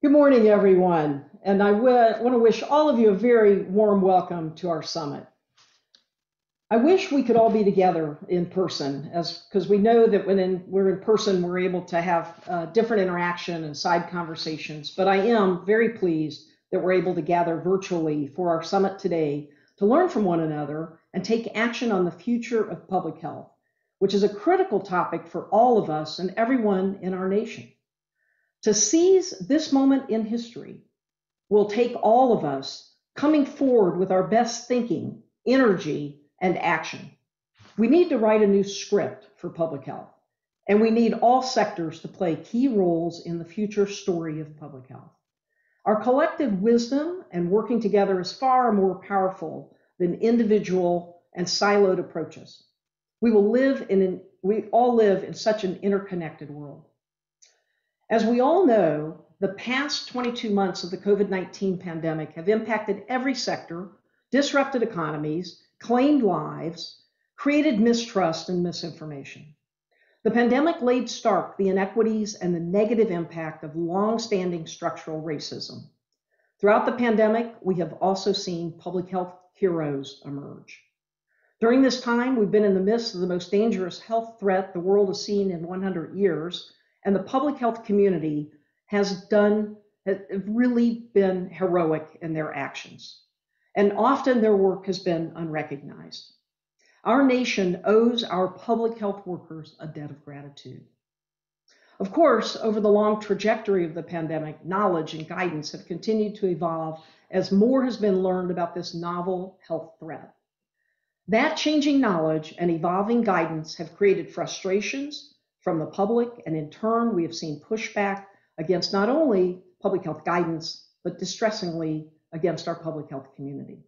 Good morning, everyone. And I want to wish all of you a very warm welcome to our summit. I wish we could all be together in person, as because we know that when in, we're in person, we're able to have uh, different interaction and side conversations. But I am very pleased that we're able to gather virtually for our summit today to learn from one another and take action on the future of public health, which is a critical topic for all of us and everyone in our nation. To seize this moment in history will take all of us coming forward with our best thinking, energy, and action. We need to write a new script for public health, and we need all sectors to play key roles in the future story of public health. Our collective wisdom and working together is far more powerful than individual and siloed approaches. We will live in an, we all live in such an interconnected world. As we all know, the past 22 months of the COVID 19 pandemic have impacted every sector, disrupted economies, claimed lives, created mistrust and misinformation. The pandemic laid stark the inequities and the negative impact of long-standing structural racism. Throughout the pandemic, we have also seen public health heroes emerge. During this time, we've been in the midst of the most dangerous health threat the world has seen in 100 years, and the public health community has done has really been heroic in their actions. And often their work has been unrecognized. Our nation owes our public health workers a debt of gratitude. Of course, over the long trajectory of the pandemic, knowledge and guidance have continued to evolve as more has been learned about this novel health threat. That changing knowledge and evolving guidance have created frustrations, from the public, and in turn, we have seen pushback against not only public health guidance, but distressingly against our public health community.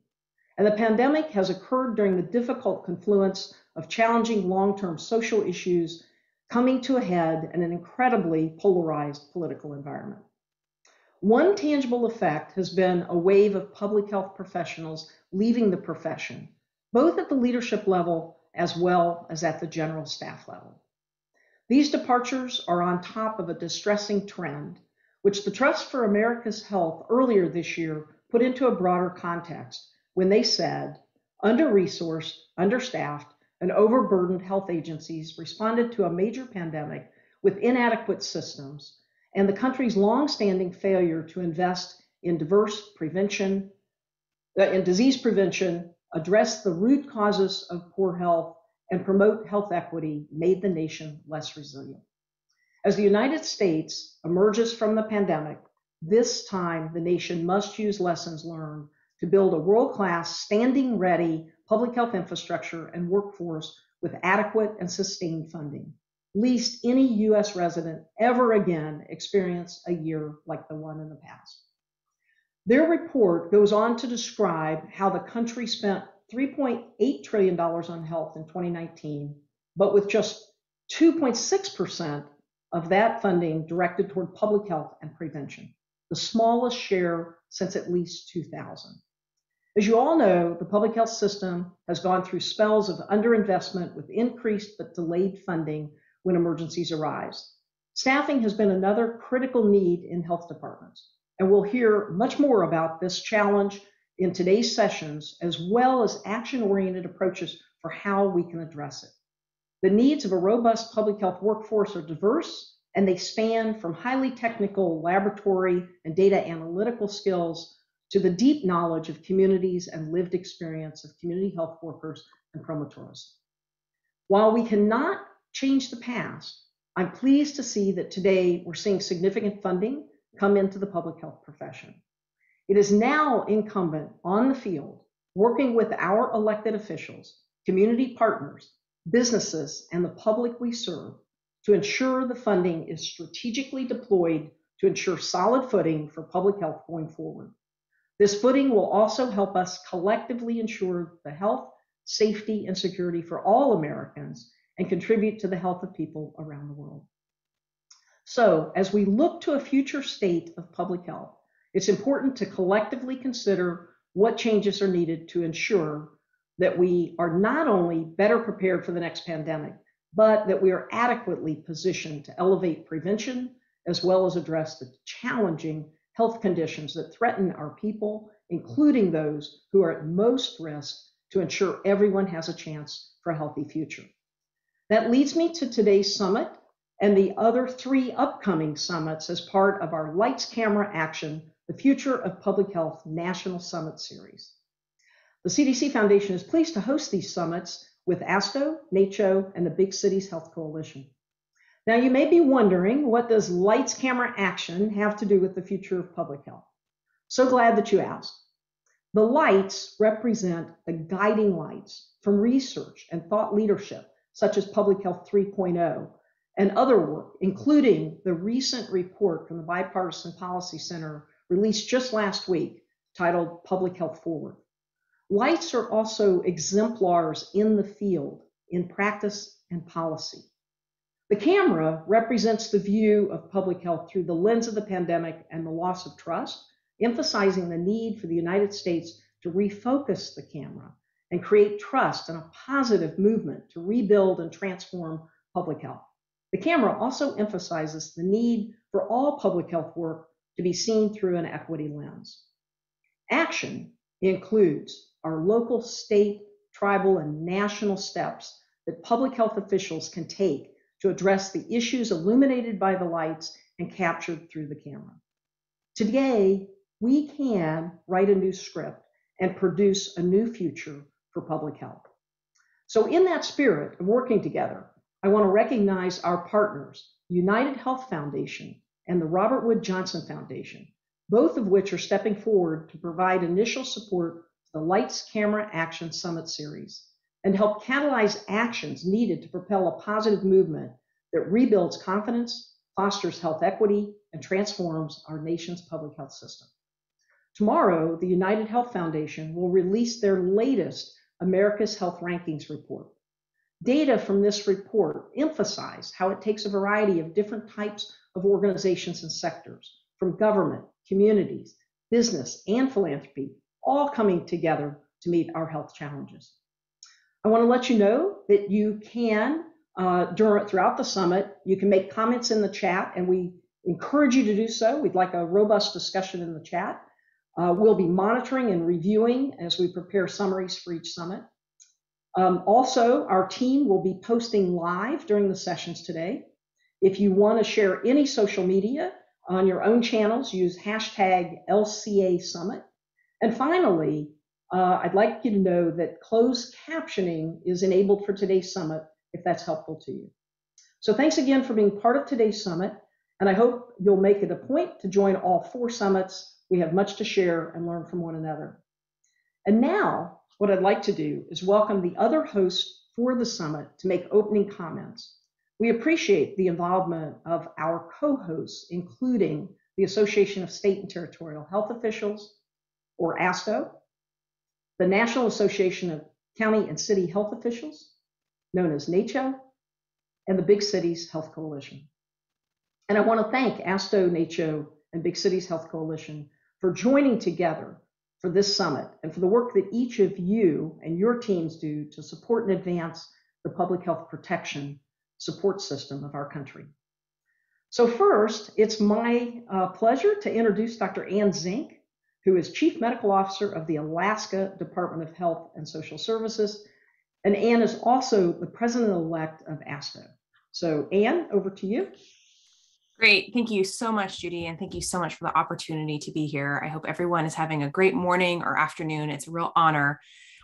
And the pandemic has occurred during the difficult confluence of challenging long term social issues coming to a head in an incredibly polarized political environment. One tangible effect has been a wave of public health professionals leaving the profession, both at the leadership level as well as at the general staff level. These departures are on top of a distressing trend, which the Trust for America's Health earlier this year put into a broader context when they said under resourced, understaffed, and overburdened health agencies responded to a major pandemic with inadequate systems and the country's long-standing failure to invest in diverse prevention, uh, in disease prevention, address the root causes of poor health, and promote health equity made the nation less resilient. As the United States emerges from the pandemic, this time the nation must use lessons learned to build a world class, standing ready public health infrastructure and workforce with adequate and sustained funding. Least any US resident ever again experience a year like the one in the past. Their report goes on to describe how the country spent $3.8 trillion on health in 2019, but with just 2.6% of that funding directed toward public health and prevention, the smallest share since at least 2000. As you all know, the public health system has gone through spells of underinvestment with increased but delayed funding when emergencies arise. Staffing has been another critical need in health departments, and we'll hear much more about this challenge in today's sessions, as well as action-oriented approaches for how we can address it. The needs of a robust public health workforce are diverse, and they span from highly technical laboratory and data analytical skills to the deep knowledge of communities and lived experience of community health workers and promotores. While we cannot change the past, I'm pleased to see that today we're seeing significant funding come into the public health profession. It is now incumbent on the field, working with our elected officials, community partners, businesses, and the public we serve, to ensure the funding is strategically deployed to ensure solid footing for public health going forward. This footing will also help us collectively ensure the health, safety, and security for all Americans and contribute to the health of people around the world. So, as we look to a future state of public health, it's important to collectively consider what changes are needed to ensure that we are not only better prepared for the next pandemic, but that we are adequately positioned to elevate prevention as well as address the challenging health conditions that threaten our people, including those who are at most risk to ensure everyone has a chance for a healthy future. That leads me to today's summit and the other three upcoming summits as part of our Lights Camera Action, the Future of Public Health National Summit Series. The CDC Foundation is pleased to host these summits with ASTHO, NACCHO, and the Big Cities Health Coalition. Now, you may be wondering, what does Lights Camera Action have to do with the future of public health? So glad that you asked. The lights represent the guiding lights from research and thought leadership, such as Public Health 3.0 and other work, including the recent report from the Bipartisan Policy Center released just last week titled Public Health Forward. Lights are also exemplars in the field, in practice and policy. The camera represents the view of public health through the lens of the pandemic and the loss of trust, emphasizing the need for the United States to refocus the camera and create trust and a positive movement to rebuild and transform public health. The camera also emphasizes the need for all public health work to be seen through an equity lens. Action includes our local, state, tribal, and national steps that public health officials can take to address the issues illuminated by the lights and captured through the camera. Today, we can write a new script and produce a new future for public health. So, in that spirit of working together, I want to recognize our partners, United Health Foundation and the Robert Wood Johnson Foundation, both of which are stepping forward to provide initial support for the Lights Camera Action Summit series and help catalyze actions needed to propel a positive movement that rebuilds confidence, fosters health equity, and transforms our nation's public health system. Tomorrow, the United Health Foundation will release their latest America's Health Rankings report. Data from this report emphasize how it takes a variety of different types of organizations and sectors, from government, communities, business, and philanthropy, all coming together to meet our health challenges. I want to let you know that you can, uh, during, throughout the summit, you can make comments in the chat, and we encourage you to do so. We'd like a robust discussion in the chat. Uh, we'll be monitoring and reviewing as we prepare summaries for each summit. Um, also, our team will be posting live during the sessions today. If you want to share any social media on your own channels, use hashtag LCA Summit. And finally, uh, I'd like you to know that closed captioning is enabled for today's summit if that's helpful to you. So thanks again for being part of today's summit, and I hope you'll make it a point to join all four summits. We have much to share and learn from one another. And now, what I'd like to do is welcome the other hosts for the summit to make opening comments. We appreciate the involvement of our co-hosts, including the Association of State and Territorial Health Officials, or ASTHO, the National Association of County and City Health Officials, known as NACCHO, and the Big Cities Health Coalition. And I want to thank ASTHO, NACCHO, and Big Cities Health Coalition for joining together for this summit and for the work that each of you and your teams do to support and advance the public health protection support system of our country. So first, it's my uh, pleasure to introduce Dr. Anne Zink, who is Chief Medical Officer of the Alaska Department of Health and Social Services. And Anne is also the president elect of ASTHO. So, Anne, over to you. Great. Thank you so much, Judy. And thank you so much for the opportunity to be here. I hope everyone is having a great morning or afternoon. It's a real honor.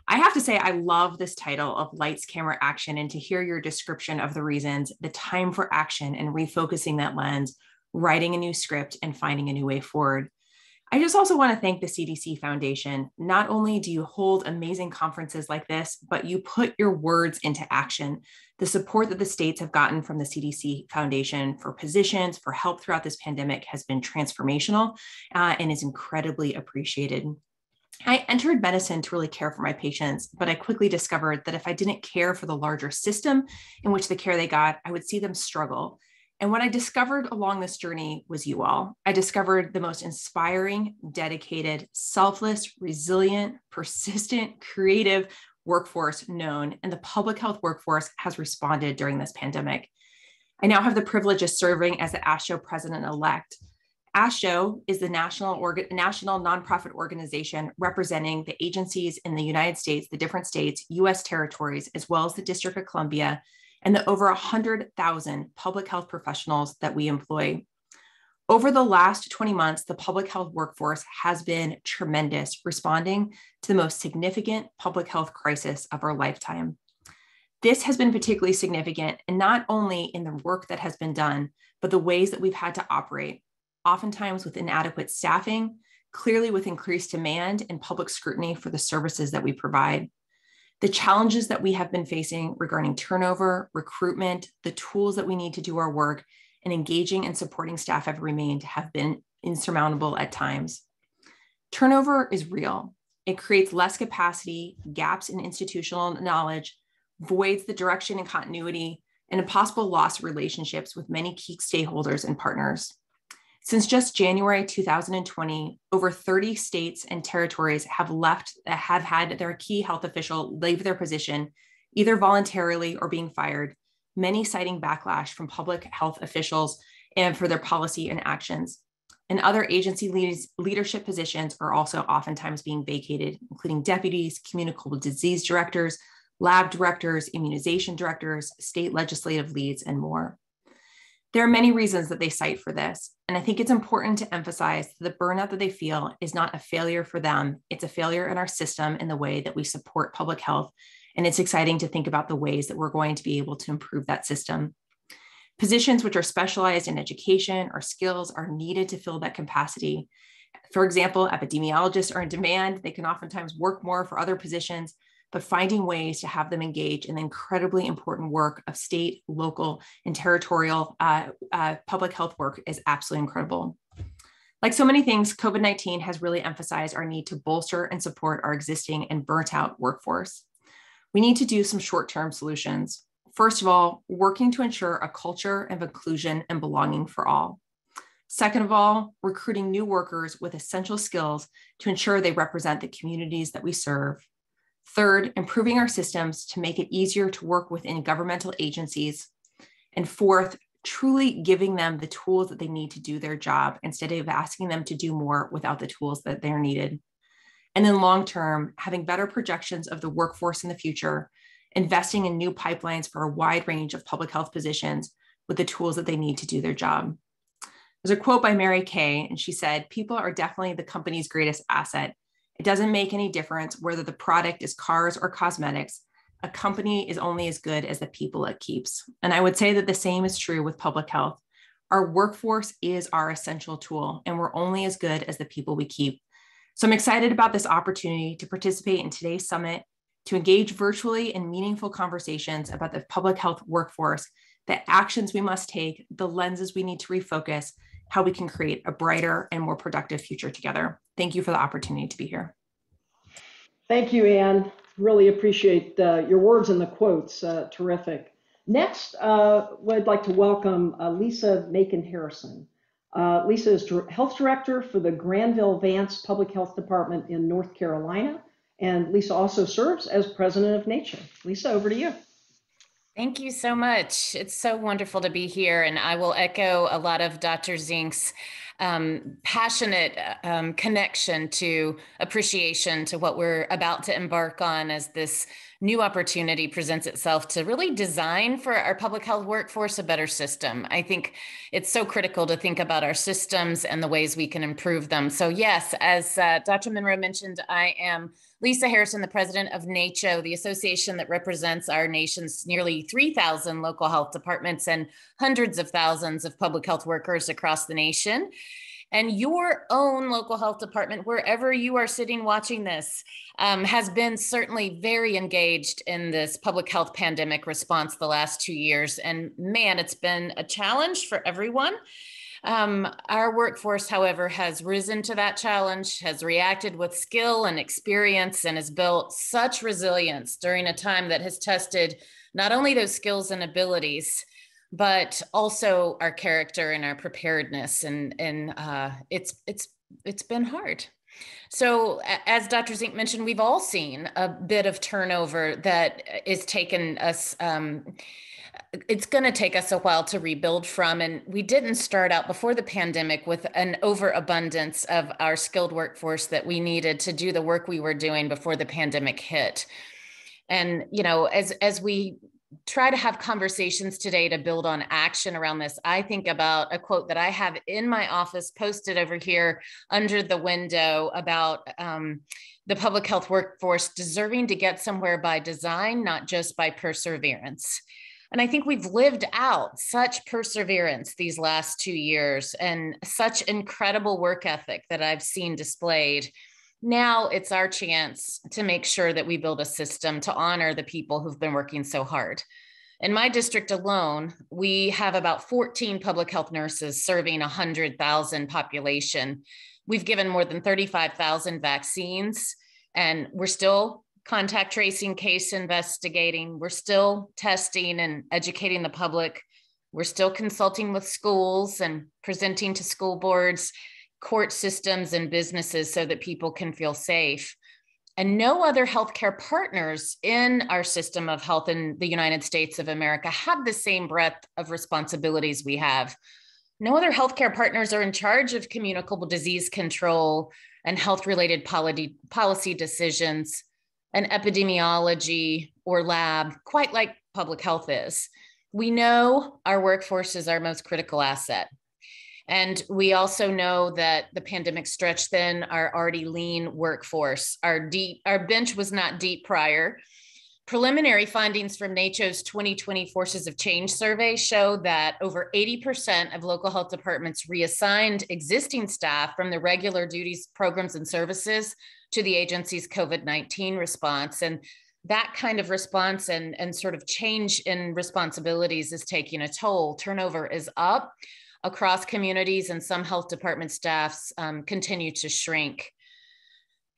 I have to say, I love this title of Lights, Camera, Action, and to hear your description of the reasons, the time for action and refocusing that lens, writing a new script, and finding a new way forward. I just also want to thank the CDC Foundation. Not only do you hold amazing conferences like this, but you put your words into action. The support that the states have gotten from the CDC Foundation for positions, for help throughout this pandemic has been transformational uh, and is incredibly appreciated. I entered medicine to really care for my patients, but I quickly discovered that if I didn't care for the larger system in which the care they got, I would see them struggle. And what I discovered along this journey was you all. I discovered the most inspiring, dedicated, selfless, resilient, persistent, creative, workforce known, and the public health workforce has responded during this pandemic. I now have the privilege of serving as the ASTHO president elect. ASTHO is the national, national nonprofit organization representing the agencies in the United States, the different states, US territories, as well as the District of Columbia, and the over 100,000 public health professionals that we employ. Over the last 20 months, the public health workforce has been tremendous, responding to the most significant public health crisis of our lifetime. This has been particularly significant, and not only in the work that has been done, but the ways that we've had to operate, oftentimes with inadequate staffing, clearly with increased demand and public scrutiny for the services that we provide. The challenges that we have been facing regarding turnover, recruitment, the tools that we need to do our work, and engaging and supporting staff have remained have been insurmountable at times. Turnover is real. It creates less capacity, gaps in institutional knowledge, voids the direction and continuity, and a possible loss of relationships with many key stakeholders and partners. Since just January 2020, over 30 states and territories have left, have had their key health official leave their position, either voluntarily or being fired, many citing backlash from public health officials and for their policy and actions. And other agency leads, leadership positions are also oftentimes being vacated, including deputies, communicable disease directors, lab directors, immunization directors, state legislative leads, and more. There are many reasons that they cite for this. And I think it's important to emphasize that the burnout that they feel is not a failure for them, it's a failure in our system in the way that we support public health and it's exciting to think about the ways that we're going to be able to improve that system. Positions which are specialized in education or skills are needed to fill that capacity. For example, epidemiologists are in demand. They can oftentimes work more for other positions, but finding ways to have them engage in the incredibly important work of state, local, and territorial uh, uh, public health work is absolutely incredible. Like so many things, COVID 19 has really emphasized our need to bolster and support our existing and burnt out workforce we need to do some short term solutions. First of all, working to ensure a culture of inclusion and belonging for all. Second of all, recruiting new workers with essential skills to ensure they represent the communities that we serve. Third, improving our systems to make it easier to work within governmental agencies. And fourth, truly giving them the tools that they need to do their job instead of asking them to do more without the tools that they're needed. And then long term, having better projections of the workforce in the future, investing in new pipelines for a wide range of public health positions with the tools that they need to do their job. There's a quote by Mary Kay, and she said, People are definitely the company's greatest asset. It doesn't make any difference whether the product is cars or cosmetics. A company is only as good as the people it keeps. And I would say that the same is true with public health. Our workforce is our essential tool, and we're only as good as the people we keep. So I'm excited about this opportunity to participate in today's summit, to engage virtually in meaningful conversations about the public health workforce, the actions we must take, the lenses we need to refocus, how we can create a brighter and more productive future together. Thank you for the opportunity to be here. Thank you, Anne. Really appreciate uh, your words and the quotes. Uh, terrific. Next, uh, would like to welcome uh, Lisa Macon Harrison. Uh, Lisa is health director for the Granville Vance Public Health Department in North Carolina. And Lisa also serves as president of NACCHO. Lisa, over to you. Thank you so much. It's so wonderful to be here. And I will echo a lot of Dr. Zink's um, passionate um, connection to appreciation to what we're about to embark on as this new opportunity presents itself to really design for our public health workforce a better system. I think it's so critical to think about our systems and the ways we can improve them. So, yes, as uh, Dr. Monroe mentioned, I am Lisa Harrison, the president of NACCHO, the association that represents our nation's nearly 3,000 local health departments and hundreds of thousands of public health workers across the nation and your own local health department, wherever you are sitting watching this, um, has been certainly very engaged in this public health pandemic response the last two years. And man, it's been a challenge for everyone. Um, our workforce, however, has risen to that challenge, has reacted with skill and experience, and has built such resilience during a time that has tested not only those skills and abilities, but also our character and our preparedness and and uh, it's it's it's been hard So, as Dr. Zink mentioned, we've all seen a bit of turnover that is taken us. Um, it's going to take us a while to rebuild from. And we didn't start out before the pandemic with an overabundance of our skilled workforce that we needed to do the work we were doing before the pandemic hit. And, you know, as, as we try to have conversations today to build on action around this, I think about a quote that I have in my office posted over here under the window about um, the public health workforce deserving to get somewhere by design, not just by perseverance. And I think we've lived out such perseverance these last two years and such incredible work ethic that I've seen displayed. Now it's our chance to make sure that we build a system to honor the people who've been working so hard. In my district alone, we have about 14 public health nurses serving 100,000 population. We've given more than 35,000 vaccines, and we're still contact tracing, case investigating. We're still testing and educating the public. We're still consulting with schools and presenting to school boards, court systems, and businesses so that people can feel safe. And no other healthcare partners in our system of health in the United States of America have the same breadth of responsibilities we have. No other healthcare partners are in charge of communicable disease control and health related policy decisions an epidemiology or lab, quite like public health is. We know our workforce is our most critical asset. And we also know that the pandemic stretched thin our already lean workforce. Our deep, our bench was not deep prior. Preliminary findings from NACCHO's 2020 Forces of Change survey show that over 80% of local health departments reassigned existing staff from the regular duties, programs, and services to the agency's COVID 19 response. And that kind of response and, and sort of change in responsibilities is taking a toll. Turnover is up across communities, and some health department staffs um, continue to shrink.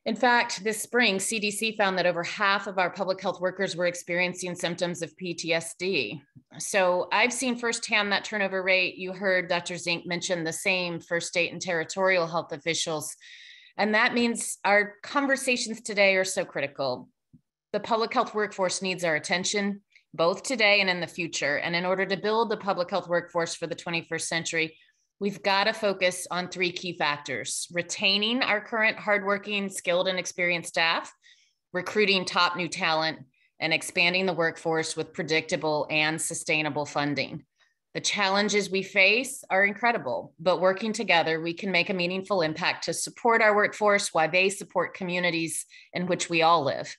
In fact, this spring, CDC found that over half of our public health workers were experiencing symptoms of PTSD. So I've seen firsthand that turnover rate. You heard Dr. Zink mention the same for state and territorial health officials and that means our conversations today are so critical. The public health workforce needs our attention, both today and in the future. And in order to build the public health workforce for the 21st century, we've got to focus on three key factors retaining our current hardworking, skilled, and experienced staff, recruiting top new talent, and expanding the workforce with predictable and sustainable funding. The challenges we face are incredible, but working together, we can make a meaningful impact to support our workforce while they support communities in which we all live.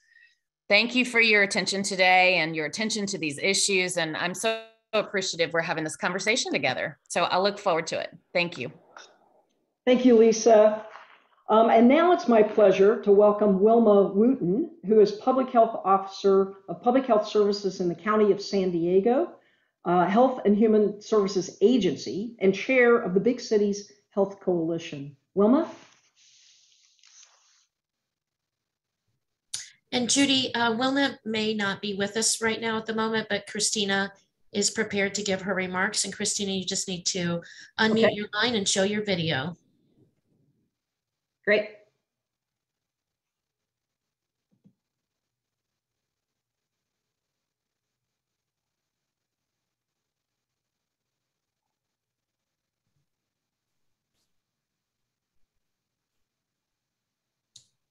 Thank you for your attention today and your attention to these issues. And I'm so appreciative we're having this conversation together. So I'll look forward to it. Thank you. Thank you, Lisa. Um, and now it's my pleasure to welcome Wilma Wooten, who is Public Health Officer of Public Health Services in the County of San Diego uh, Health and Human Services Agency and chair of the Big Cities Health Coalition. Wilma? And Judy, uh, Wilma may not be with us right now at the moment, but Christina is prepared to give her remarks. And Christina, you just need to unmute okay. your line and show your video. Great.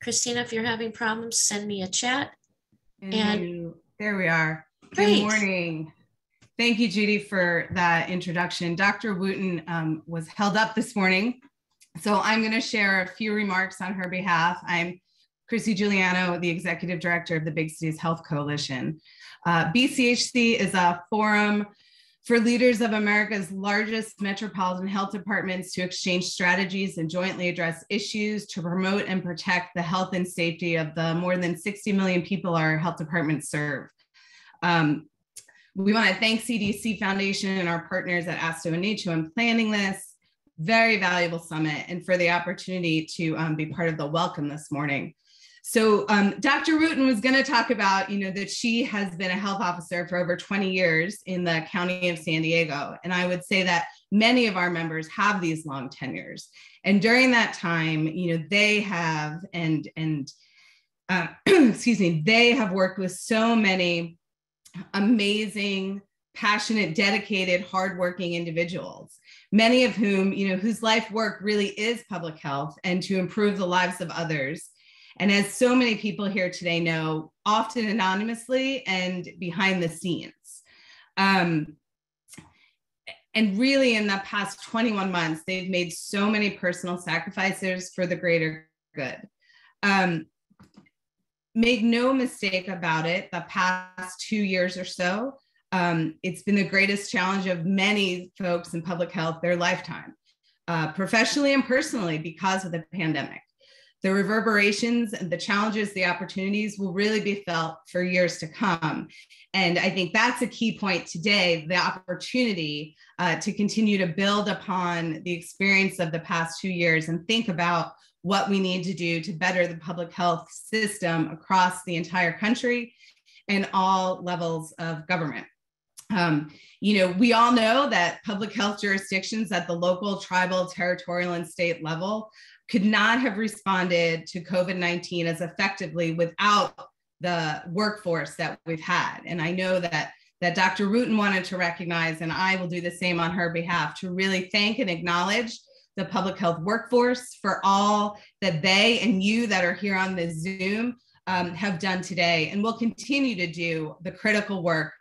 Christina, if you're having problems, send me a chat. And there we are. Great. Good morning. Thank you, Judy, for that introduction. Dr. Wooten um, was held up this morning, so I'm going to share a few remarks on her behalf. I'm Chrissy Juliano, the Executive Director of the Big Cities Health Coalition. Uh, BCHC is a forum for leaders of America's largest metropolitan health departments to exchange strategies and jointly address issues to promote and protect the health and safety of the more than 60 million people our health departments serve. Um, we want to thank CDC Foundation and our partners at ASTHO and NACCHO in planning this very valuable summit and for the opportunity to um, be part of the welcome this morning. So um, Dr. Wooten was going to talk about, you know, that she has been a health officer for over 20 years in the county of San Diego. And I would say that many of our members have these long tenures. And during that time, you know, they have, and, and, uh, excuse me, they have worked with so many amazing, passionate, dedicated, hardworking individuals, many of whom, you know, whose life work really is public health and to improve the lives of others and as so many people here today know, often anonymously and behind the scenes. Um, and really, in the past 21 months, they've made so many personal sacrifices for the greater good. Um, make no mistake about it, the past two years or so, um, it's been the greatest challenge of many folks in public health their lifetime, uh, professionally and personally, because of the pandemic the reverberations and the challenges, the opportunities will really be felt for years to come. And I think that's a key point today the opportunity uh, to continue to build upon the experience of the past two years and think about what we need to do to better the public health system across the entire country and all levels of government. Um, you know, we all know that public health jurisdictions at the local, tribal, territorial, and state level could not have responded to COVID 19 as effectively without the workforce that we've had. And I know that that Dr. Wooten wanted to recognize, and I will do the same on her behalf, to really thank and acknowledge the public health workforce for all that they and you that are here on this Zoom um, have done today and will continue to do the critical work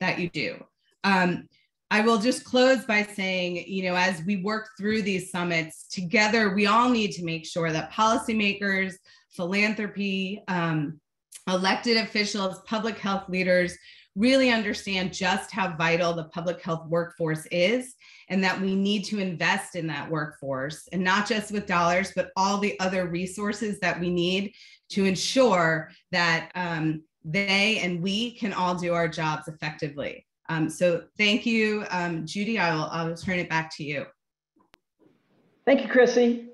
that you do. Um, I will just close by saying, you know, as we work through these summits together, we all need to make sure that policymakers, philanthropy, um, elected officials, public health leaders really understand just how vital the public health workforce is and that we need to invest in that workforce and not just with dollars, but all the other resources that we need to ensure that um, they and we can all do our jobs effectively. Um, so thank you, um, Judy. I will, I will turn it back to you. Thank you, Chrissy.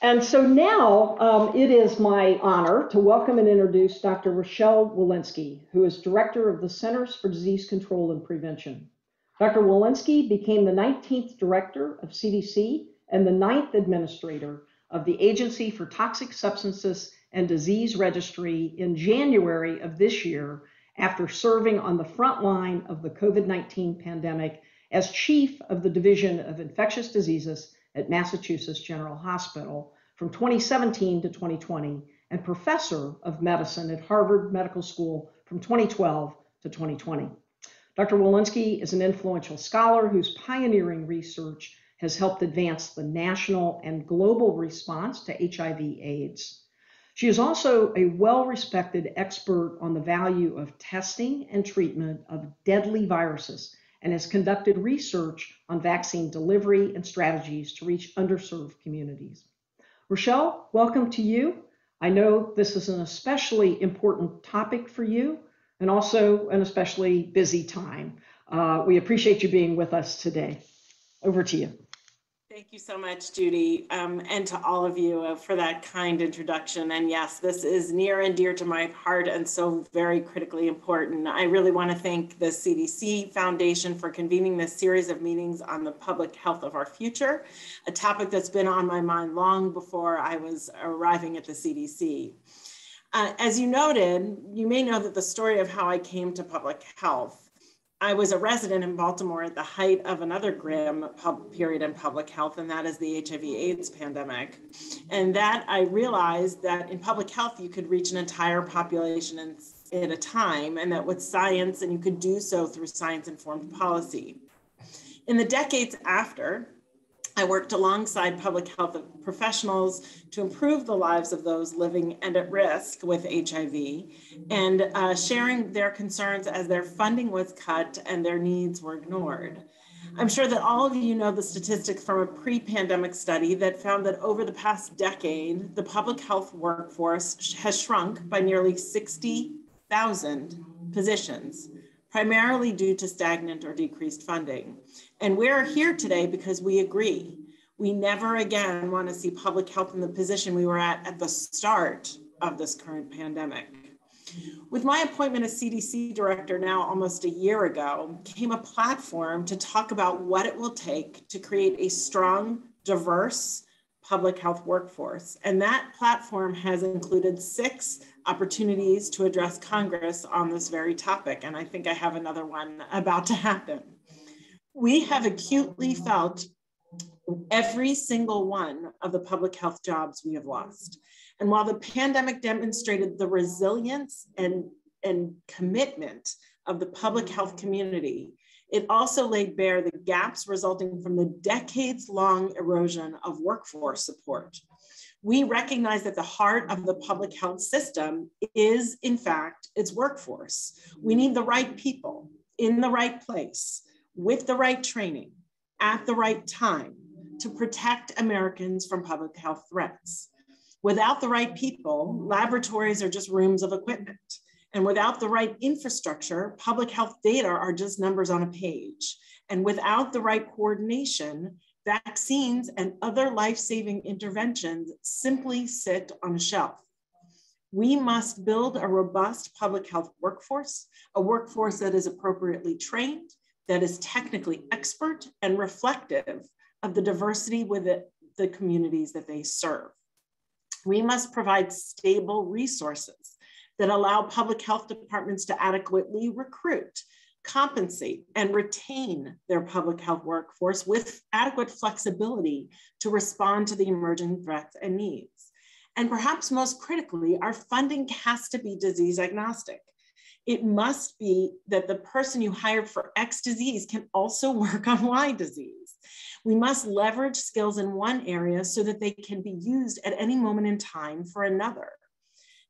And so now um, it is my honor to welcome and introduce Dr. Rochelle Walensky, who is Director of the Centers for Disease Control and Prevention. Dr. Walensky became the 19th Director of CDC and the 9th Administrator of the Agency for Toxic Substances and Disease Registry in January of this year after serving on the front line of the COVID 19 pandemic as chief of the Division of Infectious Diseases at Massachusetts General Hospital from 2017 to 2020 and professor of medicine at Harvard Medical School from 2012 to 2020. Dr. Walensky is an influential scholar whose pioneering research has helped advance the national and global response to HIV/AIDS. She is also a well respected expert on the value of testing and treatment of deadly viruses and has conducted research on vaccine delivery and strategies to reach underserved communities. Rochelle, welcome to you. I know this is an especially important topic for you and also an especially busy time. Uh, we appreciate you being with us today. Over to you. Thank you so much, Judy, um, and to all of you uh, for that kind introduction. And yes, this is near and dear to my heart and so very critically important. I really want to thank the CDC Foundation for convening this series of meetings on the public health of our future, a topic that's been on my mind long before I was arriving at the CDC. Uh, as you noted, you may know that the story of how I came to public health I was a resident in Baltimore at the height of another grim period in public health, and that is the HIV AIDS pandemic. And that I realized that in public health, you could reach an entire population in, at a time, and that with science, and you could do so through science informed policy. In the decades after, I worked alongside public health professionals to improve the lives of those living and at risk with HIV and uh, sharing their concerns as their funding was cut and their needs were ignored. I'm sure that all of you know the statistics from a pre pandemic study that found that over the past decade, the public health workforce has shrunk by nearly 60,000 positions primarily due to stagnant or decreased funding. And we're here today because we agree. We never again want to see public health in the position we were at at the start of this current pandemic. With my appointment as CDC director now almost a year ago, came a platform to talk about what it will take to create a strong, diverse public health workforce. And that platform has included six opportunities to address Congress on this very topic. And I think I have another one about to happen. We have acutely felt every single one of the public health jobs we have lost. And while the pandemic demonstrated the resilience and, and commitment of the public health community, it also laid bare the gaps resulting from the decades long erosion of workforce support. We recognize that the heart of the public health system is, in fact, its workforce. We need the right people in the right place with the right training at the right time to protect Americans from public health threats. Without the right people, laboratories are just rooms of equipment. And without the right infrastructure, public health data are just numbers on a page. And without the right coordination, vaccines and other life saving interventions simply sit on a shelf. We must build a robust public health workforce, a workforce that is appropriately trained, that is technically expert, and reflective of the diversity within the communities that they serve. We must provide stable resources that allow public health departments to adequately recruit, compensate, and retain their public health workforce with adequate flexibility to respond to the emerging threats and needs. And perhaps most critically, our funding has to be disease agnostic. It must be that the person you hired for X disease can also work on Y disease. We must leverage skills in one area so that they can be used at any moment in time for another.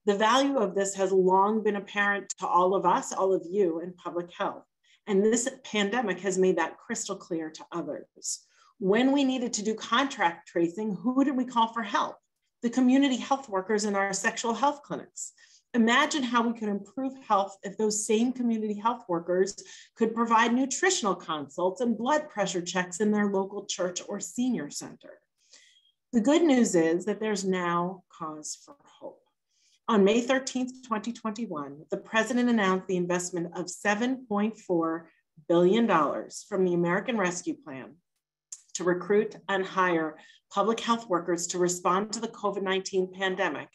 The value of this has long been apparent to all of us, all of you in public health. And this pandemic has made that crystal clear to others. When we needed to do contract tracing, who did we call for help? The community health workers in our sexual health clinics. Imagine how we could improve health if those same community health workers could provide nutritional consults and blood pressure checks in their local church or senior center. The good news is that there's now cause for hope. On May 13th, 2021, the president announced the investment of $7.4 billion from the American Rescue Plan to recruit and hire public health workers to respond to the COVID 19 pandemic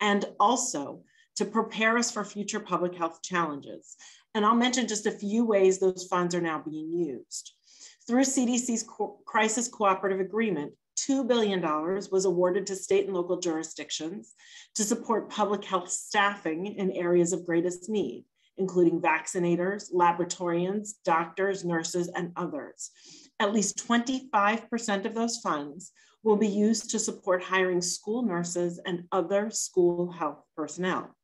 and also to prepare us for future public health challenges. And I'll mention just a few ways those funds are now being used. Through CDC's Co Crisis Cooperative Agreement, $2 billion was awarded to state and local jurisdictions to support public health staffing in areas of greatest need, including vaccinators, laboratorians, doctors, nurses, and others. At least 25% of those funds will be used to support hiring school nurses and other school health personnel.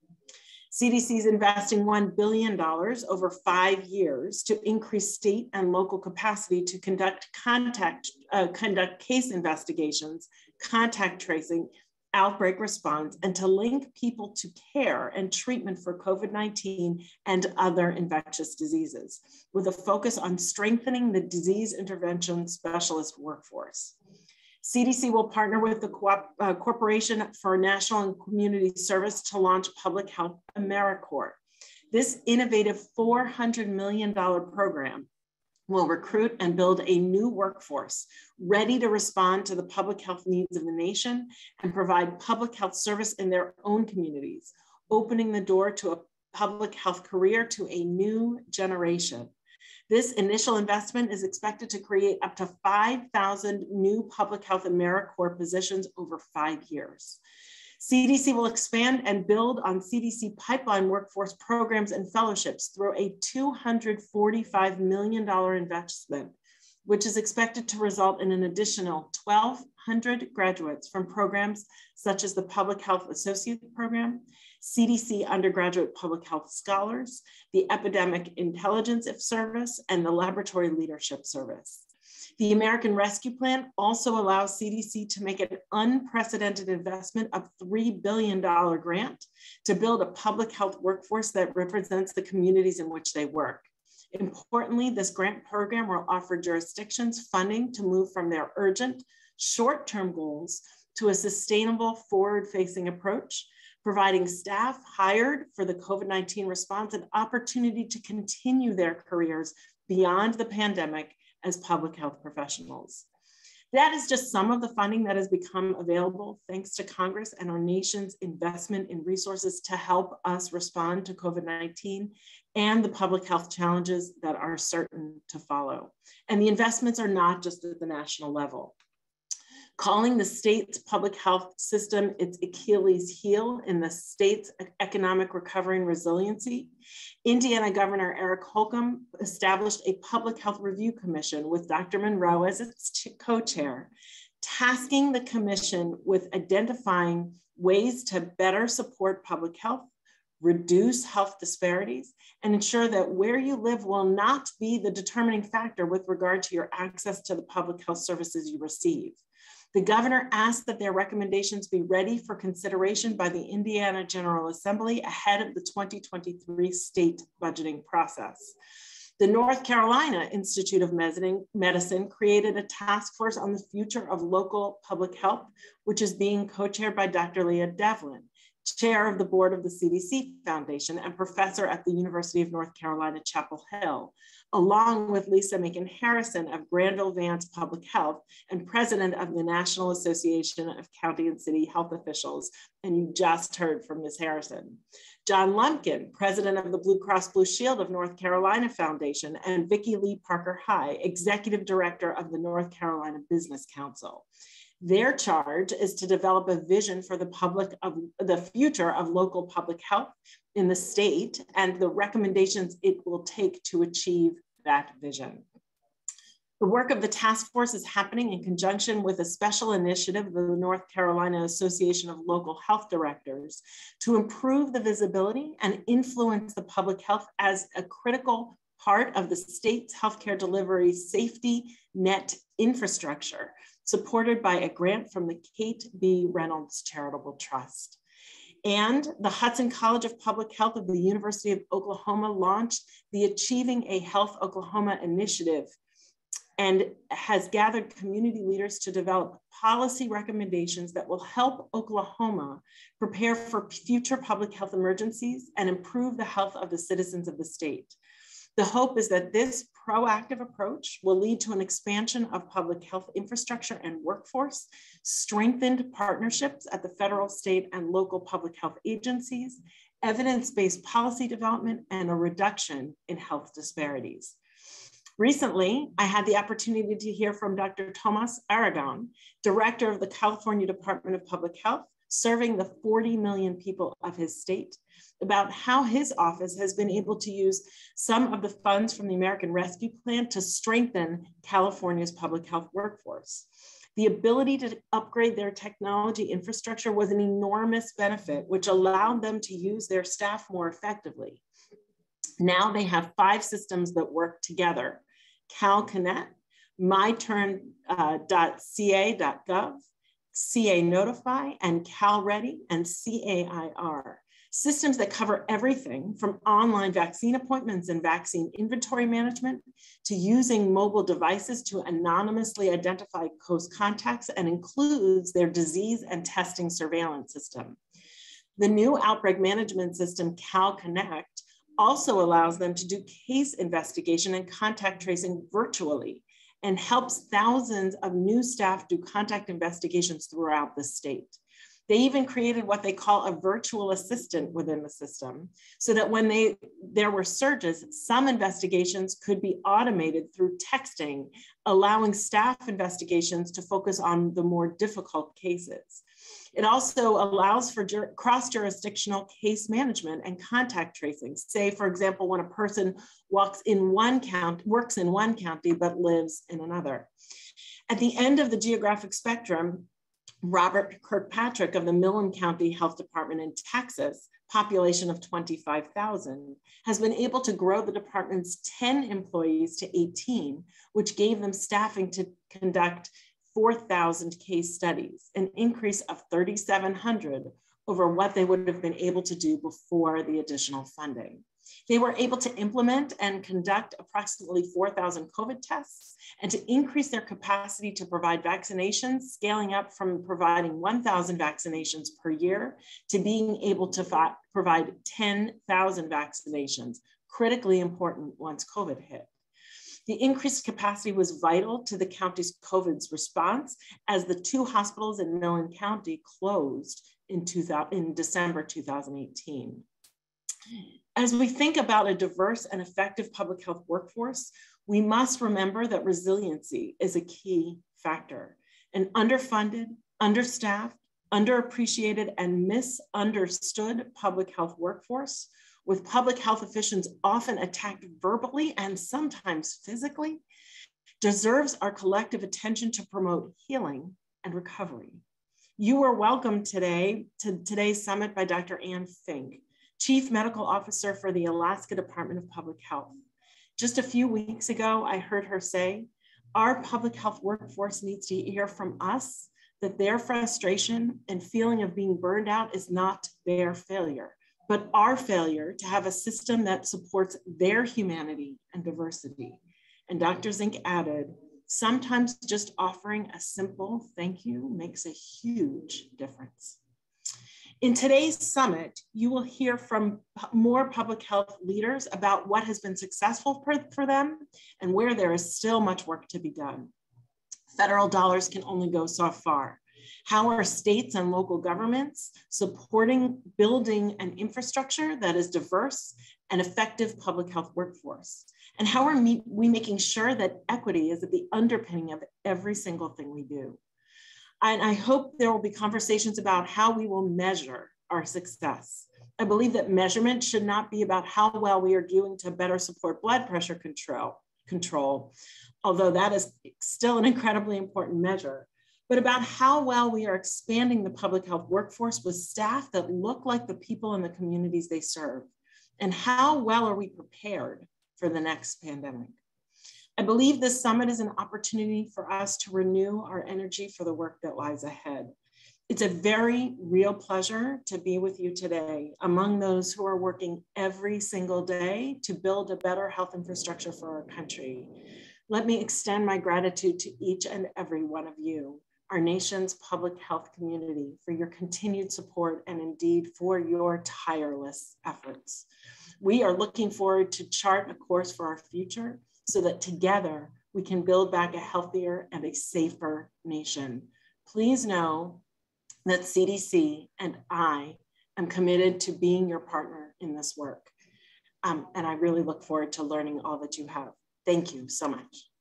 CDC is investing $1 billion over five years to increase state and local capacity to conduct contact, uh, conduct case investigations, contact tracing, outbreak response, and to link people to care and treatment for COVID-19 and other infectious diseases, with a focus on strengthening the disease intervention specialist workforce. CDC will partner with the Co uh, Corporation for National and Community Service to launch Public Health AmeriCorps. This innovative $400 million program will recruit and build a new workforce ready to respond to the public health needs of the nation and provide public health service in their own communities, opening the door to a public health career to a new generation. This initial investment is expected to create up to 5,000 new public health AmeriCorps positions over five years. CDC will expand and build on CDC pipeline workforce programs and fellowships through a $245 million investment, which is expected to result in an additional 1,200 graduates from programs such as the Public Health Associate Program, CDC undergraduate public health scholars, the Epidemic Intelligence If Service, and the Laboratory Leadership Service. The American Rescue Plan also allows CDC to make an unprecedented investment of $3 billion grant to build a public health workforce that represents the communities in which they work. Importantly, this grant program will offer jurisdictions funding to move from their urgent short-term goals to a sustainable forward-facing approach providing staff hired for the COVID-19 response an opportunity to continue their careers beyond the pandemic as public health professionals. That is just some of the funding that has become available thanks to Congress and our nation's investment in resources to help us respond to COVID 19 and the public health challenges that are certain to follow. And the investments are not just at the national level calling the state's public health system its Achilles heel in the state's economic recovery and resiliency. Indiana Governor Eric Holcomb established a public health review commission with Dr. Monroe as its co-chair, tasking the commission with identifying ways to better support public health, reduce health disparities, and ensure that where you live will not be the determining factor with regard to your access to the public health services you receive. The governor asked that their recommendations be ready for consideration by the Indiana General Assembly ahead of the 2023 state budgeting process. The North Carolina Institute of Medicine created a task force on the future of local public health, which is being co-chaired by Dr. Leah Devlin chair of the board of the CDC Foundation and professor at the University of North Carolina, Chapel Hill, along with Lisa Macon Harrison of Granville Vance Public Health and president of the National Association of County and City Health Officials. And you just heard from Ms. Harrison. John Lumpkin, president of the Blue Cross Blue Shield of North Carolina Foundation, and Vicki Lee Parker High, executive director of the North Carolina Business Council. Their charge is to develop a vision for the public of the future of local public health in the state and the recommendations it will take to achieve that vision. The work of the task force is happening in conjunction with a special initiative of the North Carolina Association of Local Health Directors to improve the visibility and influence the public health as a critical part of the state's healthcare delivery safety net infrastructure supported by a grant from the Kate B. Reynolds Charitable Trust. And the Hudson College of Public Health of the University of Oklahoma launched the Achieving a Health Oklahoma initiative and has gathered community leaders to develop policy recommendations that will help Oklahoma prepare for future public health emergencies and improve the health of the citizens of the state. The hope is that this proactive approach will lead to an expansion of public health infrastructure and workforce, strengthened partnerships at the federal, state, and local public health agencies, evidence-based policy development, and a reduction in health disparities. Recently, I had the opportunity to hear from Dr. Tomas Aragon, director of the California Department of Public Health, serving the 40 million people of his state, about how his office has been able to use some of the funds from the American Rescue Plan to strengthen California's public health workforce. The ability to upgrade their technology infrastructure was an enormous benefit, which allowed them to use their staff more effectively. Now they have five systems that work together CalConnect, myturn.ca.gov, uh, CA Notify, and CalReady, and CAIR systems that cover everything from online vaccine appointments and vaccine inventory management to using mobile devices to anonymously identify close contacts and includes their disease and testing surveillance system. The new outbreak management system, CalConnect, also allows them to do case investigation and contact tracing virtually and helps thousands of new staff do contact investigations throughout the state. They even created what they call a virtual assistant within the system so that when they there were surges, some investigations could be automated through texting, allowing staff investigations to focus on the more difficult cases. It also allows for cross-jurisdictional case management and contact tracing. Say, for example, when a person walks in one county, works in one county, but lives in another. At the end of the geographic spectrum, Robert Kirkpatrick of the Milam County Health Department in Texas, population of 25,000, has been able to grow the department's 10 employees to 18, which gave them staffing to conduct 4,000 case studies, an increase of 3,700 over what they would have been able to do before the additional funding. They were able to implement and conduct approximately 4,000 COVID tests and to increase their capacity to provide vaccinations, scaling up from providing 1,000 vaccinations per year to being able to provide 10,000 vaccinations, critically important once COVID hit. The increased capacity was vital to the county's COVID's response as the two hospitals in Milam County closed in, 2000, in December 2018. As we think about a diverse and effective public health workforce, we must remember that resiliency is a key factor. An underfunded, understaffed, underappreciated, and misunderstood public health workforce, with public health officials often attacked verbally and sometimes physically, deserves our collective attention to promote healing and recovery. You are welcome today to today's summit by Dr. Anne Zink, Chief Medical Officer for the Alaska Department of Public Health. Just a few weeks ago, I heard her say, our public health workforce needs to hear from us that their frustration and feeling of being burned out is not their failure, but our failure to have a system that supports their humanity and diversity. And Dr. Zink added, sometimes just offering a simple thank you makes a huge difference. In today's summit, you will hear from more public health leaders about what has been successful for, for them and where there is still much work to be done. Federal dollars can only go so far. How are states and local governments supporting building an infrastructure that is diverse and effective public health workforce? And how are we making sure that equity is at the underpinning of every single thing we do? And I hope there will be conversations about how we will measure our success. I believe that measurement should not be about how well we are doing to better support blood pressure control, control, although that is still an incredibly important measure, but about how well we are expanding the public health workforce with staff that look like the people in the communities they serve, and how well are we prepared for the next pandemic. I believe this summit is an opportunity for us to renew our energy for the work that lies ahead. It's a very real pleasure to be with you today among those who are working every single day to build a better health infrastructure for our country. Let me extend my gratitude to each and every one of you, our nation's public health community, for your continued support and indeed for your tireless efforts. We are looking forward to chart a course for our future so that together we can build back a healthier and a safer nation. Please know that CDC and I am committed to being your partner in this work. Um, and I really look forward to learning all that you have. Thank you so much.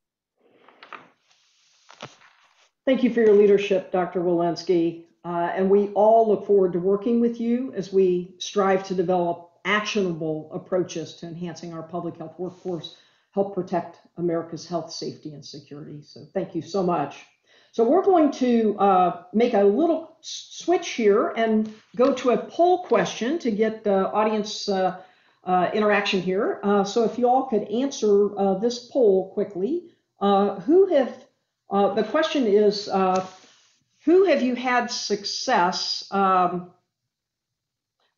Thank you for your leadership, Dr. Walensky. Uh, and we all look forward to working with you as we strive to develop actionable approaches to enhancing our public health workforce help protect America's health, safety, and security. So thank you so much. So we're going to uh, make a little switch here and go to a poll question to get the audience uh, uh, interaction here. Uh, so if you all could answer uh, this poll quickly, uh, who have, the question is, who have you had success um,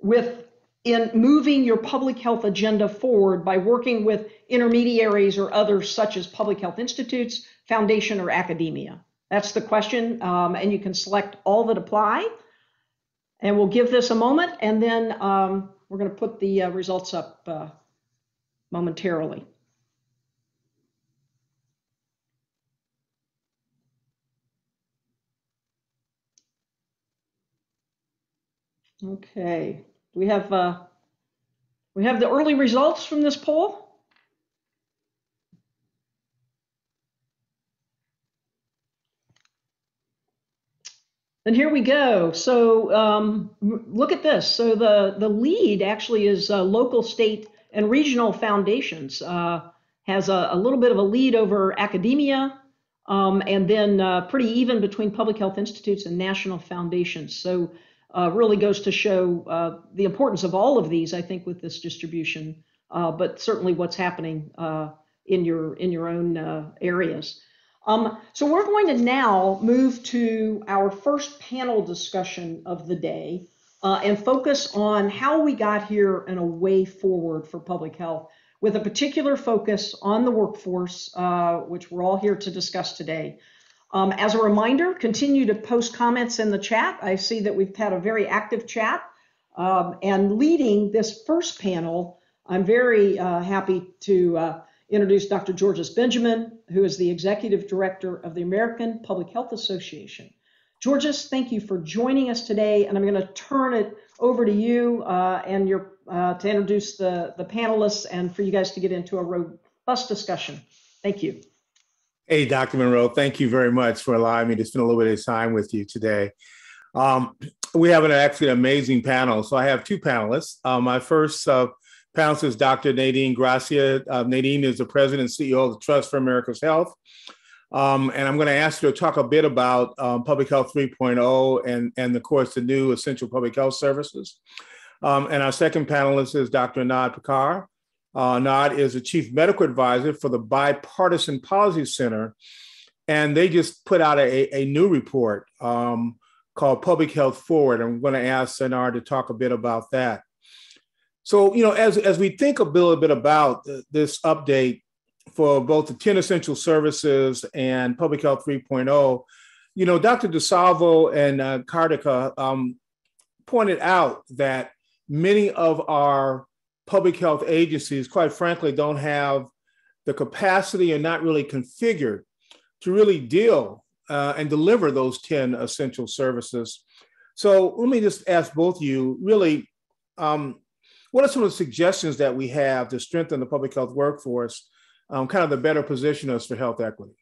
with in moving your public health agenda forward by working with intermediaries or others such as public health institutes, foundation, or academia? That's the question, um, and you can select all that apply. And we'll give this a moment, and then um, we're going to put the uh, results up uh, momentarily. Okay. We have uh, we have the early results from this poll. And here we go. So um, look at this. So the, the lead actually is uh, local, state, and regional foundations. Uh, has a, a, little bit of a lead over academia, um, and then uh, pretty even between public health institutes and national foundations. So uh, really goes to show uh, the importance of all of these, I think, with this distribution, uh, but certainly what's happening uh, in your in your own uh, areas. Um, so we're going to now move to our first panel discussion of the day. uh, and focus on how we got here and a way forward for public health with a particular focus on the workforce, which we're all here to discuss today. Um, as a reminder, continue to post comments in the chat. I see that we've had a very active chat. Um, and leading this first panel, I'm very uh, happy to uh, introduce Dr. Georges Benjamin, who is the Executive Director of the American Public Health Association. Georges, thank you for joining us today, and I'm going to turn it over to you uh, and your uh, to introduce the, the panelists and for you guys to get into a robust discussion. Thank you. Hey, Dr. Monroe, thank you very much for allowing me to spend a little bit of time with you today. Um, we have an actually amazing panel. So I have two panelists. Uh, my first uh, panelist is Dr. Nadine Gracia. Uh, Nadine is the president and CEO of the Trust for America's Health. Um, and I'm going to ask you to talk a bit about um, Public Health 3.0 and, and, of course, the new essential public health services. Um, and our second panelist is Dr. Anand Parekh. Uh, Anand is the chief medical advisor for the Bipartisan Policy Center. And they just put out a, a new report um, called Public Health Forward. I'm going to ask Anand to talk a bit about that. So, you know, as, as we think a little bit about this update for both the 10 essential services and Public Health 3.0, you know, Dr. DeSalvo and uh, Kartika um, pointed out that many of our public health agencies, quite frankly, don't have the capacity and not really configured to really deal uh, and deliver those 10 essential services. So let me just ask both you really, um, what are some of the suggestions that we have to strengthen the public health workforce, um, kind of the better position us for health equity?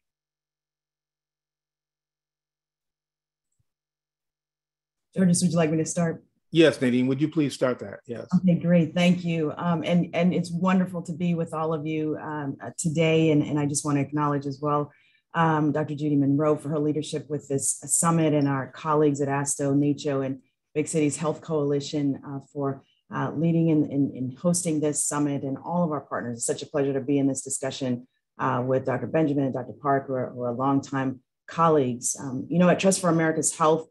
Georges, would you like me to start? Yes, Nadine, would you please start that? Yes. Okay, great. Thank you. Um, and, and it's wonderful to be with all of you um, uh, today. And, and I just want to acknowledge as well um, Dr. Judy Monroe for her leadership with this summit and our colleagues at ASTHO, NACCHO, and Big Cities Health Coalition uh, for uh, leading in, in, in, hosting this summit and all of our partners. It's such a pleasure to be in this discussion uh, with Dr. Benjamin and Dr. Park, who are, who are longtime colleagues. Um, you know, at Trust for America's Health,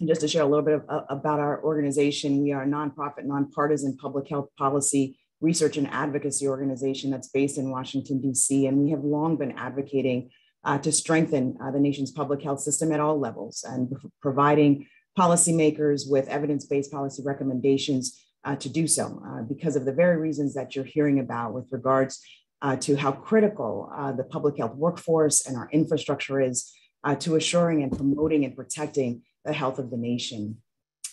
and just to share a little bit of, uh, about our organization, we are a nonprofit, nonpartisan public health policy research and advocacy organization that's based in Washington, D.C. And we have long been advocating uh, to strengthen uh, the nation's public health system at all levels and providing policymakers with evidence based policy recommendations uh, to do so uh, because of the very reasons that you're hearing about with regards uh, to how critical the public health workforce and our infrastructure is to assuring and promoting and protecting the health of the nation.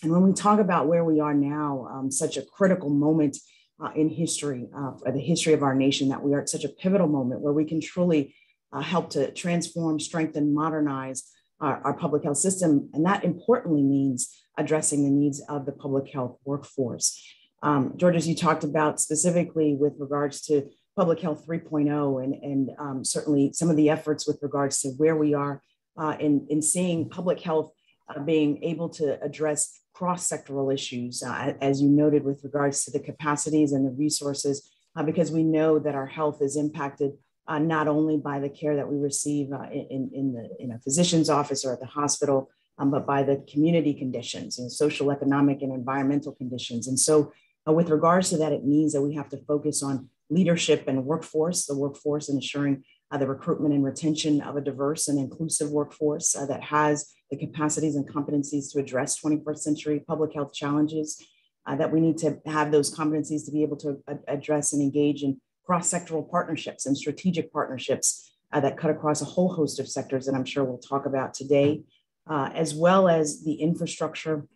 And when we talk about where we are now, um, such a critical moment uh, in history, uh, for the history of our nation, that we are at such a pivotal moment where we can truly uh, help to transform, strengthen, modernize our, our, public health system. And that importantly means addressing the needs of the public health workforce. Um, George, as you talked about specifically with regards to Public Health 3.0 and, and um, certainly some of the efforts with regards to where we are uh, in, in seeing public health uh, being able to address cross-sectoral issues, uh, as you noted with regards to the capacities and the resources, uh, because we know that our health is impacted uh, not only by the care that we receive uh, in, in, the, in a physician's office or at the hospital, um, but by the community conditions and social, economic, and environmental conditions. And so with regards to that, it means that we have to focus on leadership and workforce, the workforce and ensuring the recruitment and retention of a diverse and inclusive workforce uh, that has the capacities and competencies to address 21st century public health challenges, uh, that we need to have those competencies to be able to address and engage in cross-sectoral partnerships and strategic partnerships uh, that cut across a whole host of sectors that I'm sure we'll talk about today, uh, as well as the infrastructure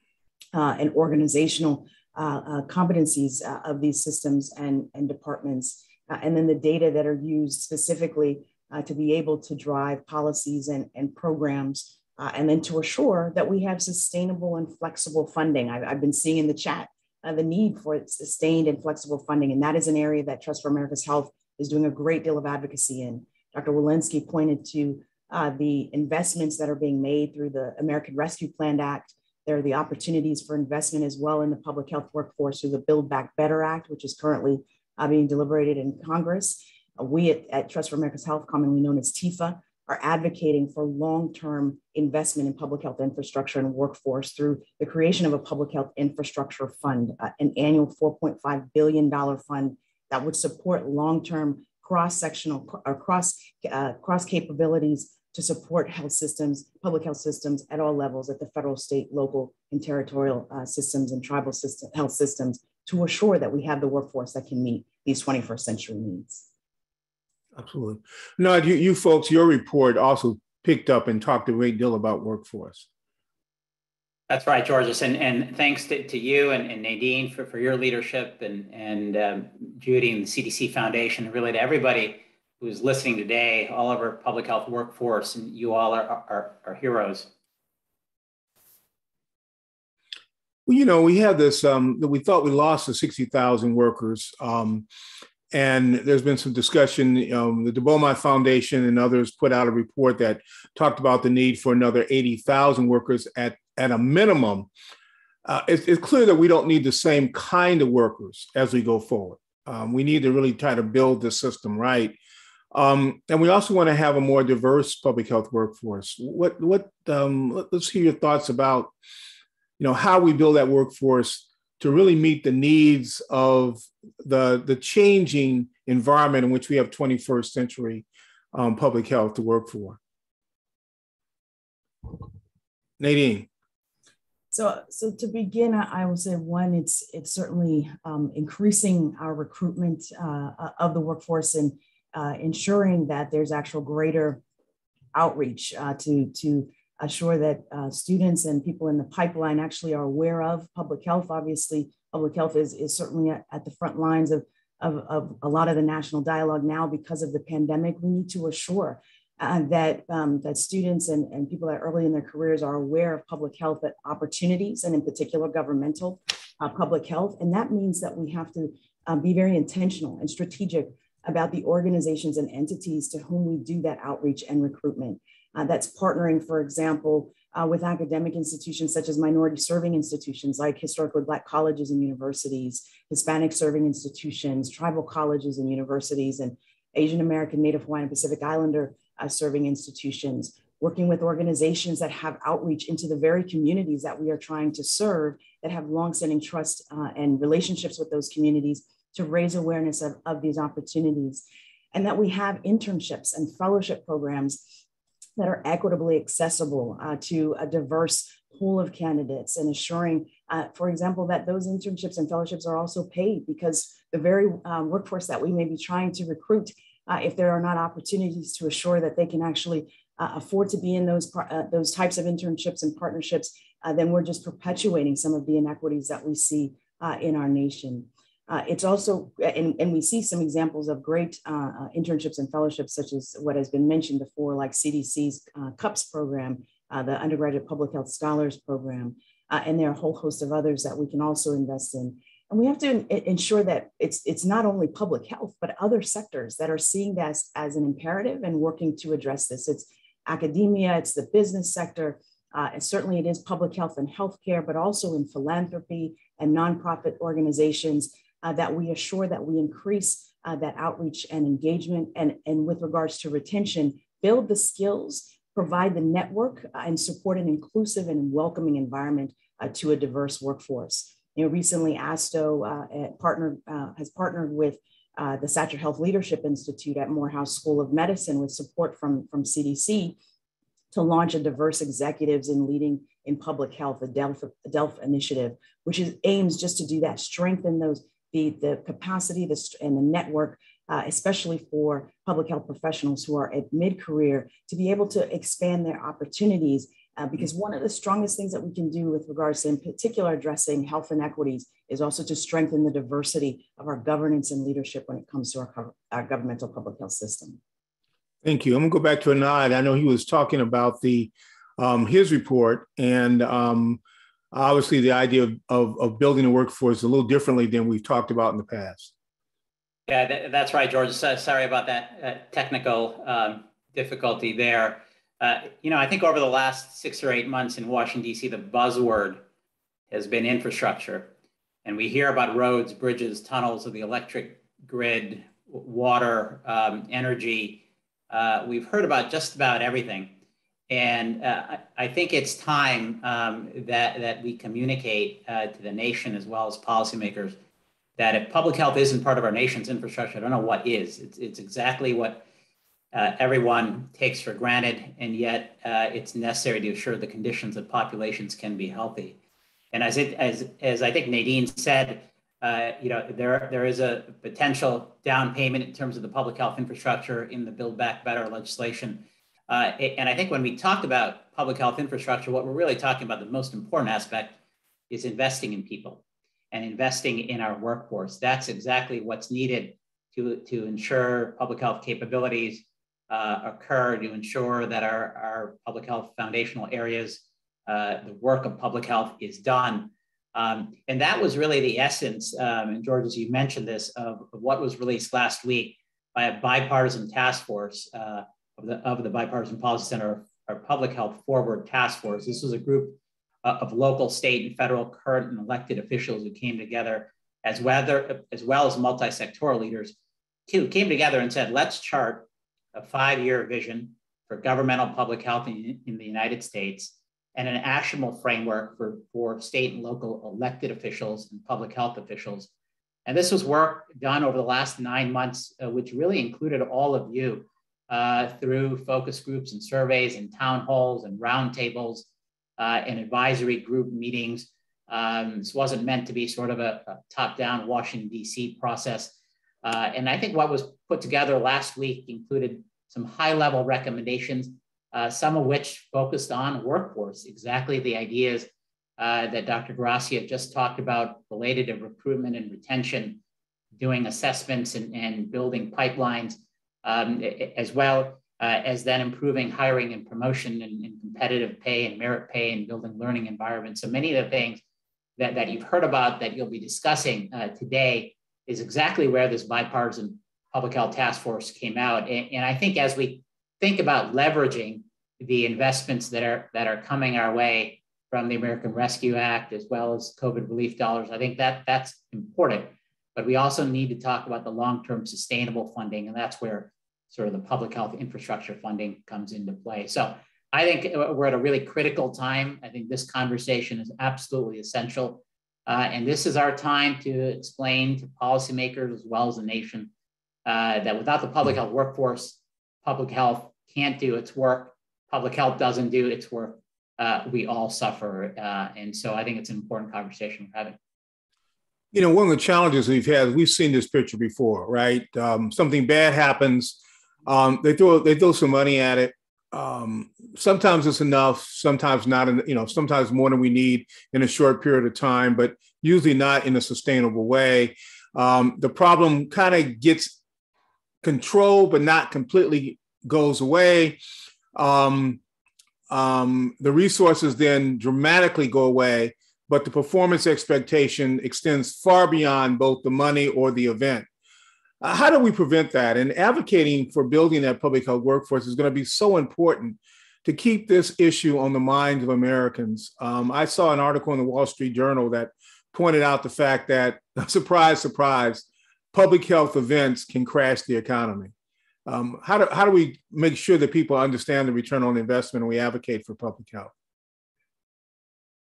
uh, and organizational competencies of these systems and, and departments uh, and then the data that are used specifically uh, to be able to drive policies and, and programs, uh, and then to assure that we have sustainable and flexible funding. I've, I've been seeing in the chat uh, the need for sustained and flexible funding, and that is an area that Trust for America's Health is doing a great deal of advocacy in. Dr. Walensky pointed to uh, the investments that are being made through the American Rescue Plan Act. There are the opportunities for investment as well in the public health workforce through the Build Back Better Act, which is currently uh, being deliberated in Congress. Uh, we at, at, Trust for America's Health, commonly known as TFAH, are advocating for long-term investment in public health infrastructure and workforce through the creation of a public health infrastructure fund, uh, an annual $4.5 billion fund that would support long-term cross-sectional or cross, uh, cross capabilities to support health systems, public health systems at all levels, at the federal, state, local, and territorial uh, systems and tribal system, health systems to assure that we have the workforce that can meet these 21st century needs. Absolutely. No, you, you folks, your report also picked up and talked a great deal about workforce. That's right, Georges, and, and thanks to, to you and, and Nadine for, for your leadership and, and um, Judy and the CDC Foundation, and really to everybody who's listening today, all of our public health workforce, and you all are, are, are heroes. Well, you know, we had this, um, we thought we lost the 60,000 workers. Um, and there's been some discussion. Um, the De Beaumont Foundation and others put out a report that talked about the need for another 80,000 workers at, at a minimum. Uh, it's, it's, clear that we don't need the same kind of workers as we go forward. Um, we need to really try to build the system right. Um, and we also want to have a more diverse public health workforce. What, what, um, let, us hear your thoughts about, you know, how we build that workforce to really meet the needs of the, the changing environment in which we have 21st century um, public health to work for. Nadine. So, so to begin, I will say one, it's it's certainly um, increasing our recruitment uh, of the workforce and uh, ensuring that there's actual greater outreach uh, to to assure that uh, students and people in the pipeline actually are aware of public health. Obviously, public health is, is certainly at, at the front lines of, of, of, a lot of the national dialogue now because of the pandemic. We need to assure uh, that, um, that students and, and people that are early in their careers are aware of public health opportunities and in particular governmental uh, public health. And that means that we have to um, be very intentional and strategic about the organizations and entities to whom we do that outreach and recruitment uh, that's partnering, for example, uh, with academic institutions such as minority serving institutions like historically Black colleges and universities, Hispanic serving institutions, tribal colleges and universities, and Asian American, Native Hawaiian, Pacific Islander uh, serving institutions, working with organizations that have outreach into the very communities that we are trying to serve, that have longstanding trust uh, and relationships with those communities to raise awareness of, of these opportunities. And that we have internships and fellowship programs that are equitably accessible uh, to a diverse pool of candidates and assuring, uh, for example, that those internships and fellowships are also paid because the very um, workforce that we may be trying to recruit, uh, if there are not opportunities to assure that they can actually uh, afford to be in those, uh, those types of internships and partnerships, uh, then we're just perpetuating some of the inequities that we see in our nation. Uh, it's also, and, and we see some examples of great uh, uh internships and fellowships, such as what has been mentioned before, like CDC's uh, CUPHS program, uh, the Undergraduate Public Health Scholars Program, uh, and there are a whole host of others that we can also invest in. And we have to ensure that it's, it's not only public health, but other sectors that are seeing this as an imperative and working to address this. It's academia, it's the business sector, uh, and certainly it is public health and healthcare, but also in philanthropy and nonprofit organizations uh, that we assure that we increase uh, that outreach and engagement and, and with regards to retention, build the skills, provide the network uh, and support an inclusive and welcoming environment uh, to a diverse workforce. You know, recently ASTHO uh, partnered, uh, has partnered with the Satcher Health Leadership Institute at Morehouse School of Medicine with support from, from CDC to launch a diverse executives in leading in public health, a DELPH initiative, which is, aims just to do that, strengthen those the, the capacity the, and the network, uh, especially for public health professionals who are at mid-career, to be able to expand their opportunities. Uh, because one of the strongest things that we can do with regards to, in particular, addressing health inequities is also to strengthen the diversity of our governance and leadership when it comes to our, our governmental public health system. Thank you. I'm going to go back to Anand. I know he was talking about the um, his report, and um, obviously the idea of, of, of, building a workforce a little differently than we've talked about in the past. Yeah, th- that's right, George. So, sorry about that uh, technical um, difficulty there. Uh, you know, I think over the last six or eight months in Washington, D.C., the buzzword has been infrastructure. And we hear about roads, bridges, tunnels of the electric grid, water, um, energy. uh, we've heard about just about everything. And uh, I, think it's time um, that, that we communicate uh, to the nation as well as policymakers that if public health isn't part of our nation's infrastructure, I don't know what is. It's, it's exactly what uh, everyone takes for granted, and yet uh, it's necessary to assure the conditions that populations can be healthy. And as it as as I think Nadine said, uh, you know there there is a potential down payment in terms of the public health infrastructure in the Build Back Better legislation. Uh, and I think when we talk about public health infrastructure, what we're really talking about the most important aspect is investing in people and investing in our workforce. That's exactly what's needed to, to ensure public health capabilities uh, occur to ensure that our, our public health foundational areas, uh, the work of public health is done. Um, and that was really the essence, um, and George, as you mentioned this, of, of, what was released last week by a bipartisan task force uh, of, the, of the Bipartisan Policy Center, our Public Health Forward Task Force. This was a group uh, of local, state, and federal current and elected officials who came together, as, as well as multi-sectoral leaders, who came together and said, let's chart a five-year vision for governmental public health in, in the United States and an actionable framework for, for state and local elected officials and public health officials. And this was work done over the last nine months, uh, which really included all of you uh, through focus groups and surveys and town halls and roundtables uh, and advisory group meetings. Um, this wasn't meant to be sort of a, a top-down Washington, D.C. process. Uh, and I think what was put together last week included some high level recommendations, uh, some of which focused on workforce, exactly the ideas uh, that Dr. Gracia just talked about related to recruitment and retention, doing assessments and, and building pipelines, um, as well uh, as then improving hiring and promotion and, and, competitive pay and merit pay and building learning environments. So many of the things that, that you've heard about that you'll be discussing uh, today is exactly where this bipartisan public health task force came out. And, and I think as we think about leveraging the investments that are that are coming our way from the American Rescue Act as well as COVID relief dollars, I think that that's important. But we also need to talk about the long-term sustainable funding, and that's where sort of the public health infrastructure funding comes into play. So I think we're at a really critical time. I think this conversation is absolutely essential uh, and this is our time to explain to policymakers as well as the nation uh, that without the public health workforce, public health can't do its work. Public health doesn't do its work. Uh, we all suffer. Uh, and so I think it's an important conversation we're having. You know, one of the challenges we've had, we've seen this picture before, right? Um, something bad happens. Um, they throw they throw some money at it um, sometimes it's enough, sometimes not, in, you know, sometimes more than we need in a short period of time, but usually not in a sustainable way. Um, the problem kind of gets controlled, but not completely goes away. Um, um, the resources then dramatically go away, but the performance expectation extends far beyond both the money or the event. Uh, how do we prevent that? And advocating for building that public health workforce is going to be so important to keep this issue on the minds of Americans. Um, I saw an article in the Wall Street Journal that pointed out the fact that, surprise, surprise, public health events can crash the economy. Um, how, do, how do we make sure that people understand the return on investment and we advocate for public health?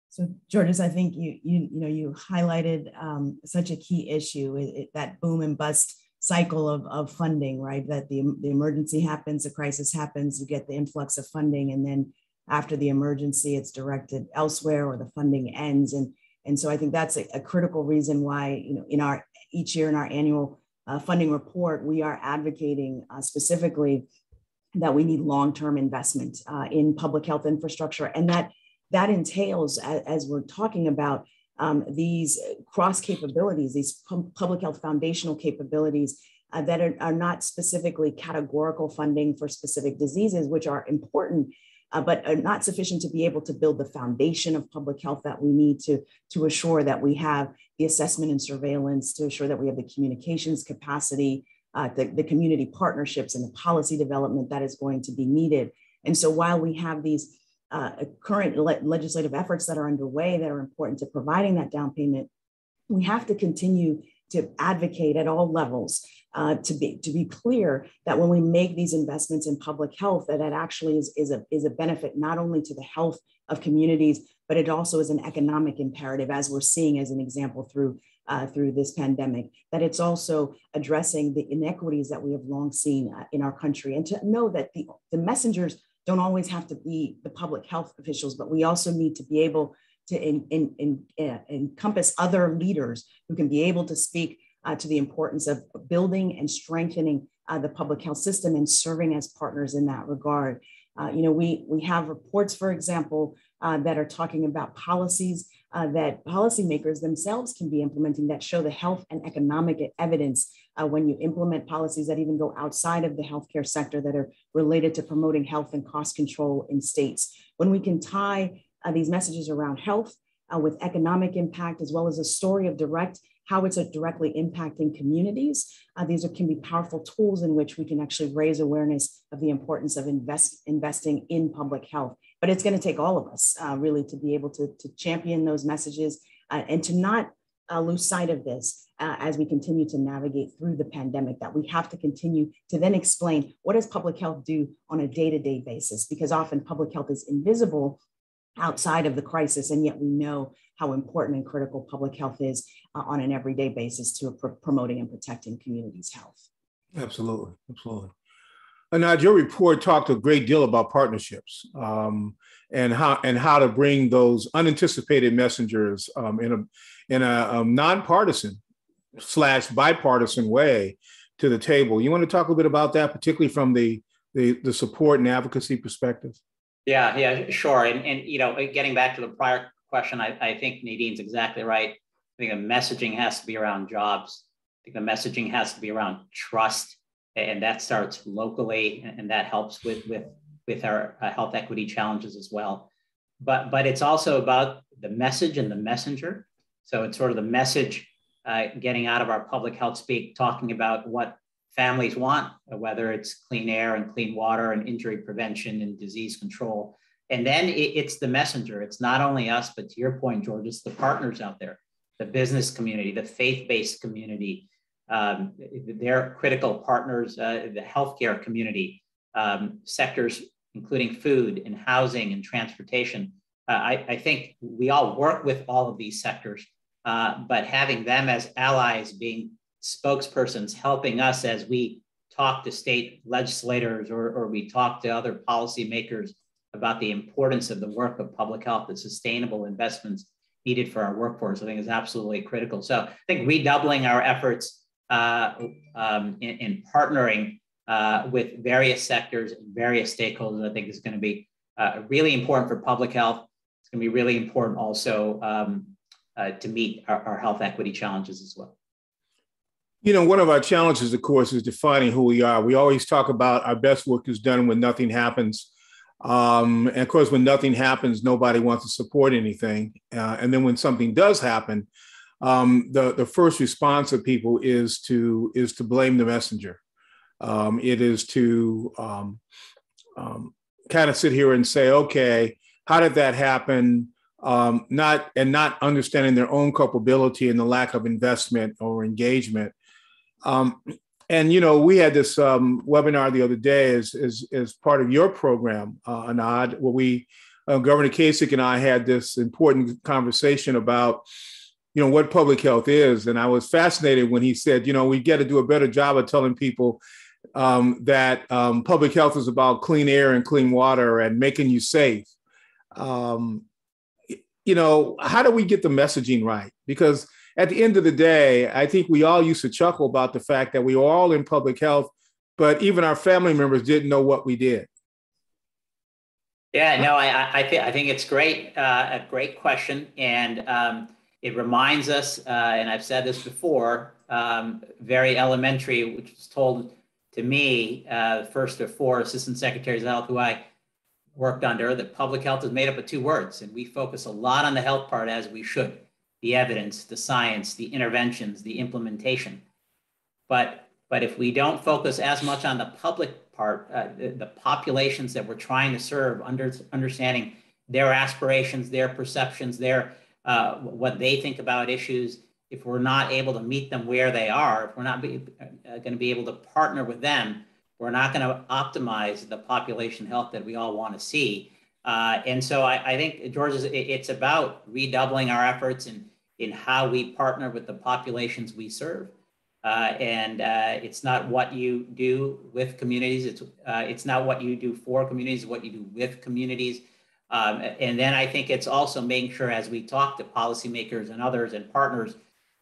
So, Georges, I think you you you know you highlighted um, such a key issue it, it, that boom and bust cycle of, of funding, right? That the, the emergency happens, the crisis happens, you get the influx of funding, and then after the emergency, it's directed elsewhere or the funding ends. And, and so I think that's a, a critical reason why, you know, in our each year in our annual uh, funding report, we are advocating uh, specifically that we need long-term investment uh, in public health infrastructure, and that that entails, as, as we're talking about, um, these cross capabilities, these public health foundational capabilities uh, that are, are, not specifically categorical funding for specific diseases, which are important, uh, but are not sufficient to be able to build the foundation of public health that we need to, to assure that we have the assessment and surveillance, to assure that we have the communications capacity, uh, the, the community partnerships and the policy development that is going to be needed. And so while we have these uh, current le legislative efforts that are underway that are important to providing that down payment, we have to continue to advocate at all levels uh, to be to be clear that when we make these investments in public health, that that actually is, is a is a benefit not only to the health of communities, but it also is an economic imperative, as we're seeing as an example through uh, through this pandemic. That it's also addressing the inequities that we have long seen uh, in our country, and to know that the the messengers don't always have to be the public health officials, but we also need to be able to in, in, in, uh, encompass other leaders who can be able to speak uh, to the importance of building and strengthening uh, the public health system and serving as partners in that regard. Uh, you know, we, we have reports, for example, uh, that are talking about policies uh, that policymakers themselves can be implementing that show the health and economic evidence uh, when you implement policies that even go outside of the healthcare sector that are related to promoting health and cost control in states. When we can tie these messages around health with economic impact, as well as a story of direct how it's directly impacting communities. Uh, these are, can be powerful tools in which we can actually raise awareness of the importance of invest, investing in public health. But it's going to take all of us uh, really to be able to, to champion those messages uh, and to not uh, lose sight of this uh, as we continue to navigate through the pandemic, that we have to continue to then explain what does public health do on a day-to-day basis, because often public health is invisible outside of the crisis, and yet we know how important and critical public health is uh, on an everyday basis to pr- promoting and protecting communities' health. Absolutely, absolutely. Anand, your report talked a great deal about partnerships um, and how and how to bring those unanticipated messengers um, in a in a um, nonpartisan slash bipartisan way to the table. You want to talk a bit about that, particularly from the the, the support and advocacy perspective? Yeah, yeah, sure. And and you know, getting back to the prior question, I, I think Nadine's exactly right. I think the messaging has to be around jobs. I think the messaging has to be around trust, and that starts locally, and that helps with with with our uh, health equity challenges as well. But but it's also about the message and the messenger. So it's sort of the message uh, getting out of our public health speak, talking about what families want, whether it's clean air and clean water and injury prevention and disease control. And then it, it's the messenger. It's not only us, but to your point, George, it's the partners out there, the business community, the faith-based community, um, critical partners, uh, the healthcare community, um, sectors including food and housing and transportation. Uh, I, I, think we all work with all of these sectors, uh, but having them as allies, being spokespersons helping us as we talk to state legislators or, or we talk to other policymakers about the importance of the work of public health the sustainable investments needed for our workforce, I think is absolutely critical. So I think redoubling our efforts uh, um, in, in, partnering uh, with various sectors and various stakeholders, I think is going to be uh, really important for public health. It's going to be really important also um, uh, to meet our, our health equity challenges as well. You know, one of our challenges, of course, is defining who we are. We always talk about our best work is done when nothing happens. Um, and of course, when nothing happens, nobody wants to support anything. Uh, and then when something does happen, um, the, the first response of people is to is to blame the messenger. Um, it is to um, um, kind of sit here and say, okay, how did that happen? Um, not and not understanding their own culpability and the lack of investment or engagement. Um, and you know, we had this webinar the other day as, as, as part of your program, uh, Anand, where we, uh, Governor Kasich and I had this important conversation about, you know, what public health is. And I was fascinated when he said, you know, we get to do a better job of telling people um, that um, public health is about clean air and clean water and making you safe. Um, you know, how do we get the messaging right? Because at the end of the day, I think we all used to chuckle about the fact that we were all in public health, but even our family members didn't know what we did. Yeah, no, I, I think I think it's great, uh, a great question, and um, it reminds us, uh, and I've said this before, um, very elementary, which was told to me, uh, first of four assistant secretaries of health who I worked under, that public health is made up of two words, and we focus a lot on the health part as we should the evidence, the science, the interventions, the implementation. But, but if we don't focus as much on the public part, uh, the, the, populations that we're trying to serve, under, understanding their aspirations, their perceptions, their uh, what they think about issues, if we're not able to meet them where they are, if we're not uh, going to be able to partner with them, we're not going to optimize the population health that we all want to see. Uh, and so I, I think, George, it's about redoubling our efforts in, in how we partner with the populations we serve. Uh, and uh, it's not what you do with communities. It's uh, it's not what you do for communities. What you do with communities. Um, and then I think it's also making sure as we talk to policymakers and others and partners,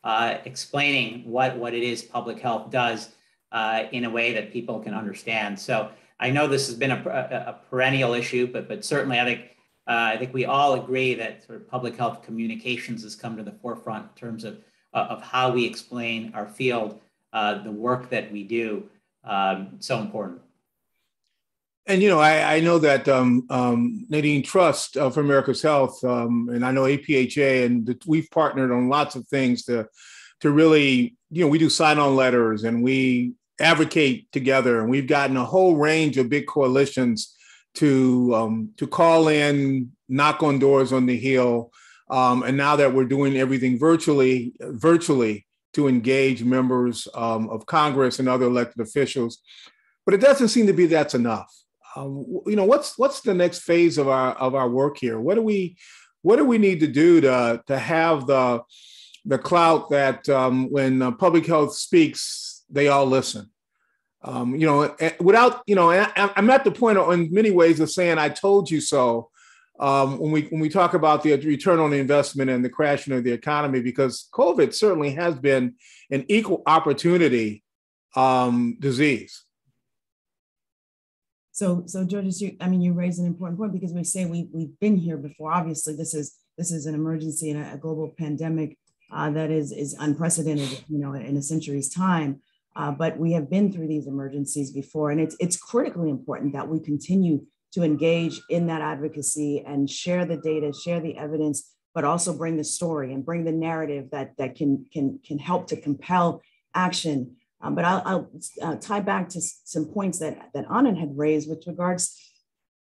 uh, explaining what what it is public health does uh, in a way that people can understand. So I know this has been a, a, perennial issue, but but certainly I think. I think we all agree that sort of public health communications has come to the forefront in terms of uh, of how we explain our field, uh, the work that we do. Um, so important. And you know, I, I know that um, um, Nadine Trust uh, for America's Health, um, and I know APHA, and the, we've partnered on lots of things to to really, you know, we do sign-on letters and we advocate together, and we've gotten a whole range of big coalitions to um, to call in, knock on doors on the Hill, um, and now that we're doing everything virtually, virtually to engage members um, of Congress and other elected officials, but it doesn't seem to be that's enough. Um, you know, what's what's the next phase of our of our work here? What do we what do we need to do to to have the the clout that um, when uh, public health speaks, they all listen? Um, you know, without you know, I, I'm at the point in many ways of saying "I told you so." um, when we when we talk about the return on the investment and the crashing of the economy, because COVID certainly has been an equal opportunity um, disease. So, so Georges, you, I mean, you raise an important point because we say we we've been here before. Obviously, this is this is an emergency and a, a global pandemic uh, that is is unprecedented, you know, in a century's time. Uh, but we have been through these emergencies before, and it's it's critically important that we continue to engage in that advocacy and share the data, share the evidence, but also bring the story and bring the narrative that, that can, can, can help to compel action. Um, but I'll, I'll uh, tie back to some points that, that Anand had raised with regards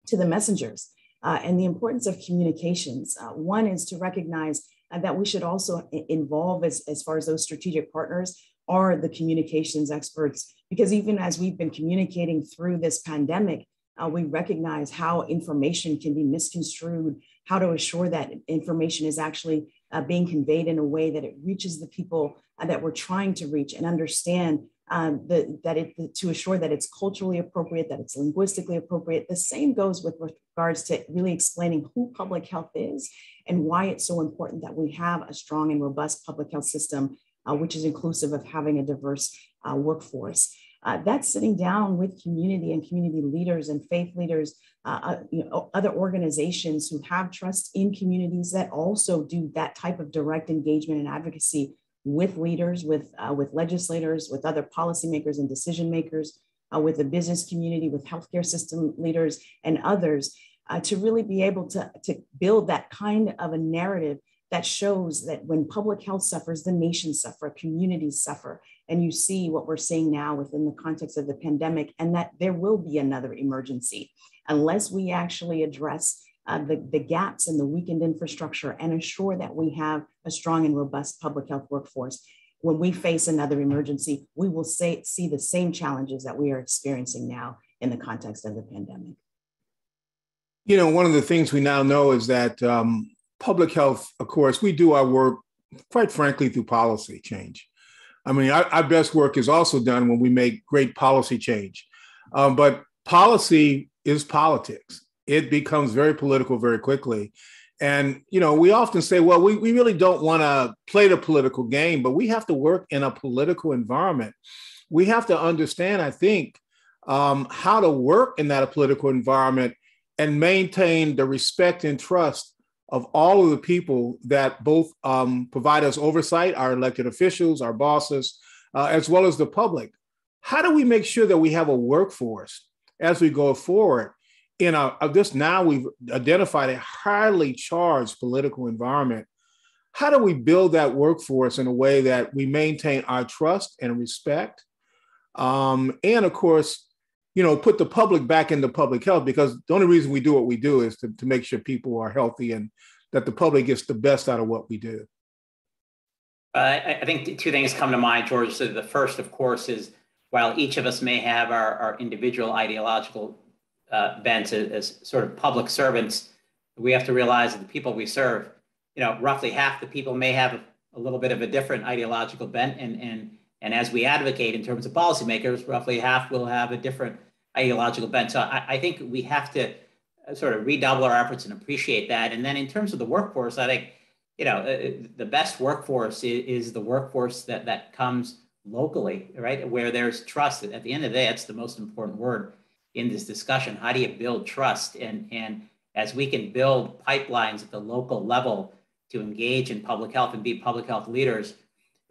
to the messengers uh, and the importance of communications. Uh, one is to recognize uh, that we should also involve as, as far as those strategic partners are the communications experts, because even as we've been communicating through this pandemic, uh, we recognize how information can be misconstrued, how to assure that information is actually uh, being conveyed in a way that it reaches the people that we're trying to reach and understand um, the, that it to assure that it's culturally appropriate, that it's linguistically appropriate. The same goes with regards to really explaining who public health is and why it's so important that we have a strong and robust public health system, uh, which is inclusive of having a diverse uh, workforce uh, that's sitting down with community and community leaders and faith leaders, uh, uh, you know, other organizations who have trust in communities that also do that type of direct engagement and advocacy with leaders, with, uh, with legislators, with other policymakers and decision makers, uh, with the business community, with healthcare system leaders and others, uh, to really be able to, to build that kind of a narrative that shows that when public health suffers, the nation suffer, communities suffer. And you see what we're seeing now within the context of the pandemic, and that there will be another emergency unless we actually address uh, the, the gaps in the weakened infrastructure and ensure that we have a strong and robust public health workforce. When we face another emergency, we will say, see the same challenges that we are experiencing now in the context of the pandemic. You know, one of the things we now know is that um, public health, of course, we do our work, quite frankly, through policy change. I mean, our, our best work is also done when we make great policy change. Um, but policy is politics. It becomes very political very quickly. And, you know, we often say, well, we, we really don't want to play the political game, but we have to work in a political environment. We have to understand, I think, um, how to work in that political environment and maintain the respect and trust of all of the people that both um, provide us oversight, our elected officials, our bosses, uh, as well as the public. How do we make sure that we have a workforce as we go forward a, of this now we've identified a highly charged political environment? How do we build that workforce in a way that we maintain our trust and respect? Um, and of course, you know, put the public back into public health because the only reason we do what we do is to, to make sure people are healthy and that the public gets the best out of what we do. I, I, think two things come to mind, George. So the first, of course, is while each of us may have our, our individual ideological uh, bents as, as, sort of public servants, we have to realize that the people we serve, you know, roughly half the people may have a, a little bit of a different ideological bent, and and and as we advocate in terms of policymakers, roughly half will have a different ideological bent. So I, I think we have to sort of redouble our efforts and appreciate that. And then in terms of the workforce, I think you know, uh, the best workforce is, is, the workforce that that comes locally, right? Where there's trust. At the end of the day, that's the most important word in this discussion. How do you build trust? And and as we can build pipelines at the local level to engage in public health and be public health leaders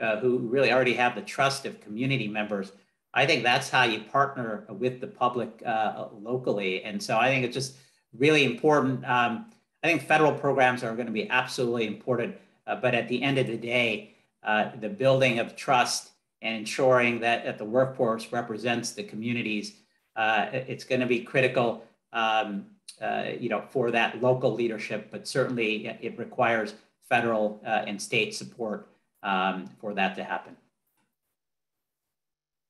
uh, who really already have the trust of community members, I think that's how you partner with the public uh, locally. And so I think it's just really important. Um, I think federal programs are going to be absolutely important. Uh, but at the end of the day, uh, the building of trust and ensuring that, that the workforce represents the communities, uh, it's going to be critical, um, uh, you know, for that local leadership. But certainly, it requires federal uh, and state support um, for that to happen.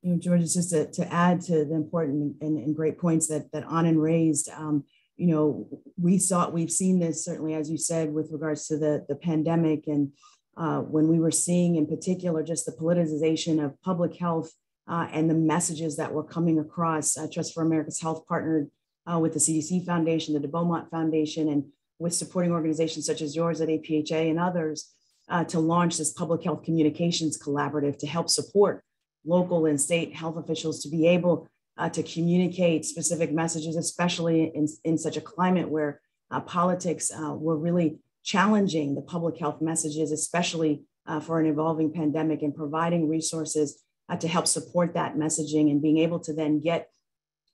You know, George, just to, to add to the important and, and great points that that Anand raised. Um, you know, we saw, we've seen this certainly, as you said, with regards to the, the pandemic and uh, when we were seeing in particular just the politicization of public health uh, and the messages that were coming across. Uh, Trust for America's Health partnered uh, with the CDC Foundation, the De Beaumont Foundation, and with supporting organizations such as yours at APHA and others uh, to launch this public health communications collaborative to help support local and state health officials to be able uh, to communicate specific messages, especially in, in such a climate where uh, politics were really challenging the public health messages, especially for an evolving pandemic, and providing resources uh, to help support that messaging and being able to then get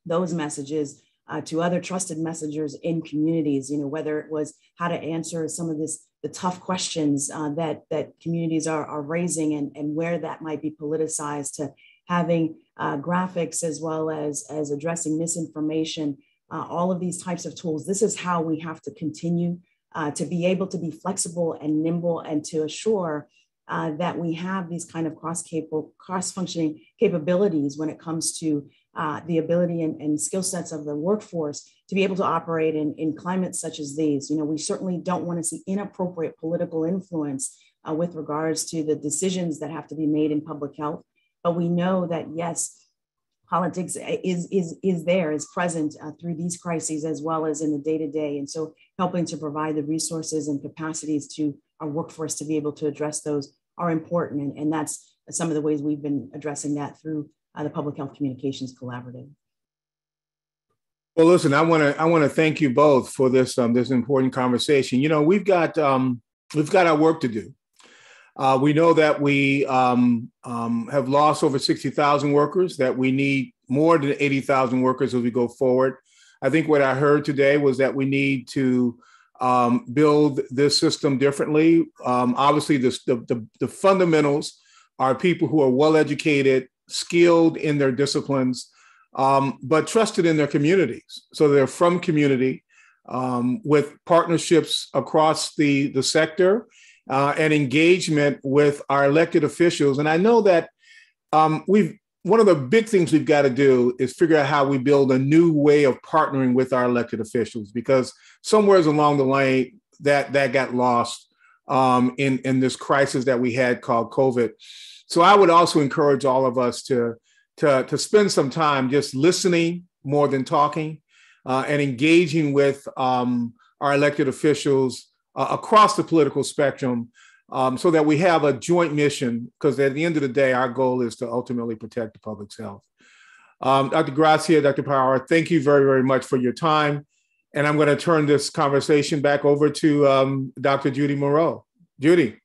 those messages uh, to other trusted messengers in communities. You know, whether it was how to answer some of this the tough questions that that communities are, are raising and, and where that might be politicized to having uh, graphics as well as, as addressing misinformation, uh, all of these types of tools. This is how we have to continue uh, to be able to be flexible and nimble and to assure uh, that we have these kind of cross capable, cross functioning capabilities when it comes to uh, the ability and, and skill sets of the workforce to be able to operate in, in climates such as these. You know, we certainly don't want to see inappropriate political influence uh, with regards to the decisions that have to be made in public health. But we know that yes, politics is is is there, is present uh, through these crises as well as in the day to day, and so helping to provide the resources and capacities to our workforce to be able to address those are important, and, and that's some of the ways we've been addressing that through uh, the Public Health Communications Collaborative. Well, listen, I want to I want to thank you both for this um, this important conversation. You know, we've got um, we've got our work to do. Uh, we know that we um, um, have lost over 60,000 workers, that we need more than 80,000 workers as we go forward. I think what I heard today was that we need to um, build this system differently. Um, obviously, this, the, the, the, fundamentals are people who are well educated, skilled in their disciplines, um, but trusted in their communities. So they're from community um, with partnerships across the, the sector uh, and engagement with our elected officials. And I know that um, we've one of the big things we've got to do is figure out how we build a new way of partnering with our elected officials because somewheres along the line that that got lost um, in in this crisis that we had called COVID. So I would also encourage all of us to to to spend some time just listening more than talking uh, and engaging with um, our elected officials uh, across the political spectrum um, so that we have a joint mission, because at the end of the day, our goal is to ultimately protect the public's health. Um, Dr. Gracia, Dr. Parekh, thank you very, very much for your time. And I'm going to turn this conversation back over to um, Dr. Judy Monroe. Judy.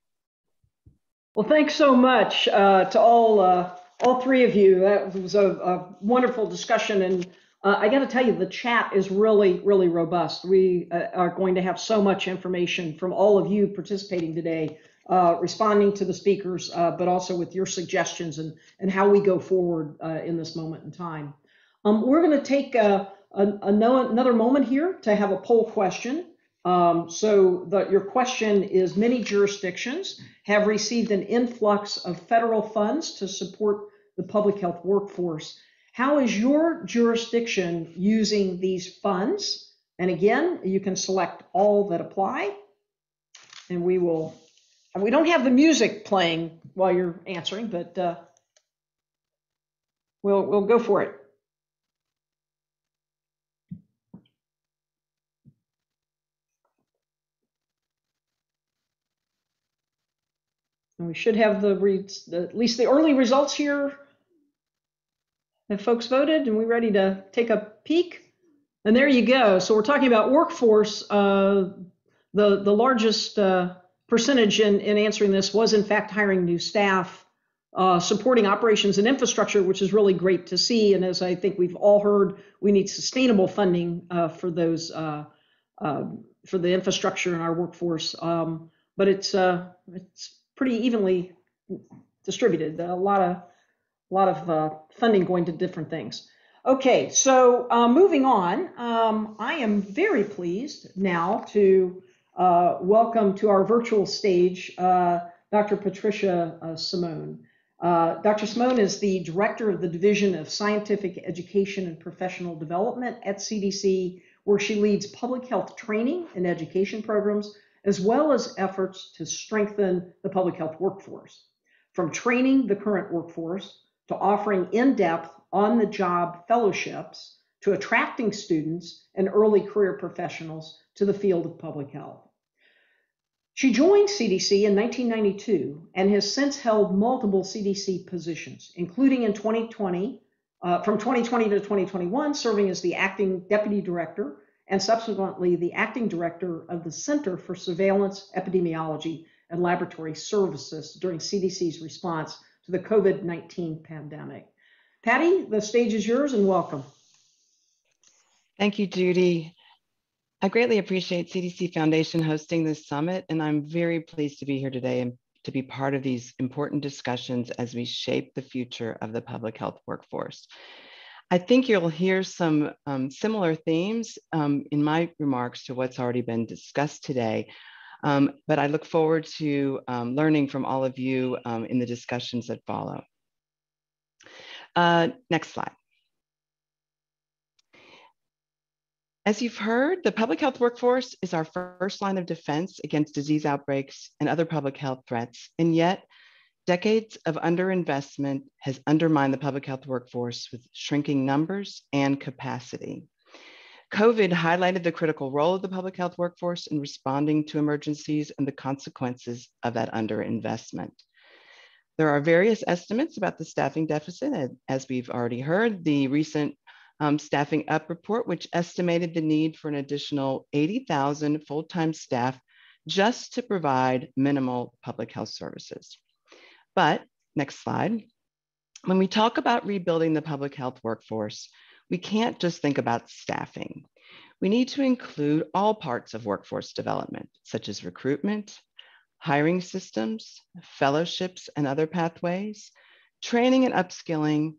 Well, thanks so much uh, to all uh, all three of you. That was a, a wonderful discussion, and uh, I got to tell you, the chat is really, really robust. We uh, are going to have so much information from all of you participating today, uh, responding to the speakers, uh, but also with your suggestions and, and how we go forward uh, in this moment in time. Um, we're going to take uh, a, a, another moment here to have a poll question. Um, so the, your question is many jurisdictions have received an influx of federal funds to support the public health workforce. How is your jurisdiction using these funds? And again, you can select all that apply. And we will, we don't have the music playing while you're answering, but uh, we'll, we'll go for it. And we should have the, re- at least the early results here. Have folks voted and we ready to take a peek? And there you go. So we're talking about workforce. Uh, the, the largest uh, percentage in, in answering this was in fact hiring new staff, uh, supporting operations and infrastructure, which is really great to see. And as I think we've all heard, we need sustainable funding uh, for those, uh, uh, for the infrastructure in our workforce. Um, but it's, it's pretty evenly distributed. A lot of a lot of uh, funding going to different things. Okay, so uh, moving on, um, I am very pleased now to uh, welcome to our virtual stage uh, Dr. Patricia uh, Simone. Uh, Dr. Simone is the director of the Division of Scientific Education and Professional Development at CDC, where she leads public health training and education programs as well as efforts to strengthen the public health workforce. From training the current workforce to offering in depth, on the job fellowships to attracting students and early career professionals to the field of public health. She joined CDC in 1992 and has since held multiple CDC positions, including in 2020, uh, from 2020 to 2021, serving as the acting deputy director and subsequently the acting director of the Center for Surveillance, Epidemiology, and Laboratory Services during CDC's response to the COVID 19 pandemic. Patty, the stage is yours and welcome. Thank you, Judy. I greatly appreciate CDC Foundation hosting this summit, and I'm very pleased to be here today and to be part of these important discussions as we shape the future of the public health workforce. I think you'll hear some um, similar themes um, in my remarks to what's already been discussed today. Um, but I look forward to um, learning from all of you um, in the discussions that follow. Uh, next slide. As you've heard, the public health workforce is our first line of defense against disease outbreaks and other public health threats. And yet, Decades of underinvestment has undermined the public health workforce with shrinking numbers and capacity. COVID highlighted the critical role of the public health workforce in responding to emergencies and the consequences of that underinvestment. There are various estimates about the staffing deficit, And as we've already heard. The recent um, Staffing Up report, which estimated the need for an additional 80,000 full time staff just to provide minimal public health services. But next slide. When we talk about rebuilding the public health workforce, we can't just think about staffing. We need to include all parts of workforce development, such as recruitment, hiring systems, fellowships and other pathways, training and upskilling,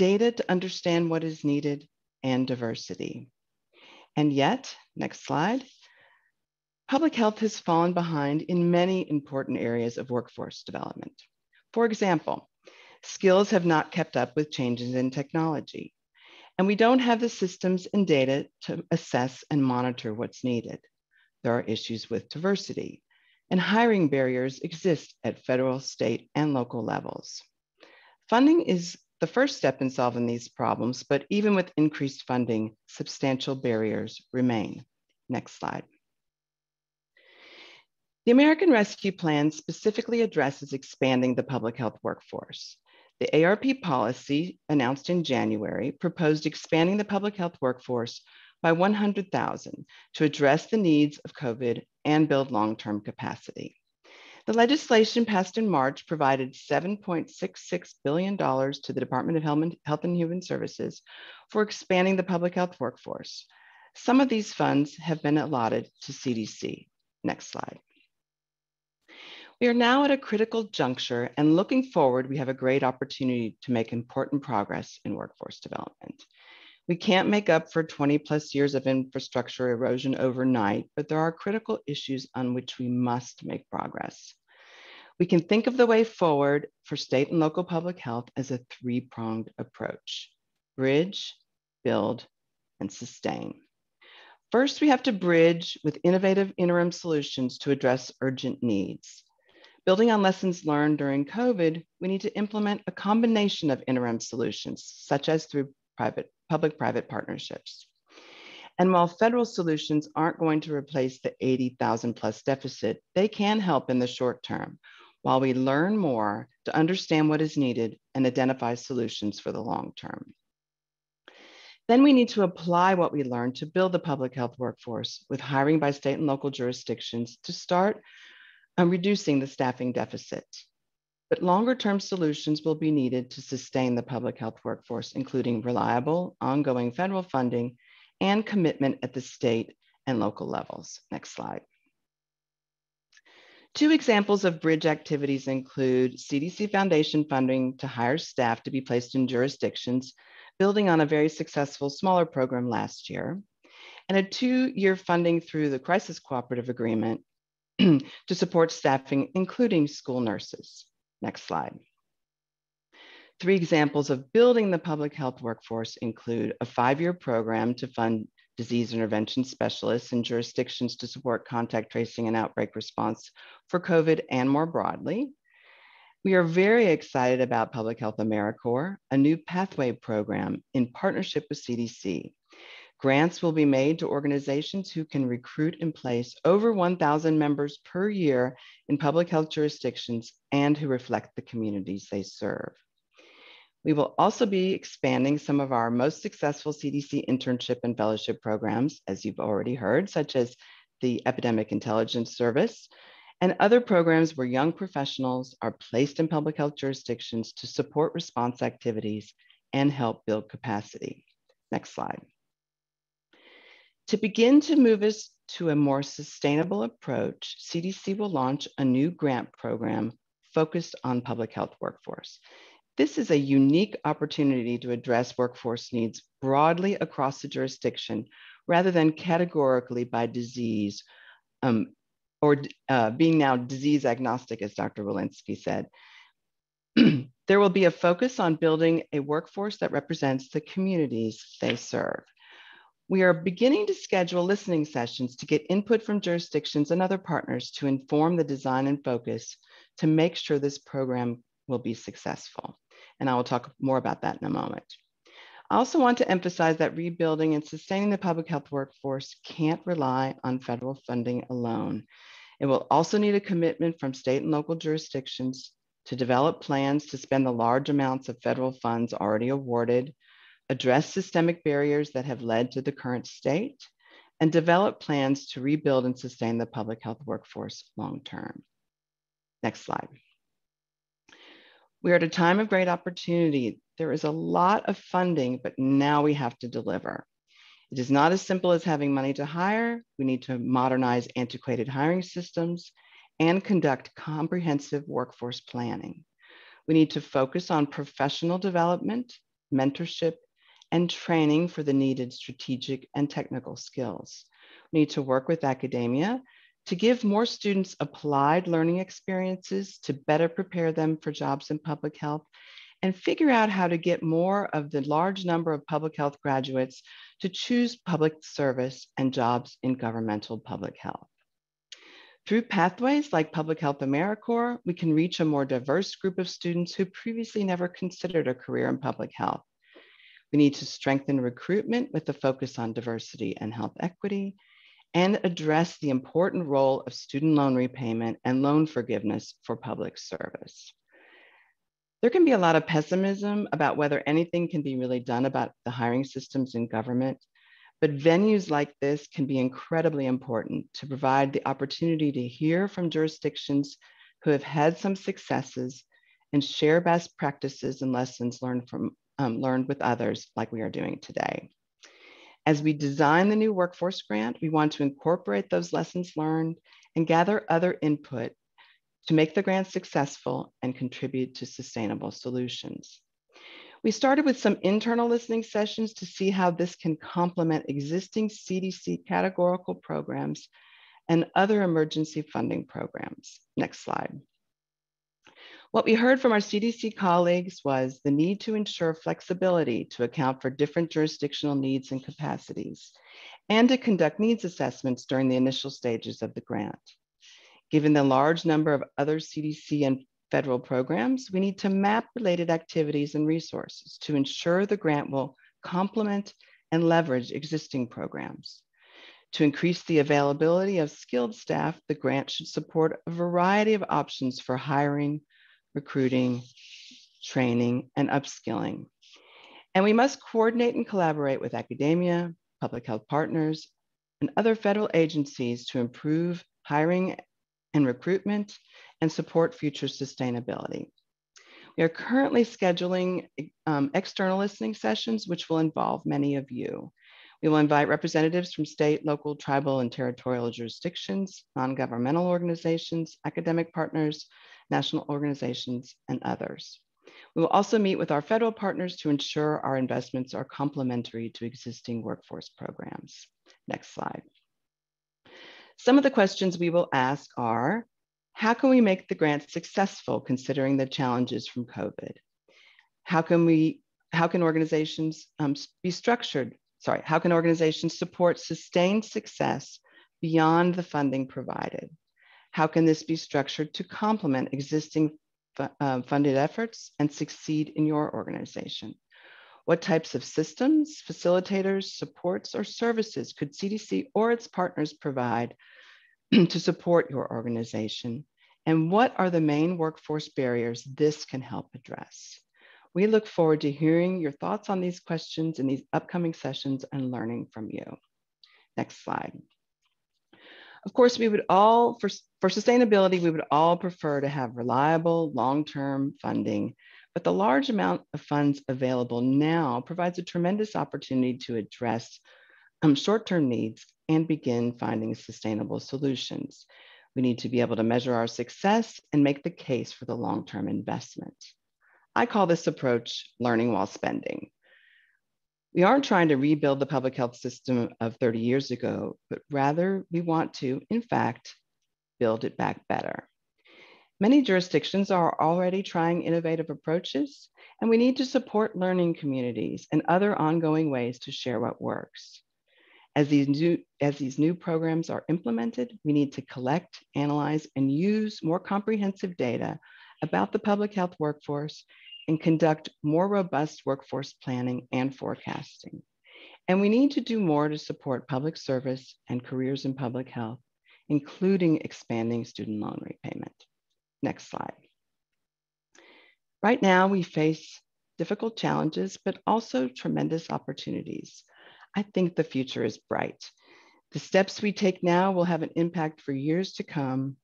data to understand what is needed, and diversity. And yet, next slide, public health has fallen behind in many important areas of workforce development. For example, skills have not kept up with changes in technology, and we don't have the systems and data to assess and monitor what's needed. There are issues with diversity, and hiring barriers exist at federal, state, and local levels. Funding is the first step in solving these problems, but even with increased funding, substantial barriers remain. Next slide. The American Rescue Plan specifically addresses expanding the public health workforce. The ARP policy announced in January proposed expanding the public health workforce by 100,000 to address the needs of COVID and build long-term capacity. The legislation passed in March provided $7.66 billion to the Department of Health and Human Services for expanding the public health workforce. Some of these funds have been allotted to CDC. Next slide. We are now at a critical juncture and looking forward, we have a great opportunity to make important progress in workforce development. We can't make up for 20 plus years of infrastructure erosion overnight, but there are critical issues on which we must make progress. We can think of the way forward for state and local public health as a three pronged approach bridge, build, and sustain. First, we have to bridge with innovative interim solutions to address urgent needs. Building on lessons learned during COVID, we need to implement a combination of interim solutions, such as through private, public-private partnerships. And while federal solutions aren't going to replace the 80,000 plus deficit, they can help in the short term while we learn more to understand what is needed and identify solutions for the long term. Then we need to apply what we learned to build the public health workforce with hiring by state and local jurisdictions to start and reducing the staffing deficit. But longer term solutions will be needed to sustain the public health workforce, including reliable, ongoing federal funding and commitment at the state and local levels. Next slide. Two examples of bridge activities include CDC Foundation funding to hire staff to be placed in jurisdictions, building on a very successful smaller program last year, and a two-year funding through the Crisis Cooperative Agreement to support staffing, including school nurses. Next slide. Three examples of building the public health workforce include a five-year program to fund disease intervention specialists in jurisdictions to support contact tracing and outbreak response for COVID and more broadly. We are very excited about Public Health AmeriCorps, a new pathway program in partnership with CDC Grants will be made to organizations who can recruit and place over 1,000 members per year in public health jurisdictions and who reflect the communities they serve. We will also be expanding some of our most successful CDC internship and fellowship programs, as you've already heard, such as the Epidemic Intelligence Service and other programs where young professionals are placed in public health jurisdictions to support response activities and help build capacity. Next slide. To begin to move us to a more sustainable approach, CDC will launch a new grant program focused on public health workforce. This is a unique opportunity to address workforce needs broadly across the jurisdiction rather than categorically by disease um, or uh, being now disease agnostic, as Dr. Walensky said. there will be a focus on building a workforce that represents the communities they serve. We are beginning to schedule listening sessions to get input from jurisdictions and other partners to inform the design and focus to make sure this program will be successful. And I will talk more about that in a moment. I also want to emphasize that rebuilding and sustaining the public health workforce can't rely on federal funding alone. It will also need a commitment from state and local jurisdictions to develop plans to spend the large amounts of federal funds already awarded address systemic barriers that have led to the current state, and develop plans to rebuild and sustain the public health workforce long term. Next slide. We are at a time of great opportunity. There is a lot of funding, but now we have to deliver. It is not as simple as having money to hire. We need to modernize antiquated hiring systems and conduct comprehensive workforce planning. We need to focus on professional development, mentorship, and training for the needed strategic and technical skills. We need to work with academia to give more students applied learning experiences to better prepare them for jobs in public health and figure out how to get more of the large number of public health graduates to choose public service and jobs in governmental public health. Through pathways like Public Health AmeriCorps, we can reach a more diverse group of students who previously never considered a career in public health. We need to strengthen recruitment with a focus on diversity and health equity and address the important role of student loan repayment and loan forgiveness for public service. There can be a lot of pessimism about whether anything can be really done about the hiring systems in government, but venues like this can be incredibly important to provide the opportunity to hear from jurisdictions who have had some successes and share best practices and lessons learned from um, learned with others like we are doing today. As we design the new workforce grant, we want to incorporate those lessons learned and gather other input to make the grant successful and contribute to sustainable solutions. We started with some internal listening sessions to see how this can complement existing CDC categorical programs and other emergency funding programs. Next slide. What we heard from our CDC colleagues was the need to ensure flexibility to account for different jurisdictional needs and capacities, and to conduct needs assessments during the initial stages of the grant. Given the large number of other CDC and federal programs, we need to map related activities and resources to ensure the grant will complement and leverage existing programs. To increase the availability of skilled staff, the grant should support a variety of options for hiring, recruiting, training, and upskilling. And we must coordinate and collaborate with academia, public health partners, and other federal agencies to improve hiring and recruitment and support future sustainability. We are currently scheduling um, external listening sessions, which will involve many of you. We will invite representatives from state, local, tribal, and territorial jurisdictions, non-governmental organizations, academic partners, national organizations, and others. We will also meet with our federal partners to ensure our investments are complementary to existing workforce programs. Next slide. Some of the questions we will ask are, how can we make the grant successful considering the challenges from COVID? How can we, how can organizations um, be structured? Sorry, how can organizations support sustained success beyond the funding provided? How can this be structured to complement existing uh, funded efforts and succeed in your organization? What types of systems, facilitators, supports, or services could CDC or its partners provide to support your organization? And what are the main workforce barriers this can help address? We look forward to hearing your thoughts on these questions in these upcoming sessions and learning from you. Next slide. Of course, we would all, for, for sustainability, we would all prefer to have reliable long-term funding, but the large amount of funds available now provides a tremendous opportunity to address um, short-term needs and begin finding sustainable solutions. We need to be able to measure our success and make the case for the long-term investment. I call this approach learning while spending. We aren't trying to rebuild the public health system of 30 years ago, but rather we want to, in fact, build it back better. Many jurisdictions are already trying innovative approaches, and we need to support learning communities and other ongoing ways to share what works. As these, new, as these new programs are implemented, we need to collect, analyze, and use more comprehensive data about the public health workforce and conduct more robust workforce planning and forecasting. And we need to do more to support public service and careers in public health, including expanding student loan repayment. Next slide. Right now, we face difficult challenges, but also tremendous opportunities. I think the future is bright. The steps we take now will have an impact for years to come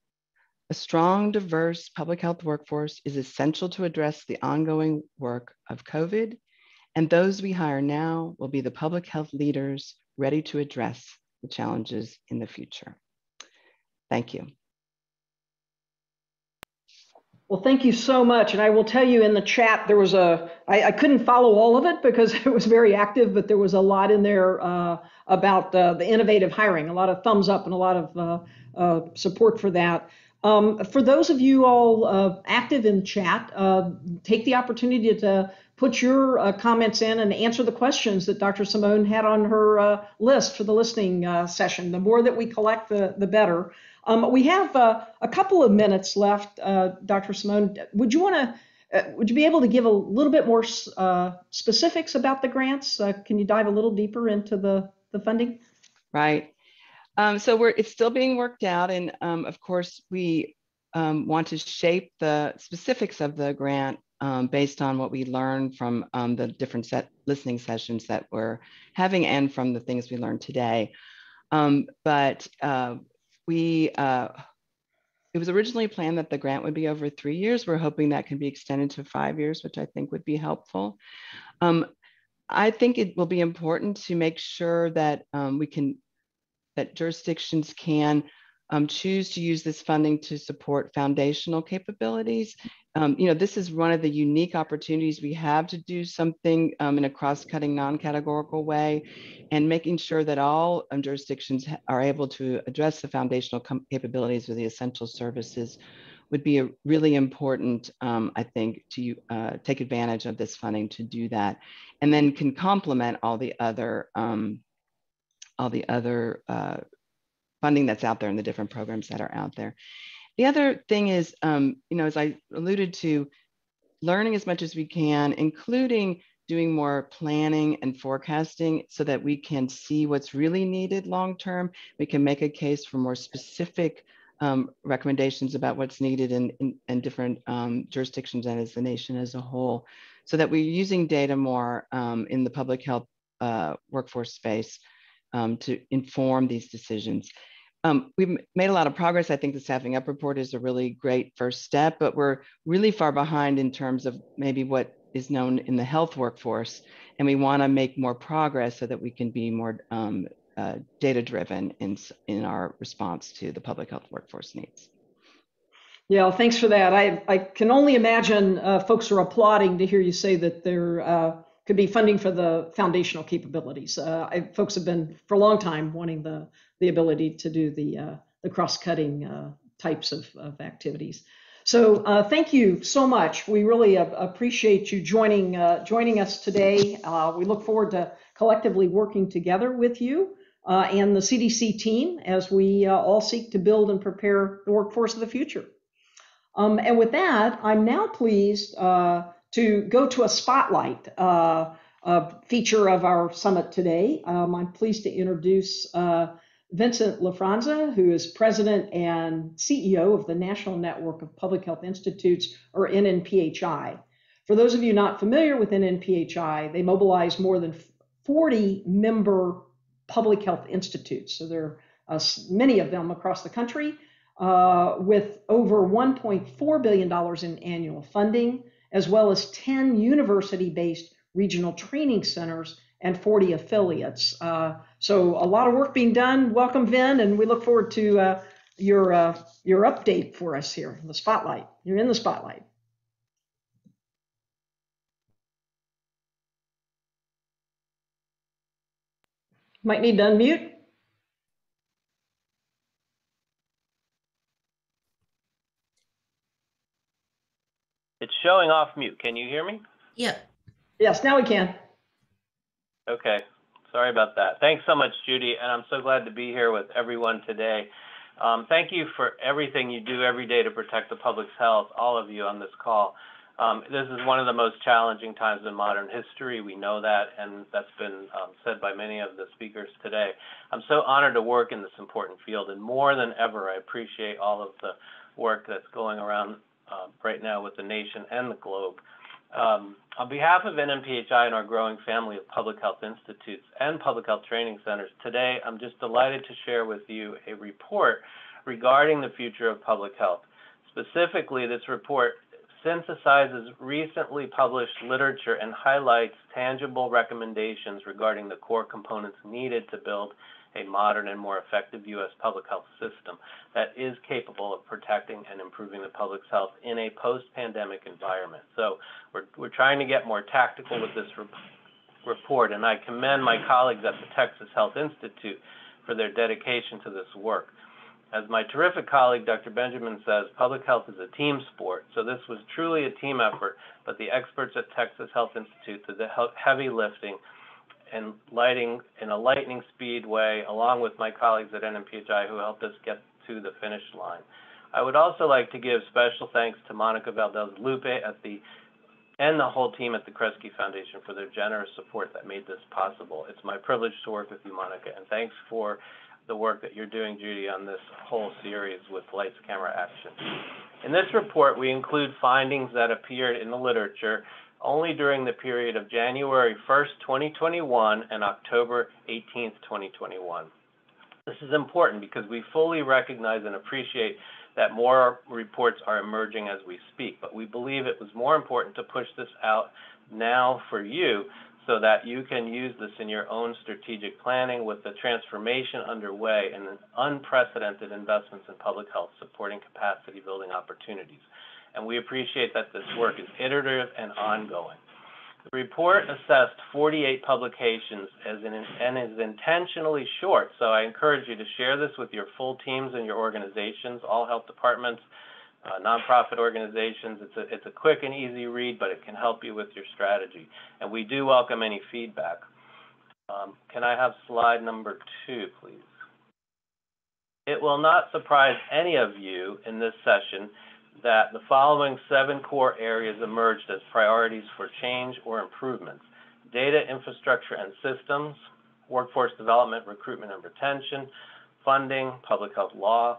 a strong, diverse public health workforce is essential to address the ongoing work of COVID, and those we hire now will be the public health leaders ready to address the challenges in the future. Thank you. Well, thank you so much. And I will tell you in the chat, there was a, I, I couldn't follow all of it because it was very active, but there was a lot in there uh, about uh, the innovative hiring, a lot of thumbs up and a lot of uh, uh support for that. Um, for those of you all uh, active in chat, uh, take the opportunity to put your uh, comments in and answer the questions that Dr. Simone had on her uh, list for the listening uh, session. The more that we collect, the, the better. Um, we have uh, a couple of minutes left, Dr. Simone. Would you want to? would you be able to give a little bit more specifics about the grants? can you dive a little deeper into the, the funding? Right. Um, so we're it's still being worked out, and um, of course we um, want to shape the specifics of the grant um, based on what we learned from um, the different set listening sessions that we're having and from the things we learned today. Um, but uh, we uh, it was originally planned that the grant would be over three years. We're hoping that can be extended to five years, which I think would be helpful. I think it will be important to make sure that we can that jurisdictions can um, choose to use this funding to support foundational capabilities. Um, you know, this is one of the unique opportunities we have to do something um, in a cross-cutting, non-categorical way, and making sure that all um, jurisdictions are able to address the foundational capabilities of the essential services would be a really important, um, I think, to uh, take advantage of this funding to do that, and then can complement all the other um, all the other uh, funding that's out there and the different programs that are out there. The other thing is, um, you know, as I alluded to, learning as much as we can, including doing more planning and forecasting so that we can see what's really needed long term. We can make a case for more specific um, recommendations about what's needed in, in, in different um, jurisdictions and as the nation as a whole, so that we're using data more um, in the public health uh, workforce space um, to inform these decisions. Um, we've made a lot of progress. I think the staffing up report is a really great first step, but we're really far behind in terms of maybe what is known in the health workforce. And we want to make more progress so that we can be more um, uh, data driven in, in our response to the public health workforce needs. Yeah, thanks for that. I, I can only imagine uh, folks are applauding to hear you say that there uh, could be funding for the foundational capabilities. Uh, I, folks have been for a long time wanting the the ability to do the uh, the cross-cutting uh, types of, of activities. So uh, thank you so much. We really appreciate you joining uh, joining us today. Uh, we look forward to collectively working together with you and the CDC team as we all seek to build and prepare the workforce of the future. Um, and with that, I'm now pleased to go to a spotlight feature of our summit today. Um, I'm pleased to introduce Vincent Lafronza, who is president and CEO of the National Network of Public Health Institutes, or NNPHI. For those of you not familiar with NNPHI, they mobilize more than 40 member public health institutes. So there are uh, many of them across the country uh, with over $1.4 billion in annual funding, as well as 10 university based regional training centers and 40 affiliates. Uh, so a lot of work being done. Welcome, Vin, and we look forward to uh, your uh, your update for us here in the spotlight. You're in the spotlight. Might need to unmute. It's showing off mute. Can you hear me? Yeah. Yes, now we can. Okay, sorry about that. Thanks so much, Judy, and I'm so glad to be here with everyone today. Um, thank you for everything you do every day to protect the public's health, all of you on this call. Um, this is one of the most challenging times in modern history. We know that, and that's been um, said by many of the speakers today. I'm so honored to work in this important field, and more than ever, I appreciate all of the work that's going around right now with the nation and the globe. Um, on behalf of NNPHI and our growing family of public health institutes and public health training centers, today I'm just delighted to share with you a report regarding the future of public health. Specifically, this report synthesizes recently published literature and highlights tangible recommendations regarding the core components needed to build a modern and more effective U.S. public health system that is capable of protecting and improving the public's health in a post-pandemic environment. So we're, we're trying to get more tactical with this re report, and I commend my colleagues at the Texas Health Institute for their dedication to this work. As my terrific colleague, Dr. Benjamin says, public health is a team sport. So this was truly a team effort, but the experts at Texas Health Institute did the heavy lifting and lighting in a lightning speed way, along with my colleagues at NNPHI who helped us get to the finish line. I would also like to give special thanks to Monica Valdes Lupi at the and the whole team at the Kresge Foundation for their generous support that made this possible. It's my privilege to work with you, Monica, and thanks for the work that you're doing, Judy, on this whole series with Lights, Camera, Action. In this report, we include findings that appeared in the literature only during the period of January 1st, 2021 and October 18th, 2021. This is important because we fully recognize and appreciate that more reports are emerging as we speak, but we believe it was more important to push this out now for you so that you can use this in your own strategic planning with the transformation underway and unprecedented investments in public health supporting capacity building opportunities. And we appreciate that this work is iterative and ongoing. The report assessed 48 publications as in, and is intentionally short, so I encourage you to share this with your full teams and your organizations, all health departments, uh, nonprofit organizations. It's a, it's a quick and easy read, but it can help you with your strategy. And we do welcome any feedback. Um, can I have slide number two, please? It will not surprise any of you in this session that the following seven core areas emerged as priorities for change or improvements. Data infrastructure and systems, workforce development, recruitment and retention, funding, public health law,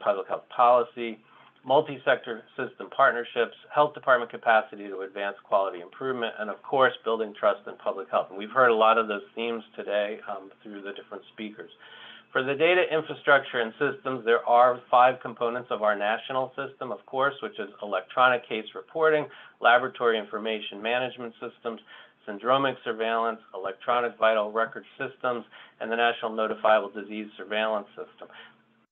public health policy, multi-sector system partnerships, health department capacity to advance quality improvement, and of course, building trust in public health. And we've heard a lot of those themes today um, through the different speakers. For the data infrastructure and systems, there are five components of our national system, of course, which is electronic case reporting, laboratory information management systems, syndromic surveillance, electronic vital record systems, and the National Notifiable Disease Surveillance System.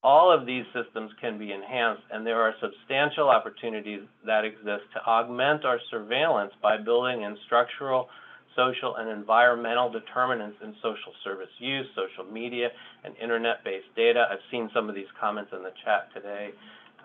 All of these systems can be enhanced, and there are substantial opportunities that exist to augment our surveillance by building in structural, social, and environmental determinants in social service use, social media, and internet-based data. I've seen some of these comments in the chat today.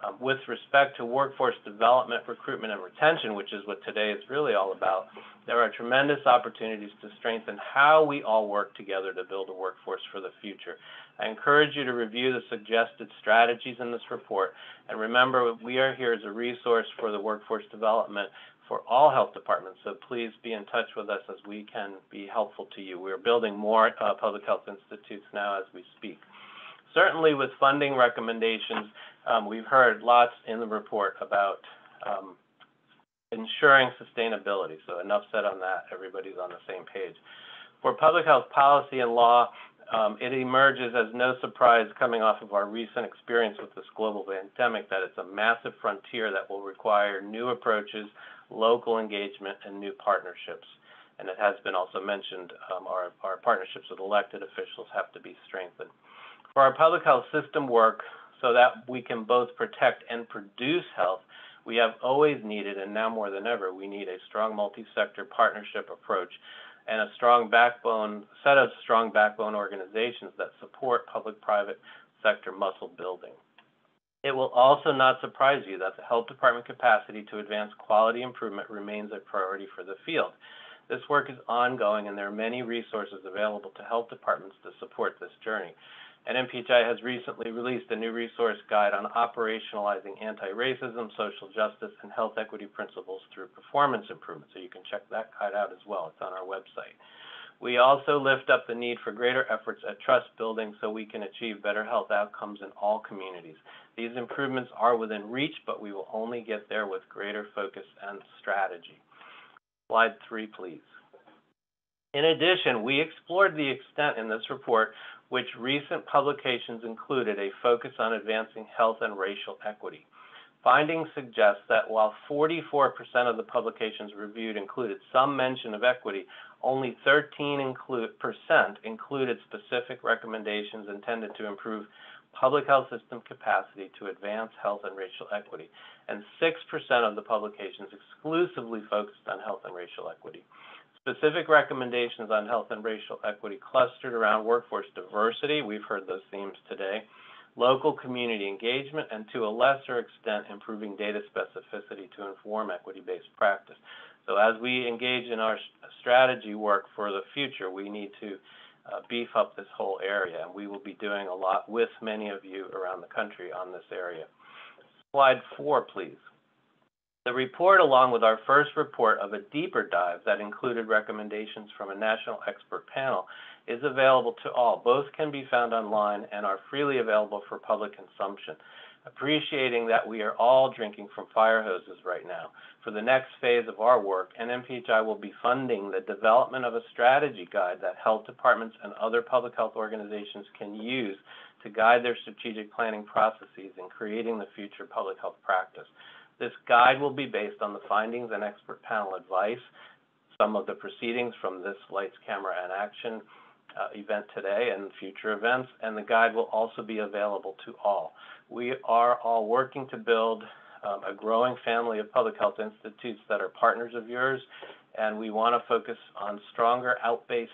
Um, with respect to workforce development, recruitment, and retention, which is what today is really all about, there are tremendous opportunities to strengthen how we all work together to build a workforce for the future. I encourage you to review the suggested strategies in this report. And remember, we are here as a resource for the workforce development for all health departments. So please be in touch with us as we can be helpful to you. We're building more uh, public health institutes now as we speak. Certainly with funding recommendations, um, we've heard lots in the report about um, ensuring sustainability. So enough said on that. Everybody's on the same page. For public health policy and law, um, it emerges as no surprise coming off of our recent experience with this global pandemic that it's a massive frontier that will require new approaches, local engagement, and new partnerships. And it has been also mentioned, um, our, our partnerships with elected officials have to be strengthened. For our public health system work, so that we can both protect and produce health, we have always needed, and now more than ever, we need a strong multi-sector partnership approach and a strong backbone, set of strong backbone organizations that support public-private sector muscle building. It will also not surprise you that the health department capacity to advance quality improvement remains a priority for the field. This work is ongoing and there are many resources available to health departments to support this journey and NNPHI has recently released a new resource guide on operationalizing anti-racism, social justice, and health equity principles through performance improvement. So you can check that guide out as well. It's on our website. We also lift up the need for greater efforts at trust building so we can achieve better health outcomes in all communities. These improvements are within reach, but we will only get there with greater focus and strategy. Slide three, please. In addition, we explored the extent in this report which recent publications included a focus on advancing health and racial equity. Findings suggest that while 44% of the publications reviewed included some mention of equity, only 13% include, included specific recommendations intended to improve public health system capacity to advance health and racial equity, and 6% of the publications exclusively focused on health and racial equity. Specific recommendations on health and racial equity clustered around workforce diversity, we've heard those themes today, local community engagement, and to a lesser extent, improving data specificity to inform equity-based practice. So as we engage in our strategy work for the future, we need to uh, beef up this whole area, and we will be doing a lot with many of you around the country on this area. Slide four, please. The report, along with our first report of a deeper dive that included recommendations from a national expert panel, is available to all. Both can be found online and are freely available for public consumption. Appreciating that we are all drinking from fire hoses right now. For the next phase of our work, NNPHI will be funding the development of a strategy guide that health departments and other public health organizations can use to guide their strategic planning processes in creating the future public health practice. This guide will be based on the findings and expert panel advice, some of the proceedings from this Lights, Camera, and Action uh, event today and future events, and the guide will also be available to all. We are all working to build um, a growing family of public health institutes that are partners of yours, and we want to focus on stronger out-based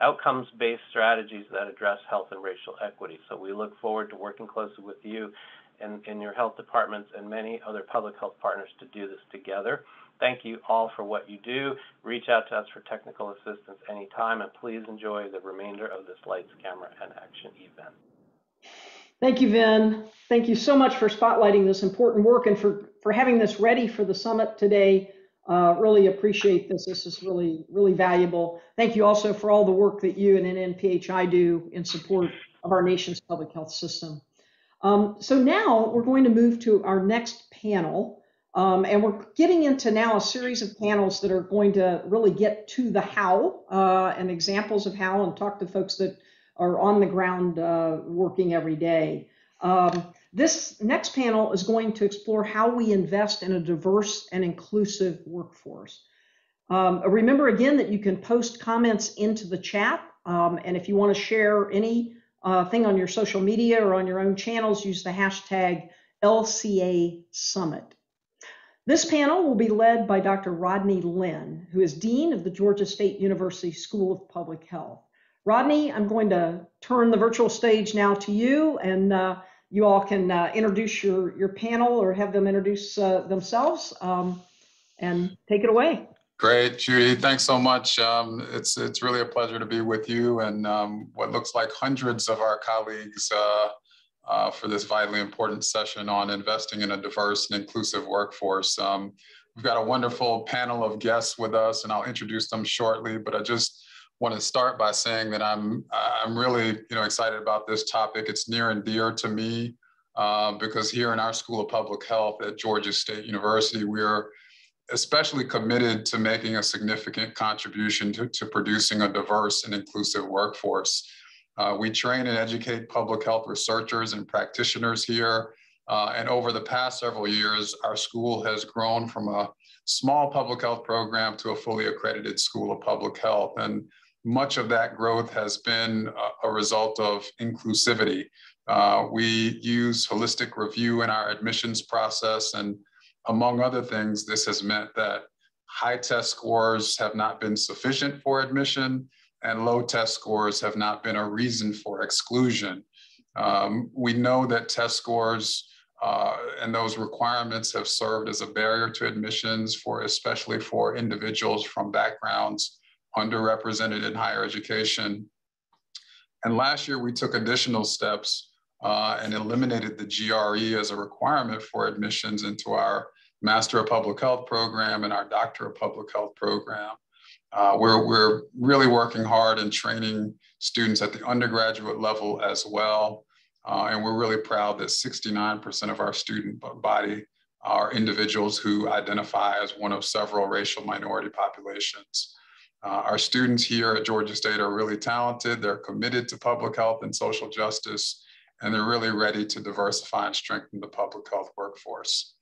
outcomes-based strategies that address health and racial equity. So we look forward to working closely with you and in your health departments and many other public health partners to do this together. Thank you all for what you do. Reach out to us for technical assistance anytime, and please enjoy the remainder of this Lights, Camera, and Action event. Thank you, Vin. Thank you so much for spotlighting this important work and for, for having this ready for the summit today. Uh, really appreciate this. This is really, really valuable. Thank you also for all the work that you and NNPHI do in support of our nation's public health system. Um, so now we're going to move to our next panel. Um, and we're getting into now a series of panels that are going to really get to the how uh, and examples of how and talk to folks that are on the ground uh, working every day. Um, this next panel is going to explore how we invest in a diverse and inclusive workforce. Um, remember again that you can post comments into the chat. Um, and if you want to share any uh, thing on your social media or on your own channels, use the hashtag LCA Summit. This panel will be led by Dr. Rodney Lyn, who is Dean of the Georgia State University School of Public Health. Rodney, I'm going to turn the virtual stage now to you, and uh, you all can uh, introduce your, your panel or have them introduce uh, themselves um, and take it away. Great, Judy. Thanks so much. Um, it's it's really a pleasure to be with you and um, what looks like hundreds of our colleagues uh, uh, for this vitally important session on investing in a diverse and inclusive workforce. Um, we've got a wonderful panel of guests with us, and I'll introduce them shortly. But I just want to start by saying that I'm I'm really you know excited about this topic. It's near and dear to me uh, because here in our School of Public Health at Georgia State University, we're especially committed to making a significant contribution to, to producing a diverse and inclusive workforce. Uh, we train and educate public health researchers and practitioners here. Uh, and over the past several years, our school has grown from a small public health program to a fully accredited school of public health. And much of that growth has been a, a result of inclusivity. Uh, we use holistic review in our admissions process and among other things, this has meant that high test scores have not been sufficient for admission and low test scores have not been a reason for exclusion. Um, we know that test scores uh, and those requirements have served as a barrier to admissions for especially for individuals from backgrounds underrepresented in higher education. And last year we took additional steps uh, and eliminated the GRE as a requirement for admissions into our Master of Public Health program and our Doctor of Public Health program. Uh, we're, we're really working hard in training students at the undergraduate level as well. Uh, and we're really proud that 69% of our student body are individuals who identify as one of several racial minority populations. Uh, our students here at Georgia State are really talented. They're committed to public health and social justice and they're really ready to diversify and strengthen the public health workforce.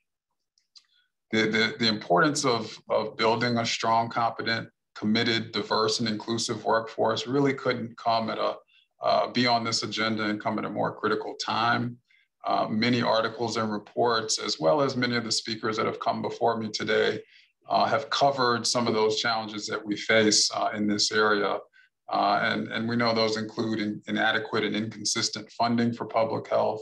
The, the, the importance of, of building a strong, competent, committed, diverse, and inclusive workforce really couldn't come at a, uh, be on this agenda and come at a more critical time. Uh, many articles and reports, as well as many of the speakers that have come before me today, uh, have covered some of those challenges that we face uh, in this area. Uh, and, and we know those include in, inadequate and inconsistent funding for public health,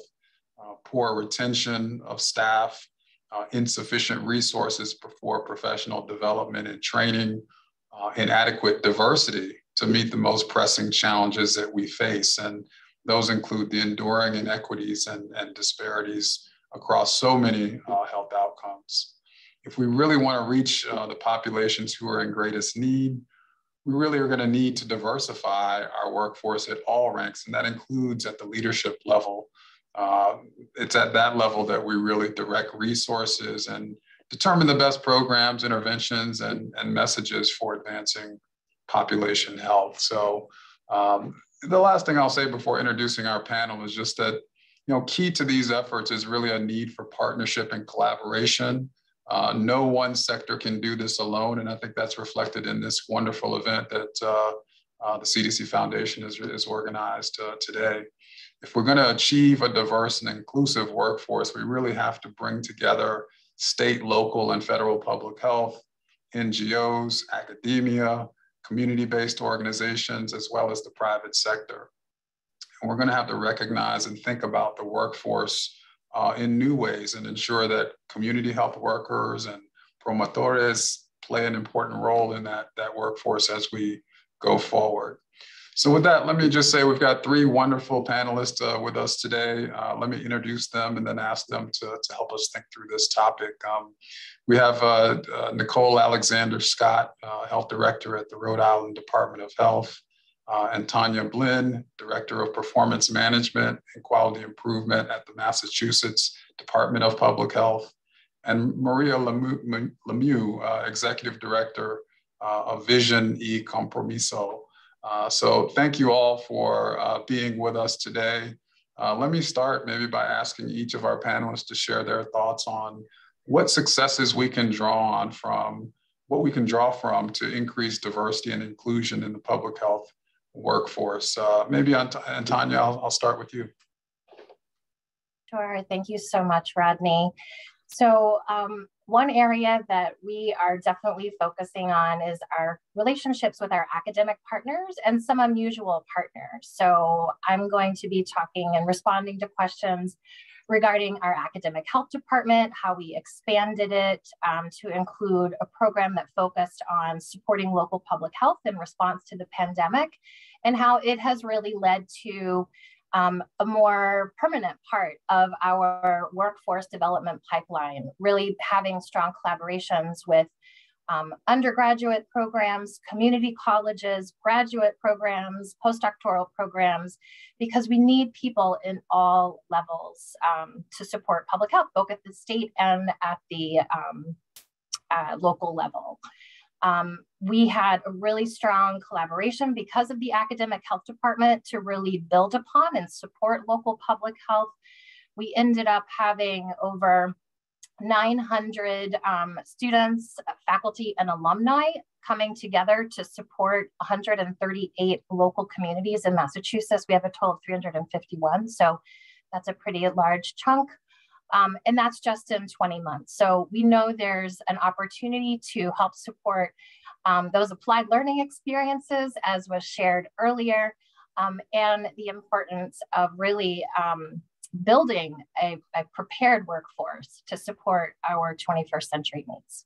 uh, poor retention of staff, uh, insufficient resources for professional development and training, uh, inadequate diversity to meet the most pressing challenges that we face. And those include the enduring inequities and, and disparities across so many health outcomes. If we really want to reach uh, the populations who are in greatest need, we really are going to need to diversify our workforce at all ranks, and that includes at the leadership level. Uh, it's at that level that we really direct resources and determine the best programs, interventions, and, and messages for advancing population health. So um, the last thing I'll say before introducing our panel is just that, you know, key to these efforts is really a need for partnership and collaboration Uh, no one sector can do this alone, and I think that's reflected in this wonderful event that uh, uh, the CDC Foundation is, is organized uh, today. If we're going to achieve a diverse and inclusive workforce, we really have to bring together state, local, and federal public health, NGOs, academia, community-based organizations, as well as the private sector. And we're going to have to recognize and think about the workforce uh, in new ways and ensure that community health workers and promotores play an important role in that, that workforce as we go forward. So with that, let me just say we've got three wonderful panelists uh, with us today. Uh, let me introduce them and then ask them to, to help us think through this topic. Um, we have uh, uh Nicole Alexander Scott, uh, Health Director at the Rhode Island Department of Health, uh, and Tanya Blinn, Director of Performance Management and Quality Improvement at the Massachusetts Department of Public Health, and Maria Lemus, Lemus Executive Director of Vision e Compromiso uh, so thank you all for uh, being with us today. Uh, let me start maybe by asking each of our panelists to share their thoughts on what successes we can draw on from, what we can draw from to increase diversity and inclusion in the public health workforce. Uh, maybe Antanya, I'll, I'll start with you. Sure, thank you so much, Rodney. So um, one area that we are definitely focusing on is our relationships with our academic partners and some unusual partners. So I'm going to be talking and responding to questions regarding our academic health department, how we expanded it um, to include a program that focused on supporting local public health in response to the pandemic, and how it has really led to um, a more permanent part of our workforce development pipeline, really having strong collaborations with um, undergraduate programs, community colleges, graduate programs, postdoctoral programs, because we need people in all levels um, to support public health, both at the state and at the um, uh, local level. Um, we had a really strong collaboration because of the academic health department to really build upon and support local public health. We ended up having over 900 um, students, faculty, and alumni coming together to support 138 local communities in Massachusetts. We have a total of 351, so that's a pretty large chunk. Um, and that's just in 20 months. So we know there's an opportunity to help support um, those applied learning experiences as was shared earlier, um, and the importance of really um, building a, a, prepared workforce to support our 21st century needs.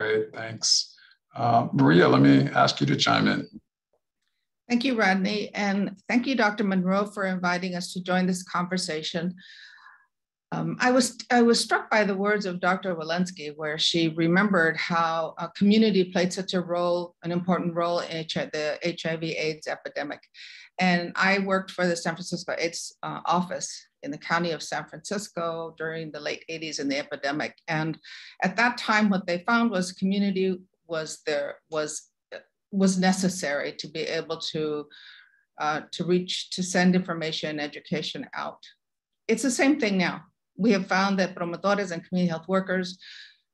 Great, thanks. Uh, Maria, let me ask you to chime in. Thank you, Rodney, and thank you, Dr. Monroe, for inviting us to join this conversation. Um, I was I was struck by the words of Dr. Walensky, where she remembered how a community played such a role, an important role in the HIV/AIDS epidemic. And I worked for the San Francisco AIDS uh, office in the county of San Francisco during the late 80s in the epidemic. And at that time, what they found was community was there was was necessary to be able to uh, to reach to send information education out. It's the same thing now we have found that promotores and community health workers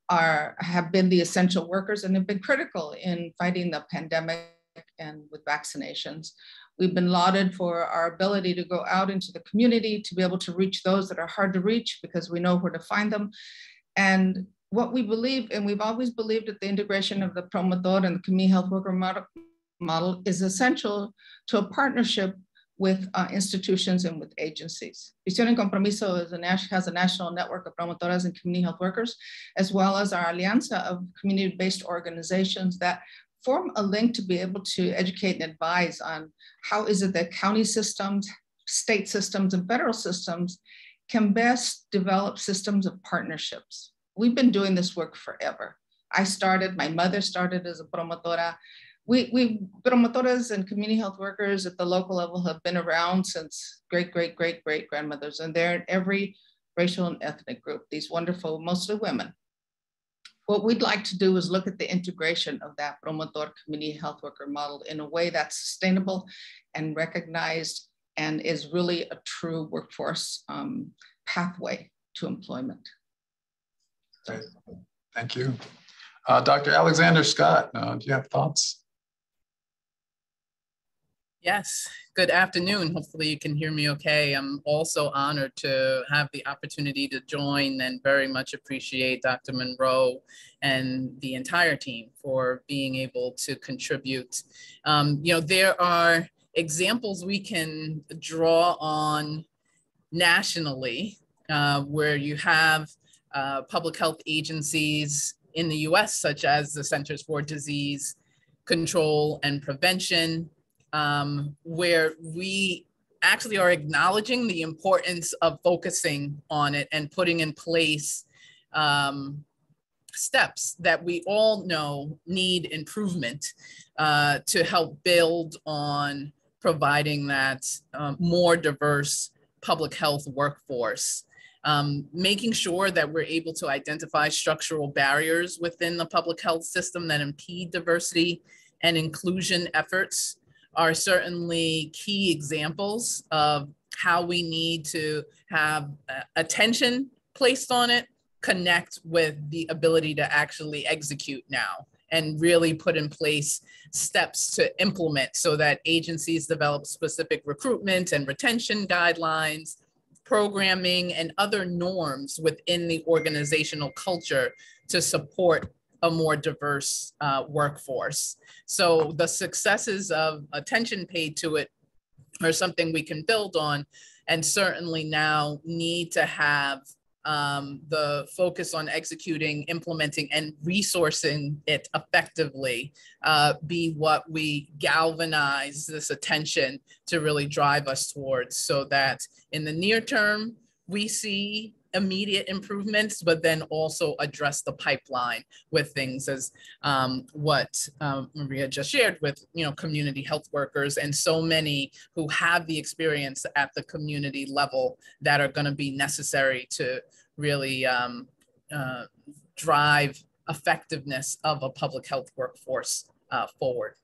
are have been the essential workers and have been critical in fighting the pandemic and with vaccinations. We've been lauded for our ability to go out into the community to be able to reach those that are hard to reach because we know where to find them. And what we believe, and we've always believed that the integration of the promotor and the community health worker model, model is essential to a partnership with uh, institutions and with agencies. Visión y Compromiso a, has a national network of promotoras and community health workers, as well as our alianza of community-based organizations that form a link to be able to educate and advise on how is it that county systems, state systems, and federal systems can best develop systems of partnerships. We've been doing this work forever. I started, my mother started as a promotora we, we promotores and community health workers at the local level have been around since great, great, great, great grandmothers, and they're in every racial and ethnic group, these wonderful, mostly women. What we'd like to do is look at the integration of that promotor community health worker model in a way that's sustainable and recognized and is really a true workforce um, pathway to employment. Great. Thank you. Uh, Dr. Alexander Scott, uh, do you have thoughts? Yes, good afternoon. Hopefully you can hear me okay. I'm also honored to have the opportunity to join and very much appreciate Dr. Monroe and the entire team for being able to contribute. Um, you know, there are examples we can draw on nationally uh, where you have uh, public health agencies in the US, such as the Centers for Disease Control and Prevention, um, where we actually are acknowledging the importance of focusing on it and putting in place um, steps that we all know need improvement uh, to help build on providing that um, more diverse public health workforce. Um, making sure that we're able to identify structural barriers within the public health system that impede diversity and inclusion efforts are certainly key examples of how we need to have uh, attention placed on it, connect with the ability to actually execute now and really put in place steps to implement so that agencies develop specific recruitment and retention guidelines, programming, and other norms within the organizational culture to support a more diverse uh, workforce. So the successes of attention paid to it are something we can build on and certainly now need to have um, the focus on executing, implementing, and resourcing it effectively uh, be what we galvanize this attention to really drive us towards so that in the near term, we see immediate improvements, but then also address the pipeline with things as um, what um, Maria just shared with, you know, community health workers and so many who have the experience at the community level that are going to be necessary to really um, uh, drive effectiveness of a public health workforce uh, forward.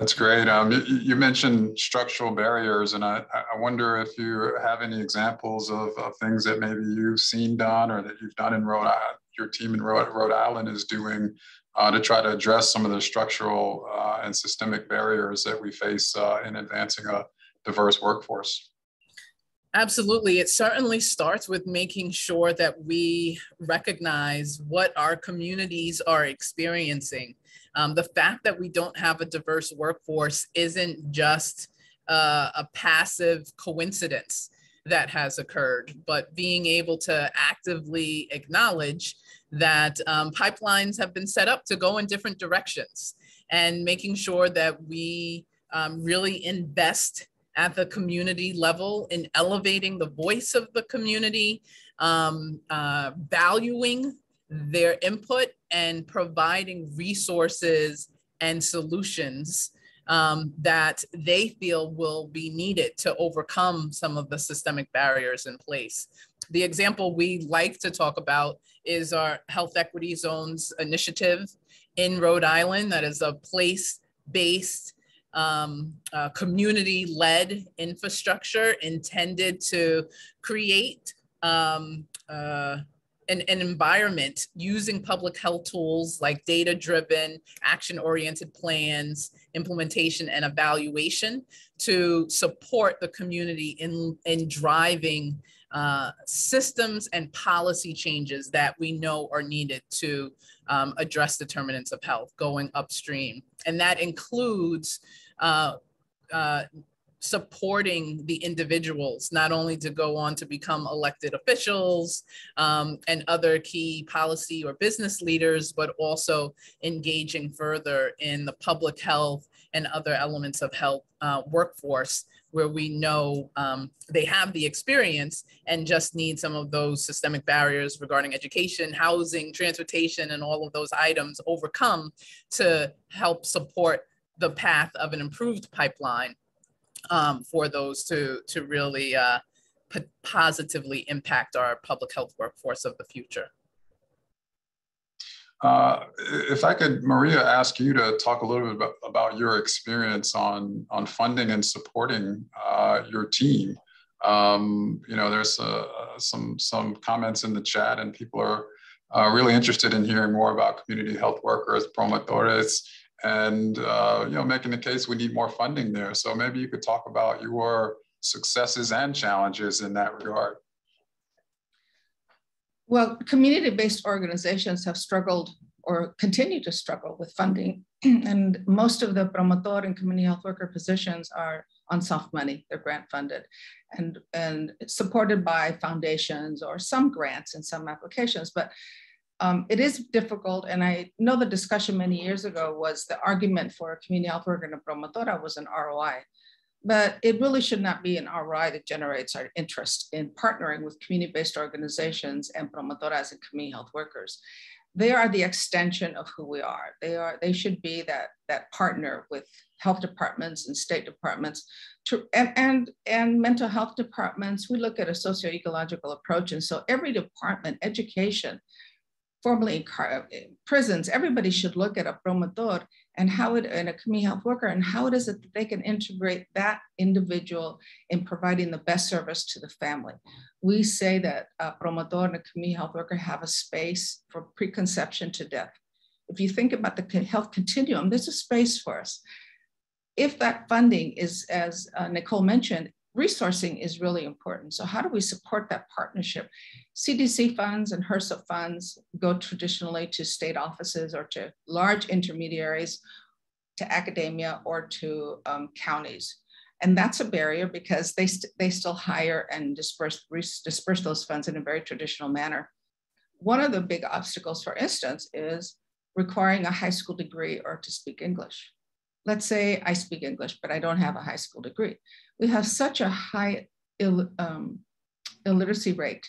That's great. Um, you, you, mentioned structural barriers, and I, I, wonder if you have any examples of, of, things that maybe you've seen done or that you've done in Rhode Island, your team in Rhode, Rhode Island is doing uh, to try to address some of the structural uh, and systemic barriers that we face uh, in advancing a diverse workforce. Absolutely. It certainly starts with making sure that we recognize what our communities are experiencing um, the fact that we don't have a diverse workforce isn't just uh, a passive coincidence that has occurred, but being able to actively acknowledge that um, pipelines have been set up to go in different directions and making sure that we um, really invest at the community level in elevating the voice of the community, um, uh, valuing their input and providing resources and solutions um, that they feel will be needed to overcome some of the systemic barriers in place. The example we like to talk about is our Health Equity Zones initiative in Rhode Island that is a place-based um, uh, community-led infrastructure intended to create um, uh, an, an environment using public health tools like data driven, action oriented plans, implementation, and evaluation to support the community in, in driving uh, systems and policy changes that we know are needed to um, address determinants of health going upstream. And that includes uh, uh, supporting the individuals, not only to go on to become elected officials um, and other key policy or business leaders, but also engaging further in the public health and other elements of health uh, workforce where we know um, they have the experience and just need some of those systemic barriers regarding education, housing, transportation, and all of those items overcome to help support the path of an improved pipeline um, for those to, to really uh, positively impact our public health workforce of the future. Uh, if I could, Maria, ask you to talk a little bit about, about your experience on, on funding and supporting uh, your team. Um, you know, there's uh, some, some comments in the chat and people are uh, really interested in hearing more about community health workers, promotores, and uh, you know, making the case we need more funding there. So maybe you could talk about your successes and challenges in that regard. Well, community-based organizations have struggled or continue to struggle with funding. and most of the promotor and community health worker positions are on soft money, they're grant funded and, and supported by foundations or some grants in some applications. But um, it is difficult. And I know the discussion many years ago was the argument for a community health worker and a promotora was an ROI. But it really should not be an ROI that generates our interest in partnering with community-based organizations and promotoras and community health workers they are the extension of who we are. They are they should be that that partner with health departments and state departments to, and, and, and mental health departments. We look at a socio-ecological approach. And so every department, education, formerly in prisons, everybody should look at a promotor and how it, and a community health worker and how it is that they can integrate that individual in providing the best service to the family. We say that a promotor and a community health worker have a space for preconception to death. If you think about the health continuum, there's a space for us. If that funding is, as uh, Nicole mentioned, resourcing is really important. So how do we support that partnership? CDC funds and HRSA funds go traditionally to state offices or to large intermediaries, to academia or to um, counties. And that's a barrier because they, st they still hire and disperse, disperse those funds in a very traditional manner. One of the big obstacles, for instance, is requiring a high school degree or to speak English. Let's say I speak English, but I don't have a high school degree we have such a high Ill, um, illiteracy rate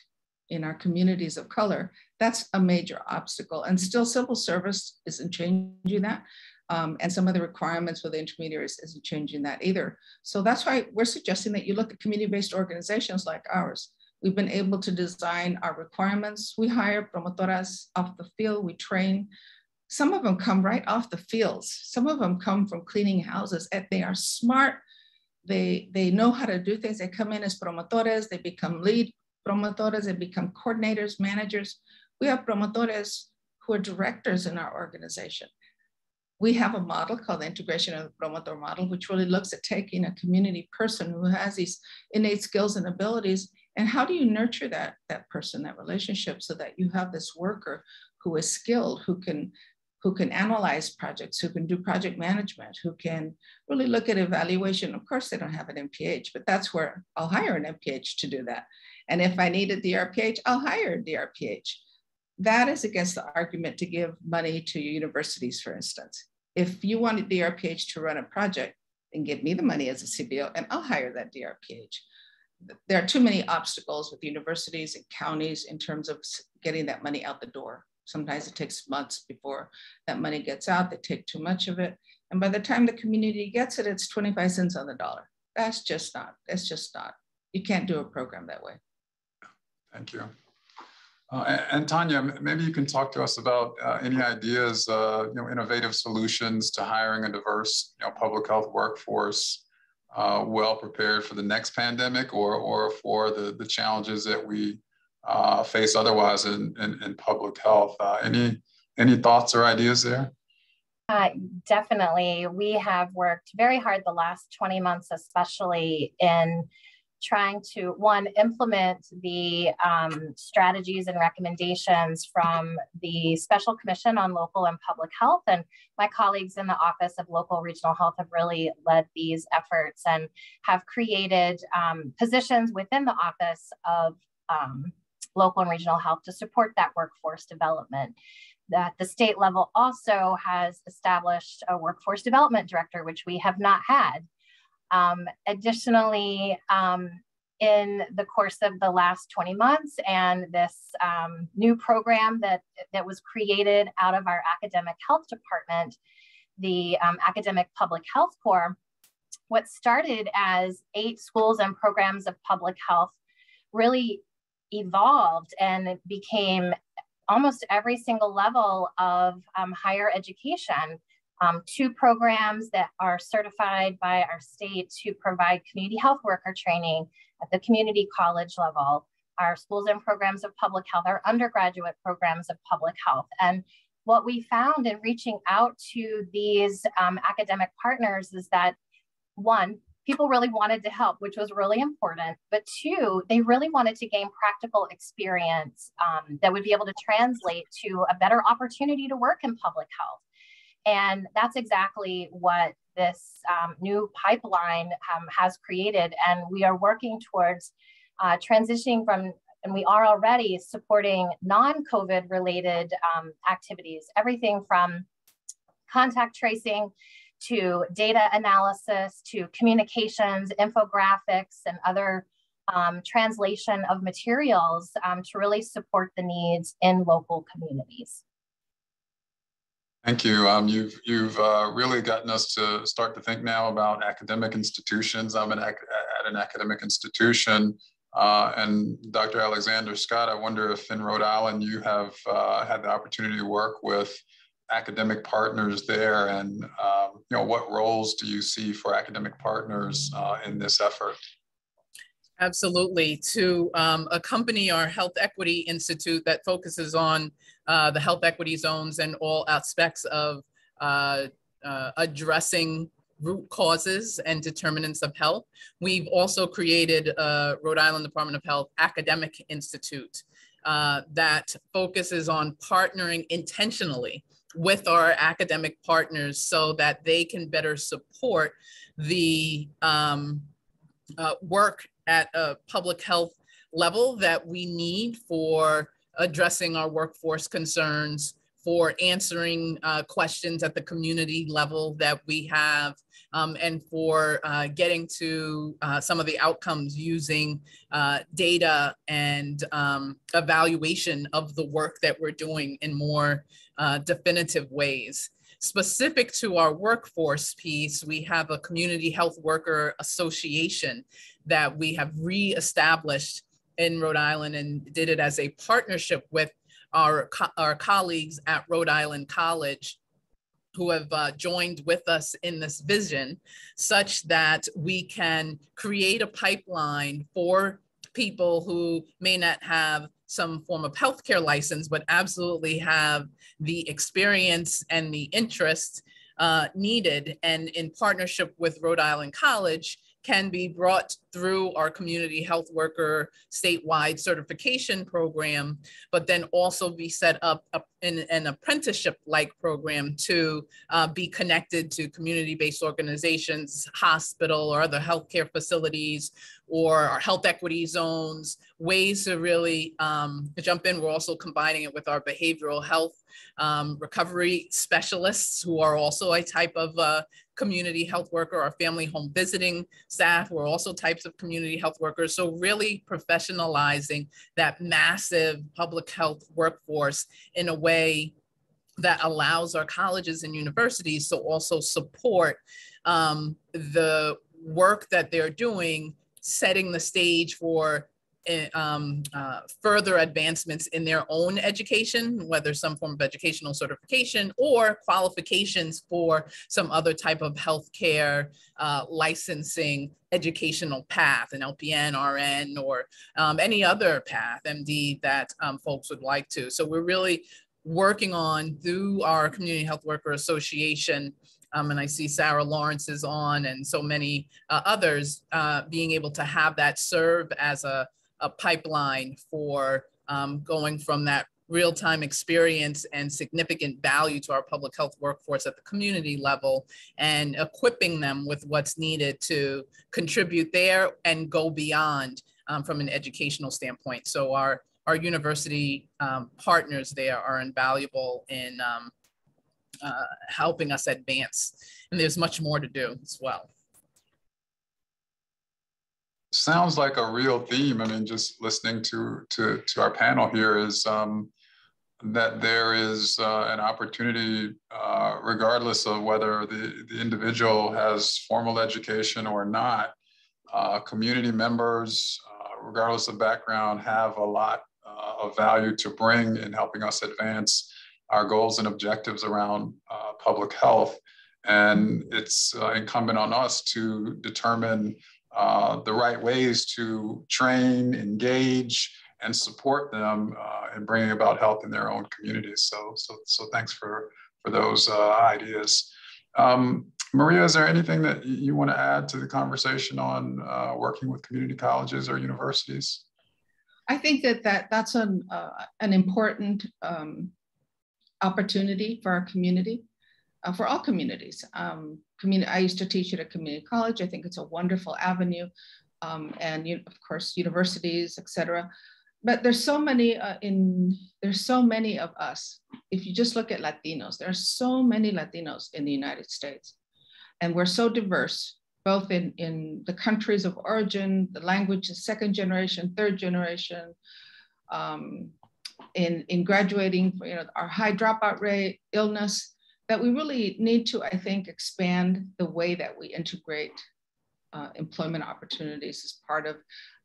in our communities of color, that's a major obstacle. And still civil service isn't changing that. Um, and some of the requirements for the intermediaries isn't changing that either. So that's why we're suggesting that you look at community-based organizations like ours. We've been able to design our requirements. We hire promotoras off the field, we train. Some of them come right off the fields. Some of them come from cleaning houses and they are smart, they, they know how to do things. They come in as promotores, they become lead promotores, they become coordinators, managers. We have promotores who are directors in our organization. We have a model called the integration of the promotor model, which really looks at taking a community person who has these innate skills and abilities and how do you nurture that, that person, that relationship so that you have this worker who is skilled, who can who can analyze projects, who can do project management, who can really look at evaluation. Of course, they don't have an MPH, but that's where I'll hire an MPH to do that. And if I need a DRPH, I'll hire a DRPH. That is against the argument to give money to universities, for instance. If you want a DRPH to run a project, then give me the money as a CBO and I'll hire that DRPH. There are too many obstacles with universities and counties in terms of getting that money out the door. Sometimes it takes months before that money gets out. They take too much of it. And by the time the community gets it, it's 25 cents on the dollar. That's just not, that's just not, you can't do a program that way. Thank you. Uh, and, and, Tanya, maybe you can talk to us about uh, any ideas, uh, you know, innovative solutions to hiring a diverse, you know, public health workforce, uh, well prepared for the next pandemic or, or for the, the challenges that we uh, face otherwise in, in, in public health. Uh, any, any thoughts or ideas there? Uh, definitely. We have worked very hard the last 20 months, especially in trying to, one, implement the um, strategies and recommendations from the Special Commission on Local and Public Health. And my colleagues in the Office of Local Regional Health have really led these efforts and have created um, positions within the Office of um, local and regional health to support that workforce development. That the state level also has established a workforce development director, which we have not had. Um, additionally, um, in the course of the last 20 months and this um, new program that, that was created out of our academic health department, the um, Academic Public Health Corps, what started as eight schools and programs of public health really evolved and became almost every single level of um, higher education. Um, two programs that are certified by our state to provide community health worker training at the community college level, our schools and programs of public health, our undergraduate programs of public health. And what we found in reaching out to these um, academic partners is that one, people really wanted to help, which was really important. But two, they really wanted to gain practical experience um, that would be able to translate to a better opportunity to work in public health. And that's exactly what this um, new pipeline um, has created. And we are working towards uh, transitioning from, and we are already supporting non COVID related um, activities, everything from contact tracing to data analysis to communications, infographics, and other um, translation of materials um, to really support the needs in local communities. Thank you. Um, you've you've uh, really gotten us to start to think now about academic institutions. I'm an at an academic institution, uh, and Dr. Alexander Scott. I wonder if in Rhode Island you have uh, had the opportunity to work with academic partners there, and um, you know what roles do you see for academic partners uh, in this effort? Absolutely. To um, accompany our Health Equity Institute that focuses on uh, the health equity zones and all aspects of uh, uh, addressing root causes and determinants of health. We've also created a Rhode Island Department of Health Academic Institute uh, that focuses on partnering intentionally with our academic partners so that they can better support the um, uh, work at a public health level that we need for addressing our workforce concerns, for answering uh, questions at the community level that we have, um, and for uh, getting to uh, some of the outcomes using uh, data and um, evaluation of the work that we're doing in more uh, definitive ways. Specific to our workforce piece, we have a community health worker association that we have reestablished in Rhode Island and did it as a partnership with our, co our colleagues at Rhode Island College who have uh, joined with us in this vision such that we can create a pipeline for people who may not have some form of healthcare license, but absolutely have the experience and the interest uh, needed. And in partnership with Rhode Island College, can be brought through our community health worker statewide certification program, but then also be set up in an apprenticeship like program to uh, be connected to community based organizations, hospital, or other healthcare facilities, or our health equity zones, ways to really um, jump in. We're also combining it with our behavioral health um, recovery specialists, who are also a type of uh, community health worker or family home visiting staff who are also types of community health workers. So really professionalizing that massive public health workforce in a way that allows our colleges and universities to also support um, the work that they're doing, setting the stage for um, uh, further advancements in their own education, whether some form of educational certification or qualifications for some other type of healthcare uh, licensing educational path, an LPN, RN, or um, any other path, MD, that um, folks would like to. So we're really working on through our Community Health Worker Association um, and I see Sarah Lawrence is on and so many uh, others uh, being able to have that serve as a a pipeline for um, going from that real-time experience and significant value to our public health workforce at the community level and equipping them with what's needed to contribute there and go beyond um, from an educational standpoint. So our, our university um, partners there are invaluable in um, uh, helping us advance. And there's much more to do as well sounds like a real theme. I mean, just listening to to to our panel here is um, that there is uh, an opportunity, uh, regardless of whether the the individual has formal education or not. Uh, community members, uh, regardless of background, have a lot uh, of value to bring in helping us advance our goals and objectives around uh, public health. And it's incumbent on us to determine uh, the right ways to train, engage, and support them uh, in bringing about health in their own communities. So, so, so thanks for, for those uh, ideas. Um, Maria, is there anything that you want to add to the conversation on uh, working with community colleges or universities? I think that, that that's an, uh, an important um, opportunity for our community, uh, for all communities. Um, community, I used to teach at a community college. I think it's a wonderful avenue. Um, and of course, universities, et cetera but there's so many uh, in there's so many of us if you just look at latinos there are so many latinos in the united states and we're so diverse both in in the countries of origin the language, languages second generation third generation um, in in graduating you know our high dropout rate illness that we really need to i think expand the way that we integrate uh, employment opportunities as part of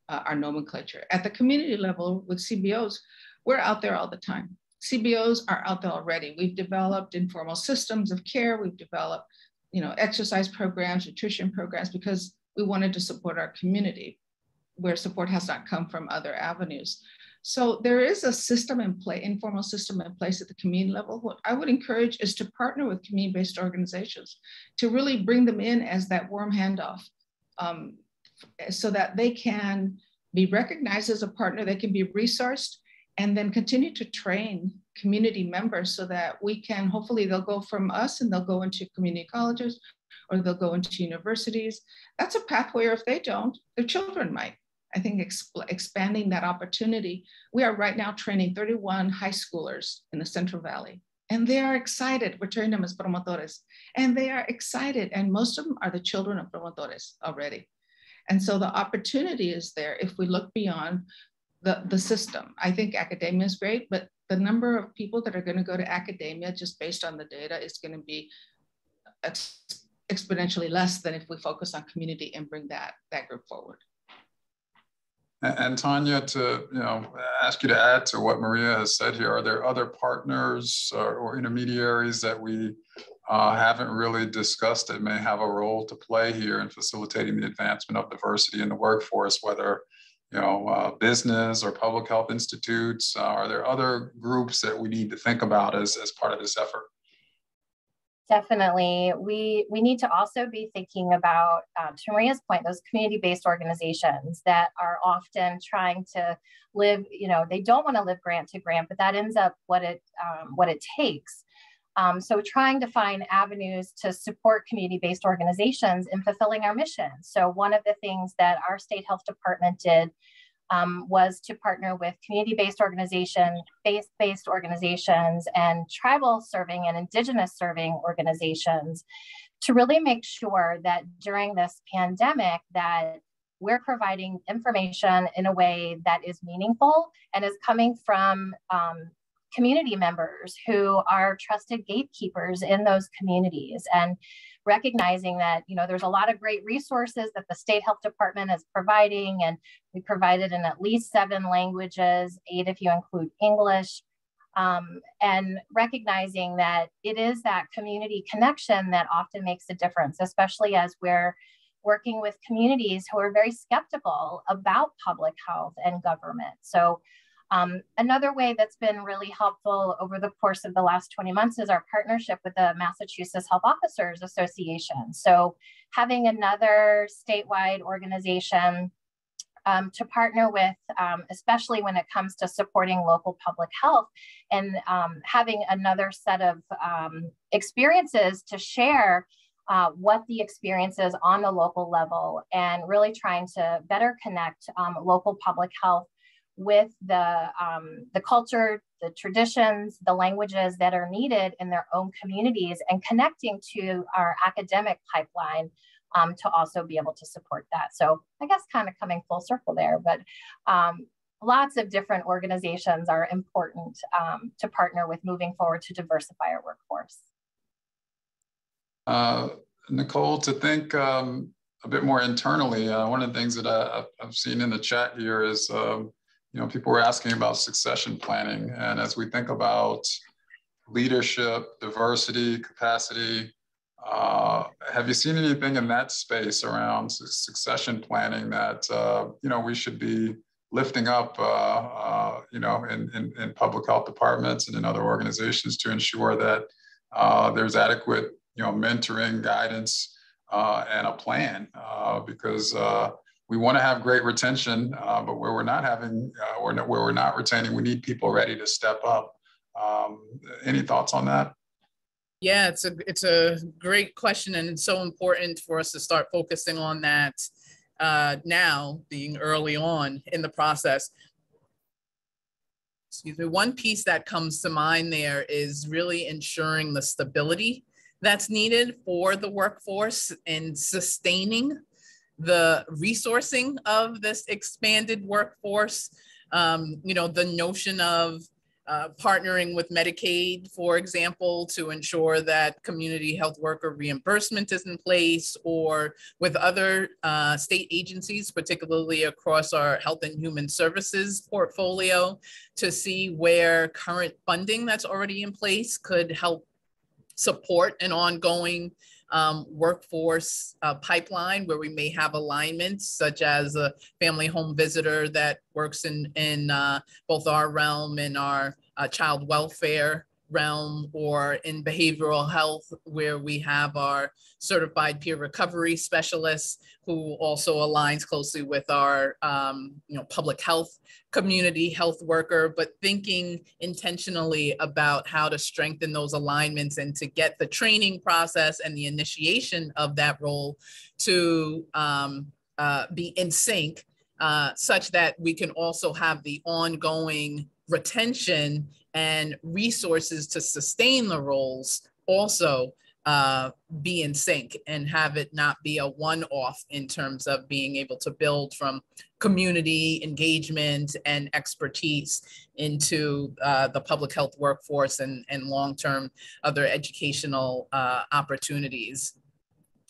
uh, our nomenclature. At the community level with CBOs, we're out there all the time. CBOs are out there already. We've developed informal systems of care. We've developed, you know, exercise programs, nutrition programs, because we wanted to support our community where support has not come from other avenues. So there is a system in play, informal system in place at the community level. What I would encourage is to partner with community-based organizations to really bring them in as that warm handoff. Um, so that they can be recognized as a partner, they can be resourced, and then continue to train community members so that we can hopefully they'll go from us and they'll go into community colleges or they'll go into universities. That's a pathway, or if they don't, their children might. I think exp expanding that opportunity. We are right now training 31 high schoolers in the Central Valley, and they are excited. We're training them as promotores, and they are excited. And most of them are the children of promotores already. And so the opportunity is there if we look beyond the, the system. I think academia is great, but the number of people that are going to go to academia just based on the data is going to be ex exponentially less than if we focus on community and bring that, that group forward. And, Tanya, to you know, ask you to add to what Maria has said here, are there other partners or, or intermediaries that we uh, haven't really discussed that may have a role to play here in facilitating the advancement of diversity in the workforce, whether you know, uh, business or public health institutes? Uh, are there other groups that we need to think about as, as part of this effort? Definitely. We, we need to also be thinking about, um, to Maria's point, those community-based organizations that are often trying to live, you know, they don't want to live grant to grant, but that ends up what it, um, what it takes. Um, so trying to find avenues to support community-based organizations in fulfilling our mission. So one of the things that our state health department did um, was to partner with community-based organizations, faith-based organizations, and tribal serving and indigenous serving organizations to really make sure that during this pandemic that we're providing information in a way that is meaningful and is coming from um, community members who are trusted gatekeepers in those communities. And recognizing that you know there's a lot of great resources that the state health department is providing and we provided in at least seven languages eight if you include english um, and recognizing that it is that community connection that often makes a difference especially as we're working with communities who are very skeptical about public health and government. So um, another way that's been really helpful over the course of the last 20 months is our partnership with the Massachusetts Health Officers Association. So having another statewide organization um, to partner with, um, especially when it comes to supporting local public health and um, having another set of um, experiences to share uh, what the experience is on the local level and really trying to better connect um, local public health with the, um, the culture, the traditions, the languages that are needed in their own communities and connecting to our academic pipeline um, to also be able to support that. So I guess kind of coming full circle there, but um, lots of different organizations are important um, to partner with moving forward to diversify our workforce. Uh, Nicole, to think um, a bit more internally, uh, one of the things that I, have seen in the chat here is um, you know, people were asking about succession planning. And as we think about leadership, diversity, capacity, uh, have you seen anything in that space around succession planning that, uh, you know, we should be lifting up, uh, uh, you know, in, in, in, public health departments and in other organizations to ensure that uh, there's adequate, you know, mentoring, guidance, uh, and a plan because we want to have great retention, but where we're not having, or where we're not retaining, we need people ready to step up. Um, any thoughts on that? Yeah, it's a it's a great question, and it's so important for us to start focusing on that uh, now, being early on in the process. Excuse me. One piece that comes to mind there is really ensuring the stability that's needed for the workforce and sustaining the resourcing of this expanded workforce. Um, you know, the notion of uh, partnering with Medicaid, for example, to ensure that community health worker reimbursement is in place, or with other uh, state agencies, particularly across our health and human services portfolio, to see where current funding that's already in place could help support an ongoing um, workforce uh, pipeline where we may have alignments, such as a family home visitor that works in, in uh, both our realm and our uh, child welfare realm or in behavioral health where we have our certified peer recovery specialists who also aligns closely with our um, you know public health community health worker but thinking intentionally about how to strengthen those alignments and to get the training process and the initiation of that role to um, uh, be in sync uh, such that we can also have the ongoing retention and resources to sustain the roles also uh, be in sync and have it not be a one-off in terms of being able to build from community engagement and expertise into uh, the public health workforce and, and long-term other educational uh, opportunities.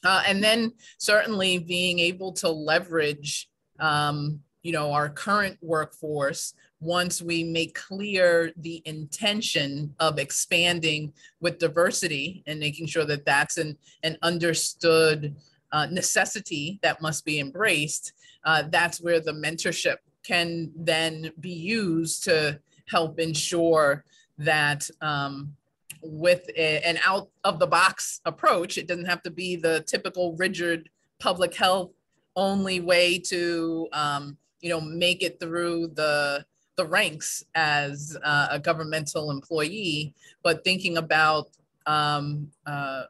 Uh, and then certainly being able to leverage um, you know, our current workforce once we make clear the intention of expanding with diversity and making sure that that's an, an understood uh, necessity that must be embraced, uh, that's where the mentorship can then be used to help ensure that um, with a, an out of the box approach, it doesn't have to be the typical rigid public health only way to um, you know make it through the the ranks as uh, a governmental employee, but thinking about um, uh,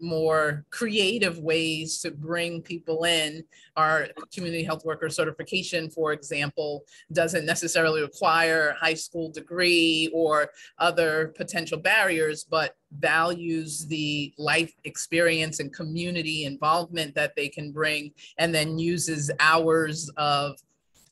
more creative ways to bring people in. Our community health worker certification, for example, doesn't necessarily require a high school degree or other potential barriers, but values the life experience and community involvement that they can bring, and then uses hours of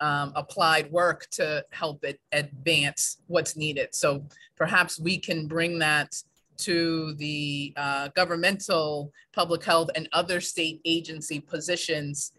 um, applied work to help it advance what's needed. So perhaps we can bring that to the uh, governmental public health and other state agency positions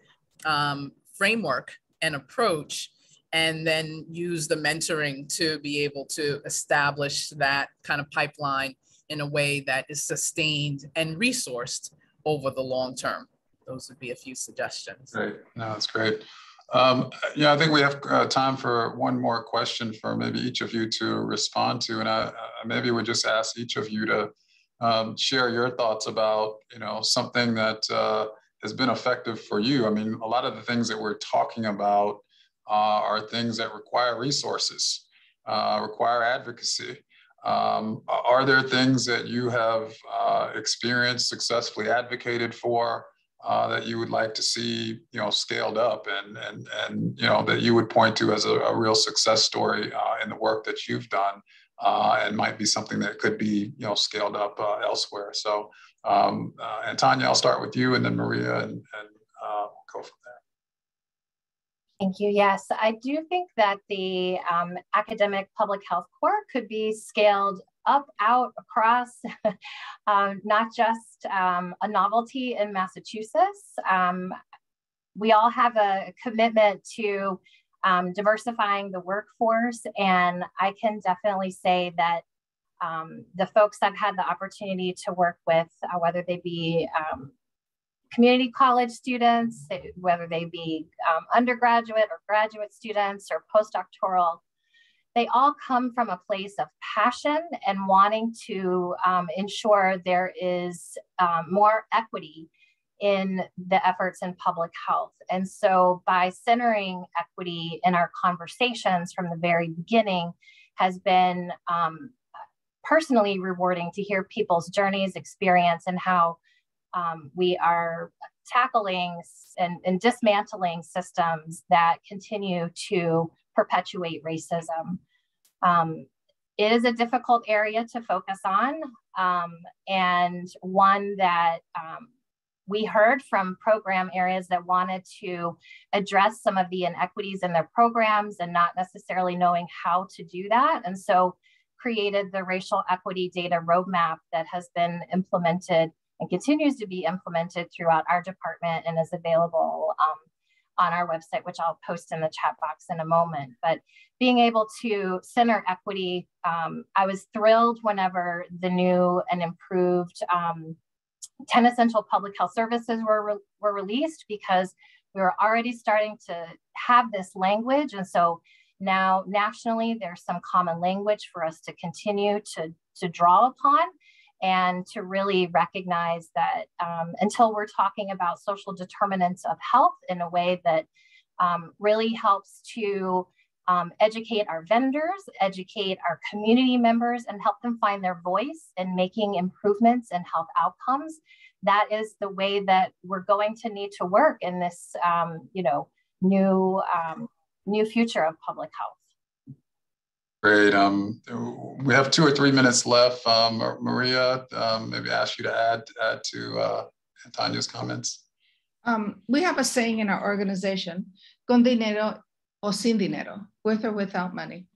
um, framework and approach and then use the mentoring to be able to establish that kind of pipeline in a way that is sustained and resourced over the long term. Those would be a few suggestions. Great. No, that's great. Um, yeah, I think we have uh, time for one more question for maybe each of you to respond to. And I, maybe would just ask each of you to um, share your thoughts about, you know, something that uh, has been effective for you. I mean, a lot of the things that we're talking about uh, are things that require resources, uh, require advocacy. Um, are there things that you have uh, experienced, successfully advocated for, uh, that you would like to see, you know, scaled up and and and you know that you would point to as a, a real success story uh, in the work that you've done, uh, and might be something that could be you know scaled up uh, elsewhere. So, um, uh, and Tanya, I'll start with you, and then Maria, and, and uh, go from there. Thank you. Yes, I do think that the um, academic public health corps could be scaled up, out, across, um, not just um, a novelty in Massachusetts. Um, we all have a commitment to um, diversifying the workforce, and I can definitely say that um, the folks I've had the opportunity to work with, uh, whether they be um, community college students, whether they be undergraduate or graduate students or postdoctoral, they all come from a place of passion and wanting to um, ensure there is um, more equity in the efforts in public health. And so by centering equity in our conversations from the very beginning has been um, personally rewarding to hear people's journeys, experience, and how um, we are tackling and, and, dismantling systems that continue to perpetuate racism. Um, it is a difficult area to focus on um, and one that um, we heard from program areas that wanted to address some of the inequities in their programs and not necessarily knowing how to do that. And so created the racial equity data roadmap that has been implemented and continues to be implemented throughout our department and is available um, on our website, which I'll post in the chat box in a moment. But being able to center equity, um, I was thrilled whenever the new and improved um, 10 essential public health services were, re were released because we were already starting to have this language. And so now nationally, there's some common language for us to continue to, to draw upon and to really recognize that um, until we're talking about social determinants of health in a way that um, really helps to um, educate our vendors, educate our community members, and help them find their voice in making improvements in health outcomes. That is the way that we're going to need to work in this, um, you know, new um, new future of public health. Great. Um, we have two or three minutes left. Um, Maria, um, maybe ask you to add, add to uh, Tanya's comments. Um, we have a saying in our organization, con dinero o sin dinero, with or without money.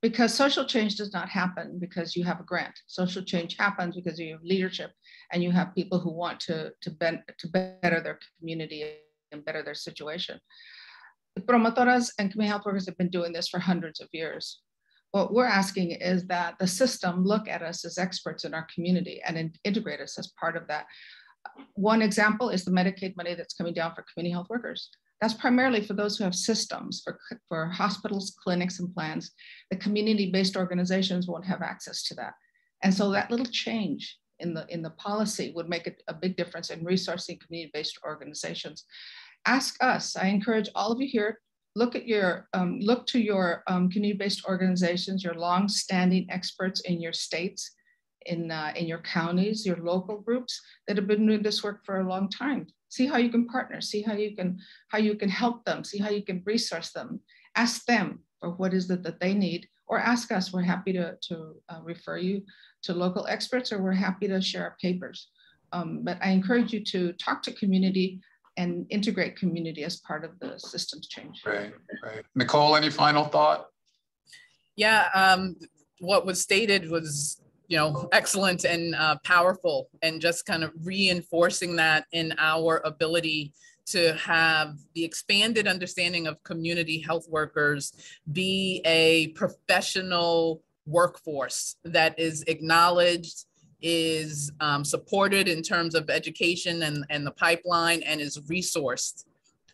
Because social change does not happen because you have a grant. Social change happens because you have leadership and you have people who want to, to, ben, to better their community and better their situation. The promotoras and community health workers have been doing this for hundreds of years what we're asking is that the system look at us as experts in our community and integrate us as part of that. One example is the Medicaid money that's coming down for community health workers. That's primarily for those who have systems for, for hospitals, clinics, and plans. The community-based organizations won't have access to that. And so that little change in the, in the policy would make a, a big difference in resourcing community-based organizations. Ask us, I encourage all of you here look at your, um, look to your um, community-based organizations, your long-standing experts in your states, in, uh, in your counties, your local groups that have been doing this work for a long time. See how you can partner, see how you can, how you can help them, see how you can resource them. Ask them for what is it that they need, or ask us, we're happy to, to uh, refer you to local experts, or we're happy to share our papers. Um, but I encourage you to talk to community and integrate community as part of the systems change. Right, right. Nicole, any final thought? Yeah, um, what was stated was you know excellent and uh, powerful, and just kind of reinforcing that in our ability to have the expanded understanding of community health workers be a professional workforce that is acknowledged is um, supported in terms of education and, and the pipeline and is resourced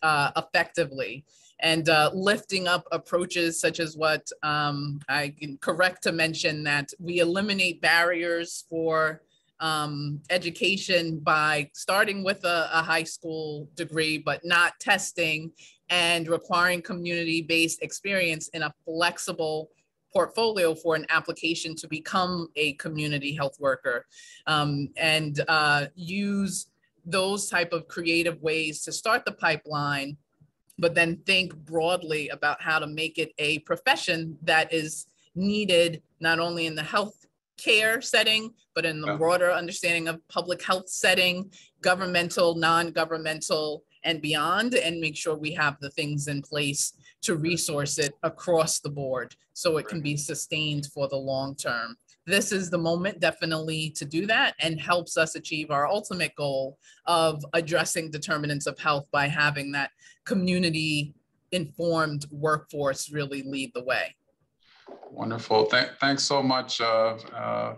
uh, effectively. And uh, lifting up approaches such as what um, I can correct to mention that we eliminate barriers for um, education by starting with a, a, high school degree, but not testing and requiring community-based experience in a flexible portfolio for an application to become a community health worker um, and uh, use those type of creative ways to start the pipeline but then think broadly about how to make it a profession that is needed not only in the health care setting, but in the broader understanding of public health setting, governmental, non-governmental, and beyond, and make sure we have the things in place to resource it across the board so it can be sustained for the long term. This is the moment definitely to do that and helps us achieve our ultimate goal of addressing determinants of health by having that community informed workforce really lead the way. Wonderful. Th thanks so much, uh, uh,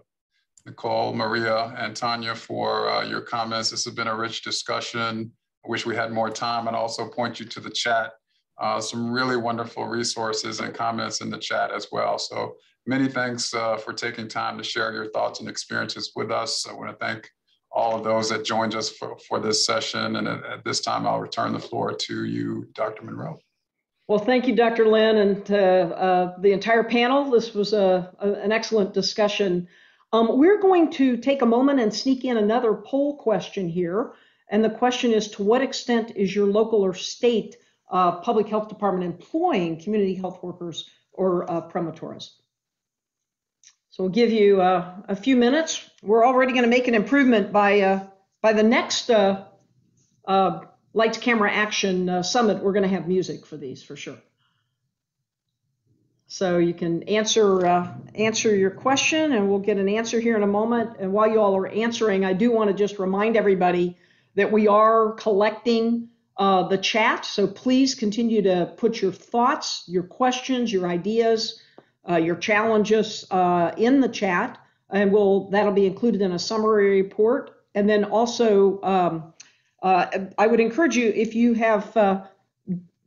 Nicole, Maria, and Tanya for uh, your comments. This has been a rich discussion. I wish we had more time and also point you to the chat. Uh, some really wonderful resources and comments in the chat as well. So many thanks uh, for taking time to share your thoughts and experiences with us. I want to thank all of those that joined us for, for this session. And at, at this time, I'll return the floor to you, Dr. Monroe. Well, thank you, Dr. Lyn, and uh, uh, the entire panel. This was a, a, an excellent discussion. Um, we're going to take a moment and sneak in another poll question here. And the question is, to what extent is your local or state uh, public health department employing community health workers or uh? So we'll give you uh, a few minutes. We're already going to make an improvement by uh, by the next uh, uh, Lights Camera Action Summit. We're going to have music for these for sure. So you can answer uh, answer your question, and we'll get an answer here in a moment. And while you all are answering, I do want to just remind everybody that we are collecting uh, the chat. So please continue to put your thoughts, your questions, your ideas, uh, your challenges uh, in the chat, and we'll that'll be included in a summary report. And then also, um, uh, I would encourage you if you have uh,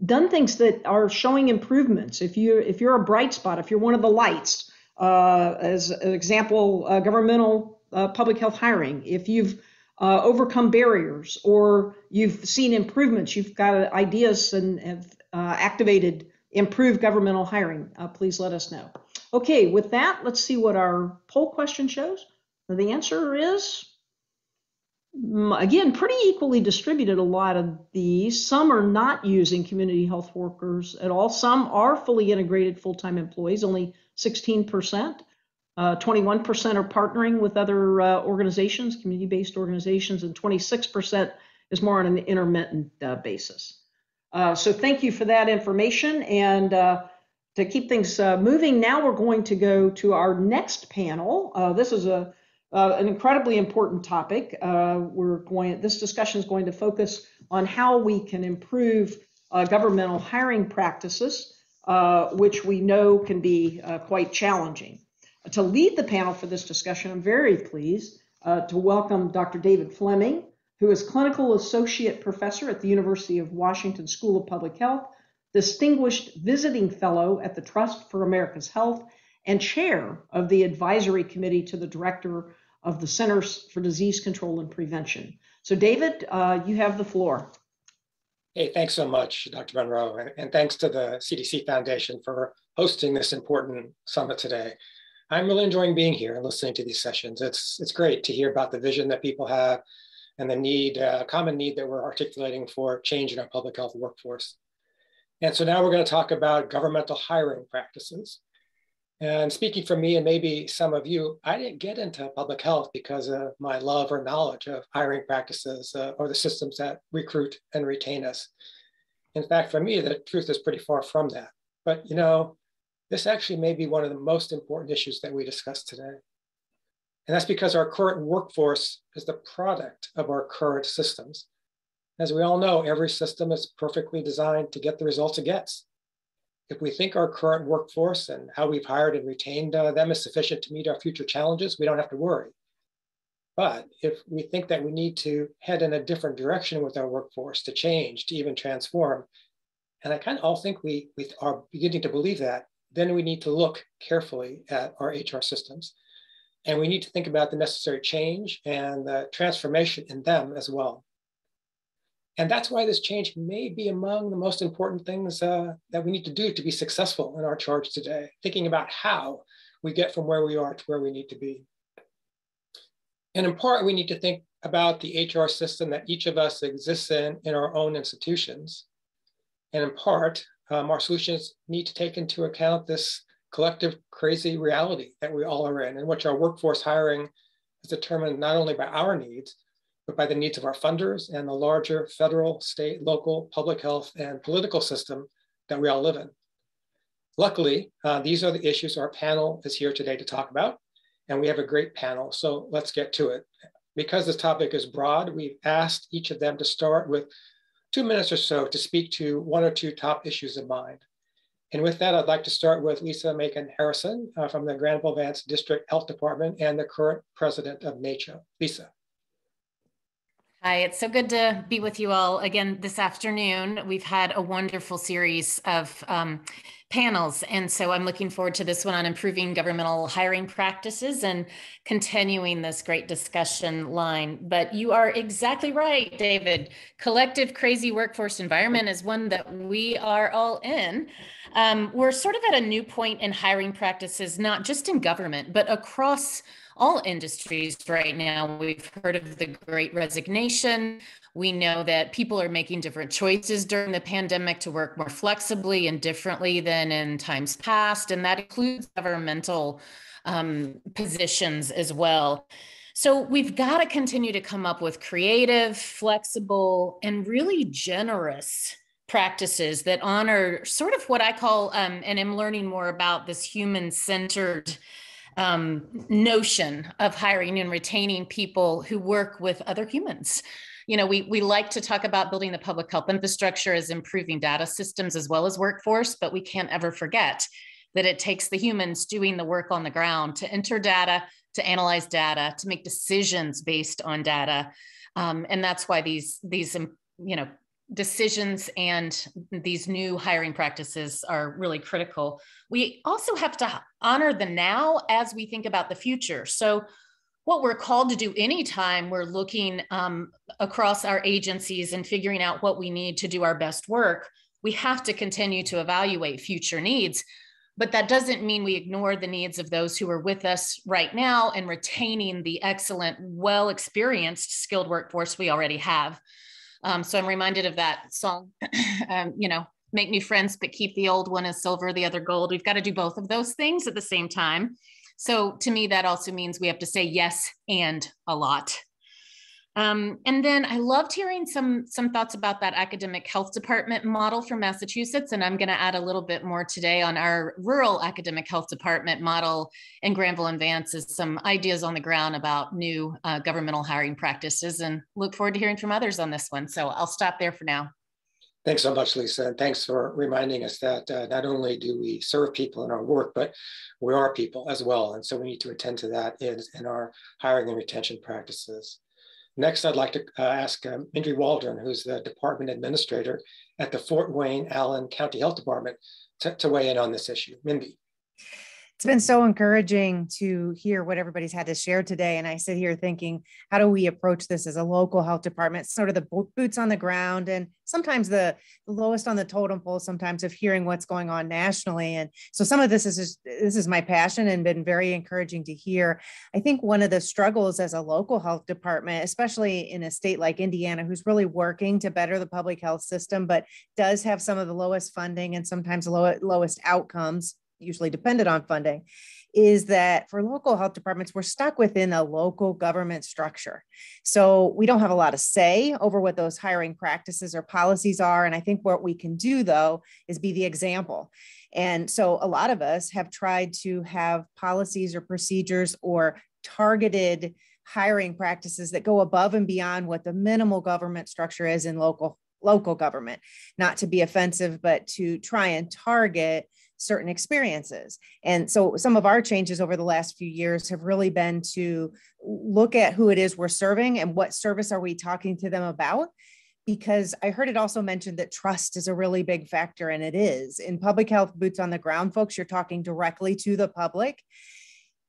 done things that are showing improvements. If you if you're a bright spot, if you're one of the lights, uh, as an example, governmental public health hiring. If you've uh, overcome barriers or you've seen improvements, you've got ideas and have uh, activated improved governmental hiring. Uh, please let us know. Okay, with that, let's see what our poll question shows. The answer is again, pretty equally distributed, a lot of these. Some are not using community health workers at all. Some are fully integrated full time employees, only 16%. Uh, 21% are partnering with other uh, organizations, community based organizations, and 26% is more on an intermittent uh, basis. Uh, so, thank you for that information. And uh, to keep things uh, moving, now we're going to go to our next panel. this is a an incredibly important topic. We're going. This discussion is going to focus on how we can improve governmental hiring practices, which we know can be quite challenging. To lead the panel for this discussion, I'm very pleased uh, to welcome Dr. David Fleming, who is clinical associate professor at the University of Washington School of Public Health, distinguished visiting fellow at the Trust for America's Health, and chair of the advisory committee to the director of the Centers for Disease Control and Prevention. So, David, uh, you have the floor. Hey, thanks so much, Dr. Monroe, and thanks to the CDC Foundation for hosting this important summit today. I'm really enjoying being here and listening to these sessions. It's, it's great to hear about the vision that people have and the need, uh, common need that we're articulating for change in our public health workforce. And so now we're going to talk about governmental hiring practices. And speaking for me and maybe some of you, I didn't get into public health because of my love or knowledge of hiring practices uh, or the systems that recruit and retain us. In fact, for me, the truth is pretty far from that. But you know, this actually may be one of the most important issues that we discuss today. And that's because our current workforce is the product of our current systems. As we all know, every system is perfectly designed to get the results it gets. If we think our current workforce and how we've hired and retained uh, them is sufficient to meet our future challenges, we don't have to worry. But if we think that we need to head in a different direction with our workforce to change, to even transform, and I kind of all think we, we are beginning to believe that, then we need to look carefully at our HR systems. And we need to think about the necessary change and the transformation in them as well. And that's why this change may be among the most important things uh, that we need to do to be successful in our charge today, thinking about how we get from where we are to where we need to be. And in part, we need to think about the HR system that each of us exists in in our own institutions. And in part, um, our solutions need to take into account this collective crazy reality that we all are in, in which our workforce hiring is determined not only by our needs, but by the needs of our funders and the larger federal, state, local, public health, and political system that we all live in. Luckily, uh, these are the issues our panel is here today to talk about, and we have a great panel, so let's get to it. Because this topic is broad, we've asked each of them to start with two minutes or so to speak to one or two top issues in mind. And with that, I'd like to start with Lisa Macon Harrison uh, from the Granville Vance District Health Department and the current president of NACCHO. Lisa. Hi, it's so good to be with you all again this afternoon. We've had a wonderful series of um, panels, and so I'm looking forward to this one on improving governmental hiring practices and continuing this great discussion line. But you are exactly right, David. Collective crazy workforce environment is one that we are all in. Um, we're sort of at a new point in hiring practices, not just in government, but across all industries right now. We've heard of the great resignation. We know that people are making different choices during the pandemic to work more flexibly and differently than in times past. And that includes governmental um, positions as well. So we've got to continue to come up with creative, flexible, and really generous practices that honor sort of what I call, um, and I'm learning more about this human centered um, notion of hiring and retaining people who work with other humans. You know, we, we like to talk about building the public health infrastructure as improving data systems as well as workforce, but we can't ever forget that it takes the humans doing the work on the ground to enter data, to analyze data, to make decisions based on data. Um, and that's why these, these, um, you know, decisions and these new hiring practices are really critical. We also have to honor the now as we think about the future. So, what we're called to do anytime we're looking um, across our agencies and figuring out what we need to do our best work, we have to continue to evaluate future needs. But that doesn't mean we ignore the needs of those who are with us right now and retaining the excellent, well experienced, skilled workforce we already have. Um, so I'm reminded of that song, um, you know, make new friends, but keep the old one as silver, the other gold. We've got to do both of those things at the same time. So to me, that also means we have to say yes and a lot. Um, and then I loved hearing some some thoughts about that academic health department model from Massachusetts, and I'm going to add a little bit more today on our rural academic health department model in Granville and Vance as some ideas on the ground about new uh, governmental hiring practices, and look forward to hearing from others on this one. So I'll stop there for now. Thanks so much, Lisa, and thanks for reminding us that uh, not only do we serve people in our work, but we are people as well, and so we need to attend to that in, in our hiring and retention practices. Next, I'd like to uh, ask um, Mindy Waldron, who's the department administrator at the Fort Wayne Allen County Health Department, to, to weigh in on this issue. Mindy it's been so encouraging to hear what everybody's had to share today. And I sit here thinking, how do we approach this as a local health department, sort of the boots on the ground and sometimes the, lowest on the totem pole, sometimes of hearing what's going on nationally. And so some of this is just, this is my passion and been very encouraging to hear. I think one of the struggles as a local health department, especially in a state like Indiana, who's really working to better the public health system, but does have some of the lowest funding and sometimes low, lowest outcomes usually depended on funding, is that for local health departments, we're stuck within a local government structure. So we don't have a lot of say over what those hiring practices or policies are. And I think what we can do, though, is be the example. And so a lot of us have tried to have policies or procedures or targeted hiring practices that go above and beyond what the minimal government structure is in local local government not to be offensive but to try and target certain experiences. And so some of our changes over the last few years have really been to look at who it is we're serving and what service are we talking to them about because I heard it also mentioned that trust is a really big factor, and it is. In public health boots on the ground, folks, you're talking directly to the public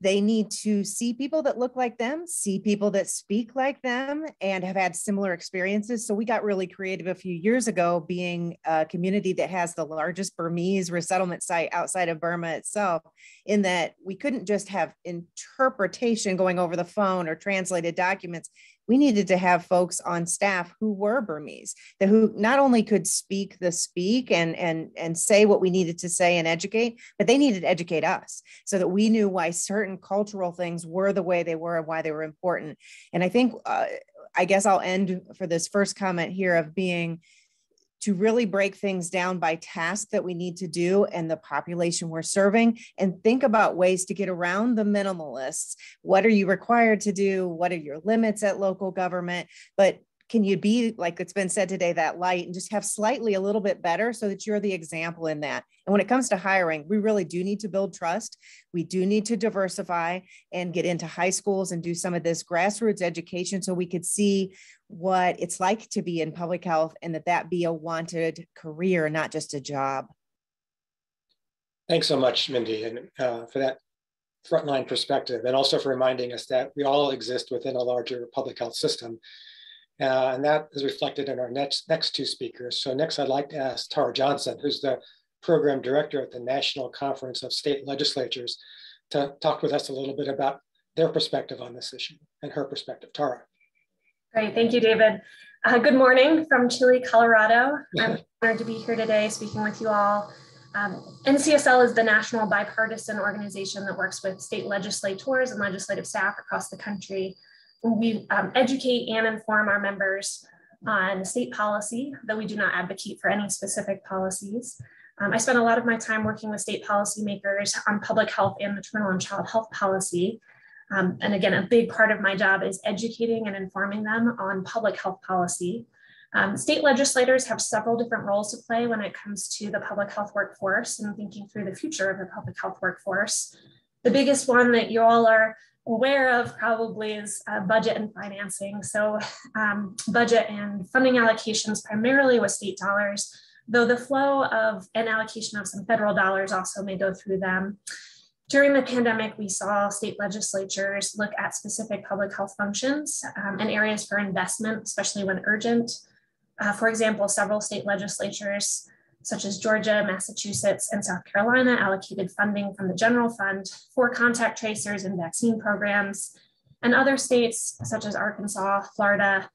they need to see people that look like them, see people that speak like them, and have had similar experiences. So we got really creative a few years ago, being a community that has the largest Burmese resettlement site outside of Burma itself, in that we couldn't just have interpretation going over the phone or translated documents we needed to have folks on staff who were Burmese, that who not only could speak the speak and and and say what we needed to say and educate, but they needed to educate us so that we knew why certain cultural things were the way they were and why they were important. And I think uh, I guess I'll end for this first comment here of being to really break things down by task that we need to do and the population we're serving and think about ways to get around the minimalists. What are you required to do? What are your limits at local government? But can you be like it's been said today that light and just have slightly a little bit better so that you're the example in that. And when it comes to hiring we really do need to build trust. We do need to diversify and get into high schools and do some of this grassroots education so we could see what it's like to be in public health and that that be a wanted career not just a job. Thanks so much mindy and uh, for that frontline perspective and also for reminding us that we all exist within a larger public health system uh, and that is reflected in our next, next two speakers. So next I'd like to ask Tara Johnson, who's the program director at the National Conference of State Legislatures, to talk with us a little bit about their perspective on this issue and her perspective. Tara. Great, thank you, David. Uh, good morning from chilly, Colorado. I'm honored to be here today speaking with you all. Um, NCSL is the national bipartisan organization that works with state legislators and legislative staff across the country we um, educate and inform our members on state policy, though we do not advocate for any specific policies. Um, I spend a lot of my time working with state policymakers on public health and maternal and child health policy. Um, and again, a big part of my job is educating and informing them on public health policy. Um, state legislators have several different roles to play when it comes to the public health workforce and thinking through the future of the public health workforce. The biggest one that you all are aware of probably is uh, budget and financing. So um, budget and funding allocations primarily with state dollars, though the flow of an allocation of some federal dollars also may go through them. During the pandemic, we saw state legislatures look at specific public health functions um, and areas for investment, especially when urgent. Uh, for example, several state legislatures such as Georgia, Massachusetts, and South Carolina allocated funding from the general fund for contact tracers and vaccine programs. And other states, such as Arkansas, Florida,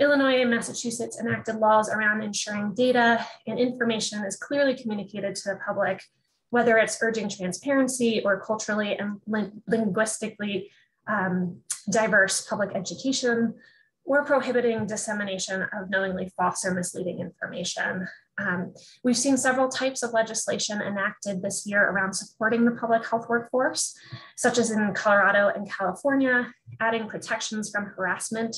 Illinois, and Massachusetts, enacted laws around ensuring data and information is clearly communicated to the public, whether it's urging transparency or culturally and linguistically um, diverse public education, or prohibiting dissemination of knowingly false or misleading information. Um, we've seen several types of legislation enacted this year around supporting the public health workforce, such as in Colorado and California, adding protections from harassment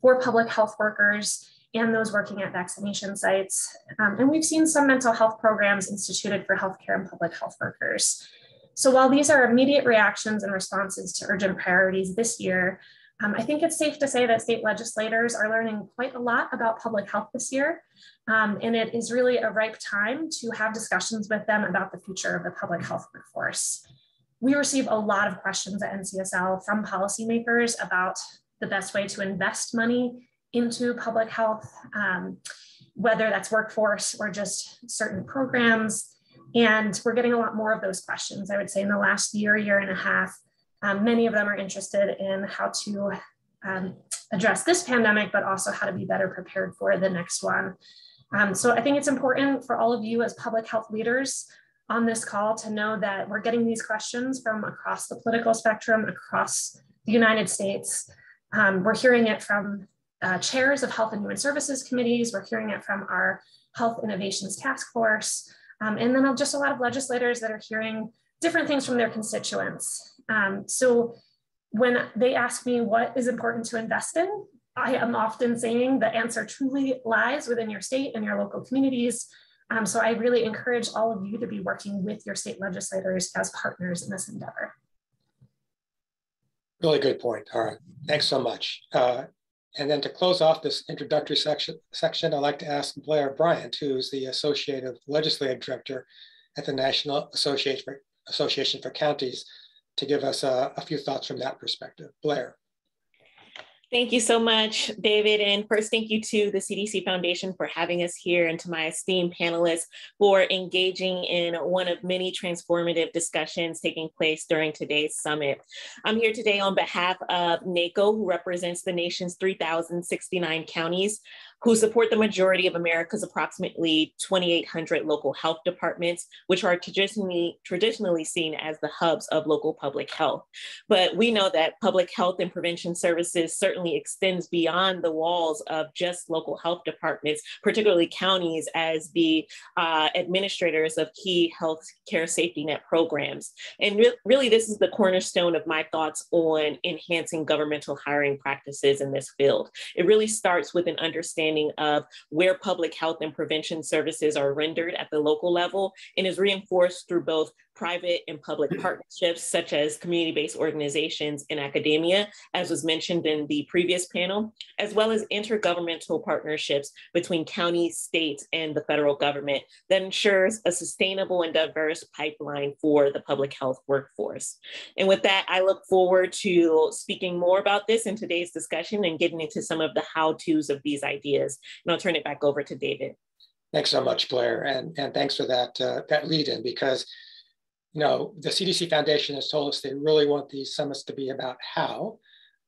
for public health workers and those working at vaccination sites. Um, and we've seen some mental health programs instituted for healthcare and public health workers. So while these are immediate reactions and responses to urgent priorities this year, um, I think it's safe to say that state legislators are learning quite a lot about public health this year. Um, and it is really a ripe time to have discussions with them about the future of the public health workforce. We receive a lot of questions at NCSL from policymakers about the best way to invest money into public health, um, whether that's workforce or just certain programs. And we're getting a lot more of those questions, I would say, in the last year, year and a half. Um, many of them are interested in how to um, address this pandemic, but also how to be better prepared for the next one. Um, so I think it's important for all of you as public health leaders on this call to know that we're getting these questions from across the political spectrum, across the United States. Um, we're hearing it from uh, chairs of health and human services committees. We're hearing it from our health innovations task force. Um, and then just a lot of legislators that are hearing different things from their constituents. Um, so when they ask me what is important to invest in, I am often saying the answer truly lies within your state and your local communities. Um, so I really encourage all of you to be working with your state legislators as partners in this endeavor. Really good point. All right, thanks so much. Uh, and then to close off this introductory section, section, I'd like to ask Blair Bryant, who's the Associative Legislative Director at the National Association for, Association for Counties, to give us a, a few thoughts from that perspective. Blair. Thank you so much, David. And first, thank you to the CDC Foundation for having us here and to my esteemed panelists for engaging in one of many transformative discussions taking place during today's summit. I'm here today on behalf of NACO, who represents the nation's 3,069 counties. Who support the majority of America's approximately 2,800 local health departments, which are traditionally, traditionally seen as the hubs of local public health. But we know that public health and prevention services certainly extends beyond the walls of just local health departments, particularly counties as the uh, administrators of key health care safety net programs. And re really, this is the cornerstone of my thoughts on enhancing governmental hiring practices in this field. It really starts with an understanding of where public health and prevention services are rendered at the local level and is reinforced through both private and public partnerships, such as community-based organizations and academia, as was mentioned in the previous panel, as well as intergovernmental partnerships between counties, states, and the federal government that ensures a sustainable and diverse pipeline for the public health workforce. And with that, I look forward to speaking more about this in today's discussion and getting into some of the how-tos of these ideas. And I'll turn it back over to David. Thanks so much, Blair, and, and thanks for that, uh, that lead in because you know, the CDC Foundation has told us they really want these summits to be about how.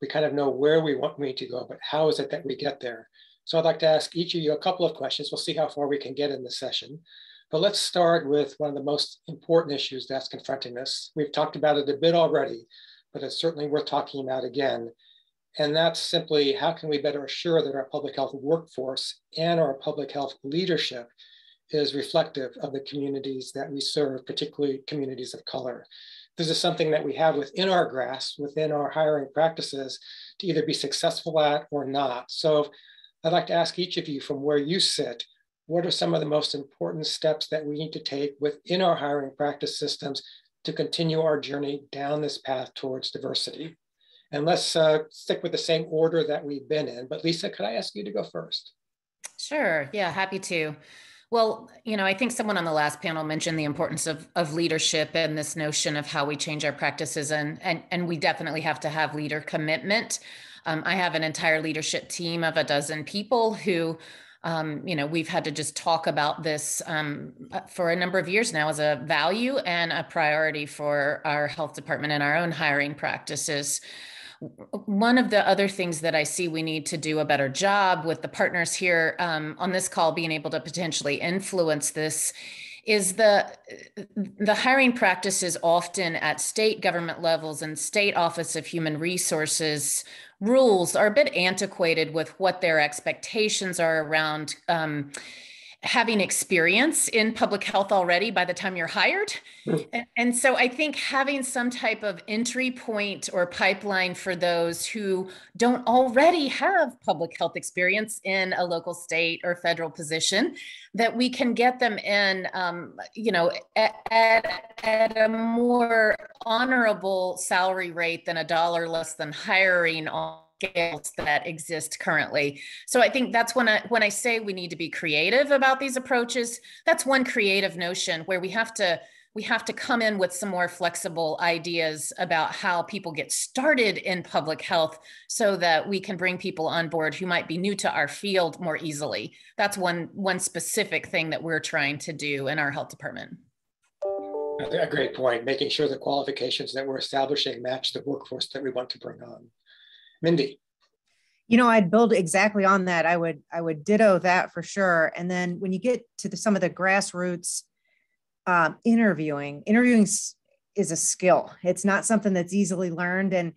We kind of know where we want me to go, but how is it that we get there? So I'd like to ask each of you a couple of questions. We'll see how far we can get in this session. But let's start with one of the most important issues that's confronting us. We've talked about it a bit already, but it's certainly worth talking about again. And that's simply how can we better assure that our public health workforce and our public health leadership is reflective of the communities that we serve, particularly communities of color. This is something that we have within our grasp, within our hiring practices to either be successful at or not. So I'd like to ask each of you from where you sit, what are some of the most important steps that we need to take within our hiring practice systems to continue our journey down this path towards diversity? And let's uh, stick with the same order that we've been in. But Lisa, could I ask you to go first? Sure. Yeah, happy to. Well, you know, I think someone on the last panel mentioned the importance of, of leadership and this notion of how we change our practices, and and and we definitely have to have leader commitment. Um, I have an entire leadership team of a dozen people who, um, you know, we've had to just talk about this um, for a number of years now as a value and a priority for our health department and our own hiring practices one of the other things that I see we need to do a better job with the partners here um, on this call being able to potentially influence this is the the hiring practices often at state government levels and state office of human resources rules are a bit antiquated with what their expectations are around um, having experience in public health already by the time you're hired. And, and, so I think having some type of entry point or pipeline for those who don't already have public health experience in a local, state, or federal position, that we can get them in, um, you know, at, at, at a more honorable salary rate than a dollar less than hiring on scales that exist currently. So I think that's when I when I say we need to be creative about these approaches, that's one creative notion where we have to we have to come in with some more flexible ideas about how people get started in public health so that we can bring people on board who might be new to our field more easily. That's one one specific thing that we're trying to do in our health department. A great point, making sure the qualifications that we're establishing match the workforce that we want to bring on. Mindy. You know, I'd build exactly on that. I would I would ditto that for sure. And then when you get to the, some of the grassroots um, interviewing, interviewing is a skill. It's not something that's easily learned. And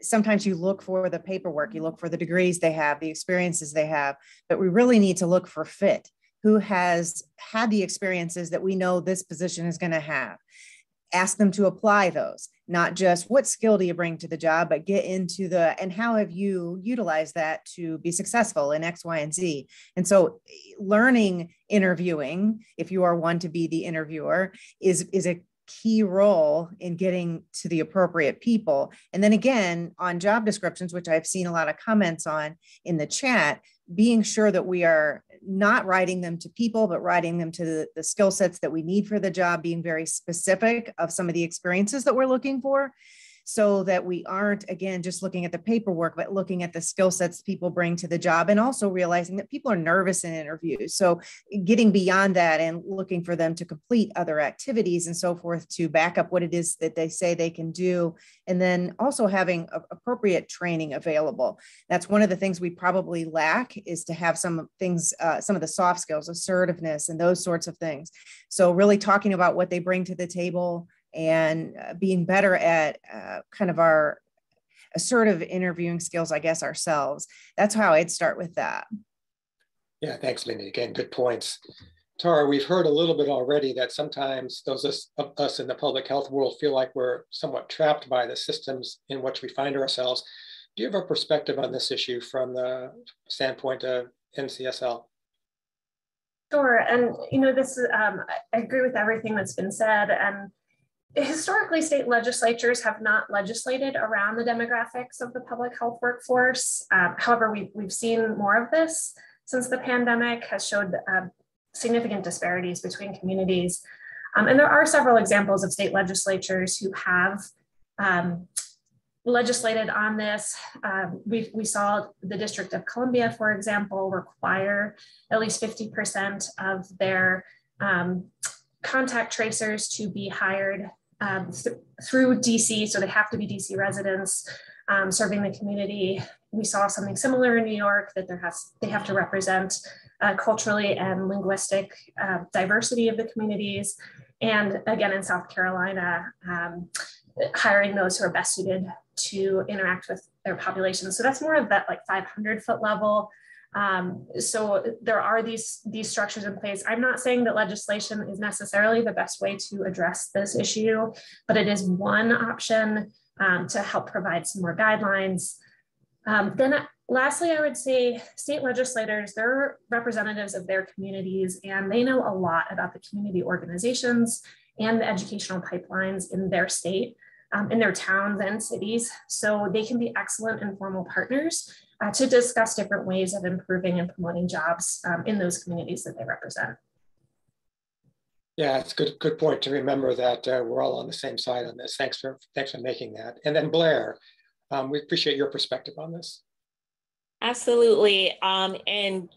sometimes you look for the paperwork, you look for the degrees they have, the experiences they have, but we really need to look for fit. Who has had the experiences that we know this position is going to have? Ask them to apply those not just what skill do you bring to the job but get into the and how have you utilized that to be successful in x y and z? And so learning interviewing if you are one to be the interviewer is is a key role in getting to the appropriate people. And then again on job descriptions which i've seen a lot of comments on in the chat being sure that we are not writing them to people, but writing them to the, the skill sets that we need for the job, being very specific of some of the experiences that we're looking for. So that we aren't, again, just looking at the paperwork, but looking at the skill sets people bring to the job and also realizing that people are nervous in interviews. So getting beyond that and looking for them to complete other activities and so forth to back up what it is that they say they can do. And then also having appropriate training available. That's one of the things we probably lack is to have some things, uh, some of the soft skills, assertiveness and those sorts of things. So really talking about what they bring to the table and uh, being better at uh, kind of our assertive interviewing skills, I guess, ourselves. That's how I'd start with that. Yeah, thanks, Mindy. Again, good points. Tara, we've heard a little bit already that sometimes those of us in the public health world feel like we're somewhat trapped by the systems in which we find ourselves. Do you have a perspective on this issue from the standpoint of NCSL? Sure, and you know this. Um, I agree with everything that's been said, and historically, state legislatures have not legislated around the demographics of the public health workforce. Um, however, we've, we've seen more of this since the pandemic has showed uh, significant disparities between communities. Um, and there are several examples of state legislatures who have um, legislated on this. Um, we, we saw the District of Columbia, for example, require at least 50% of their um, contact tracers to be hired um, th through DC, so they have to be DC residents um, serving the community. We saw something similar in New York that there has they have to represent uh, culturally and linguistic uh, diversity of the communities, and again in South Carolina, um, hiring those who are best suited to interact with their population. So that's more of that like 500 foot level. Um, so there are these, these structures in place. I'm not saying that legislation is necessarily the best way to address this issue, but it is one option um, to help provide some more guidelines. Um, then lastly, I would say state legislators, they're representatives of their communities and they know a lot about the community organizations and the educational pipelines in their state, um, in their towns and cities. So they can be excellent informal partners uh, to discuss different ways of improving and promoting jobs um, in those communities that they represent. Yeah, it's a good good point to remember that uh, we're all on the same side on this. Thanks for thanks for making that. And then Blair, um, we appreciate your perspective on this. Absolutely. Um, and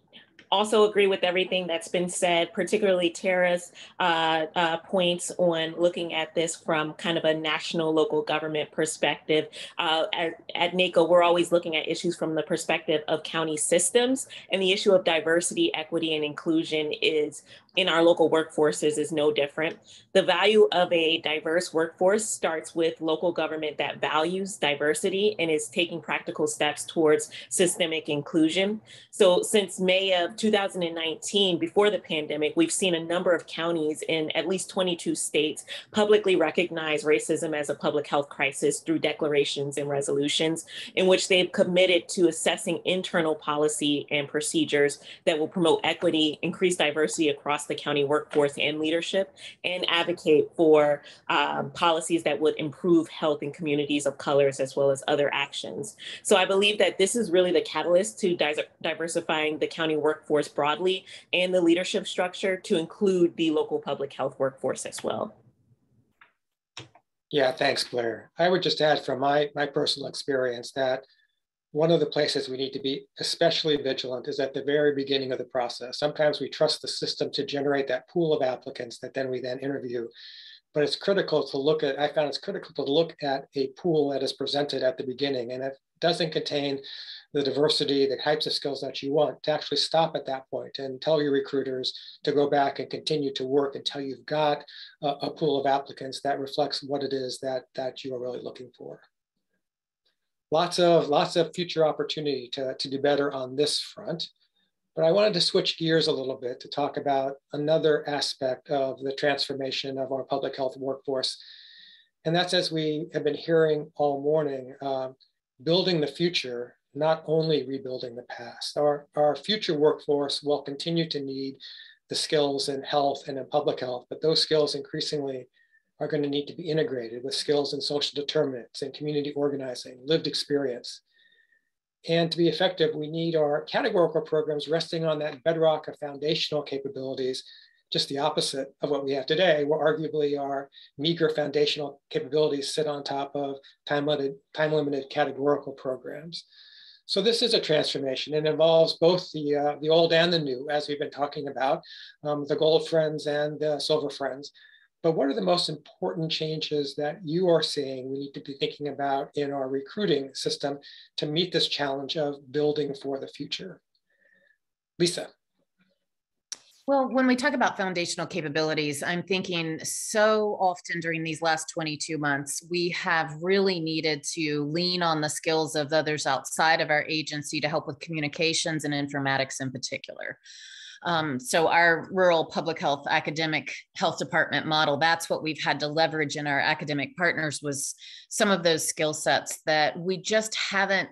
also agree with everything that's been said, particularly Tara's uh, uh, points on looking at this from kind of a national local government perspective. Uh, at, at NACO, we're always looking at issues from the perspective of county systems, and the issue of diversity, equity, and inclusion is in our local workforces is no different. The value of a diverse workforce starts with local government that values diversity and is taking practical steps towards systemic inclusion. So since May of 2019, before the pandemic, we've seen a number of counties in at least 22 states publicly recognize racism as a public health crisis through declarations and resolutions in which they've committed to assessing internal policy and procedures that will promote equity, increase diversity across the county workforce and leadership and advocate for um, policies that would improve health in communities of colors as well as other actions. So I believe that this is really the catalyst to di diversifying the county workforce broadly and the leadership structure to include the local public health workforce as well. Yeah, thanks, Blair. I would just add from my, my personal experience that one of the places we need to be especially vigilant is at the very beginning of the process. Sometimes we trust the system to generate that pool of applicants that then we then interview. But it's critical to look at, I found it's critical to look at a pool that is presented at the beginning. And it doesn't contain the diversity, the types of skills that you want, to actually stop at that point and tell your recruiters to go back and continue to work until you've got a, a pool of applicants that reflects what it is that, that you are really looking for lots of lots of future opportunity to, to do better on this front. But I wanted to switch gears a little bit to talk about another aspect of the transformation of our public health workforce. And that's as we have been hearing all morning, uh, building the future, not only rebuilding the past. Our, our future workforce will continue to need the skills in health and in public health, but those skills increasingly are going to need to be integrated with skills in social determinants and community organizing, lived experience. And to be effective, we need our categorical programs resting on that bedrock of foundational capabilities just the opposite of what we have today, where arguably our meager foundational capabilities sit on top of time-limited time -limited categorical programs. So this is a transformation. It involves both the, uh, the old and the new, as we've been talking about, um, the gold friends and the silver friends. But what are the most important changes that you are seeing we need to be thinking about in our recruiting system to meet this challenge of building for the future? Lisa. Well, when we talk about foundational capabilities, I'm thinking so often during these last 22 months, we have really needed to lean on the skills of others outside of our agency to help with communications and informatics in particular. Um, so our rural public health academic health department model, that's what we've had to leverage in our academic partners was some of those skill sets that we just haven't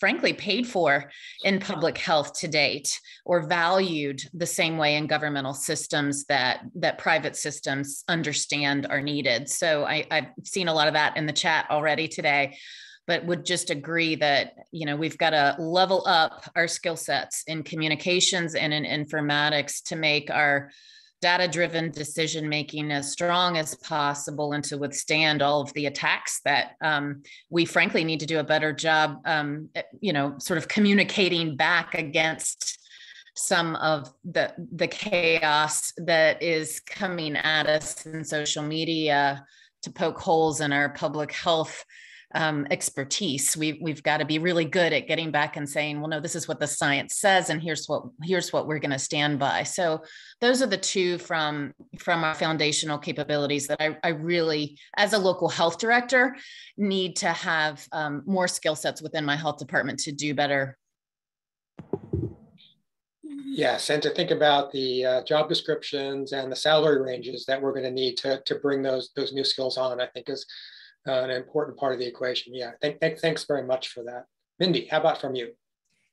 frankly paid for in public health to date or valued the same way in governmental systems that that private systems understand are needed. So I, I've seen a lot of that in the chat already today but would just agree that you know we've got to level up our skill sets in communications and in informatics to make our data driven decision making as strong as possible and to withstand all of the attacks that um, we frankly need to do a better job um, you know sort of communicating back against some of the the chaos that is coming at us in social media to poke holes in our public health um, expertise. We, we've got to be really good at getting back and saying, well, no, this is what the science says, and here's what here's what we're going to stand by. So those are the two from from our foundational capabilities that I, I really, as a local health director, need to have um, more skill sets within my health department to do better. Yes, and to think about the uh, job descriptions and the salary ranges that we're going to need to, to bring those those new skills on, I think is uh, an important part of the equation. Yeah, th th thanks very much for that. Mindy, how about from you?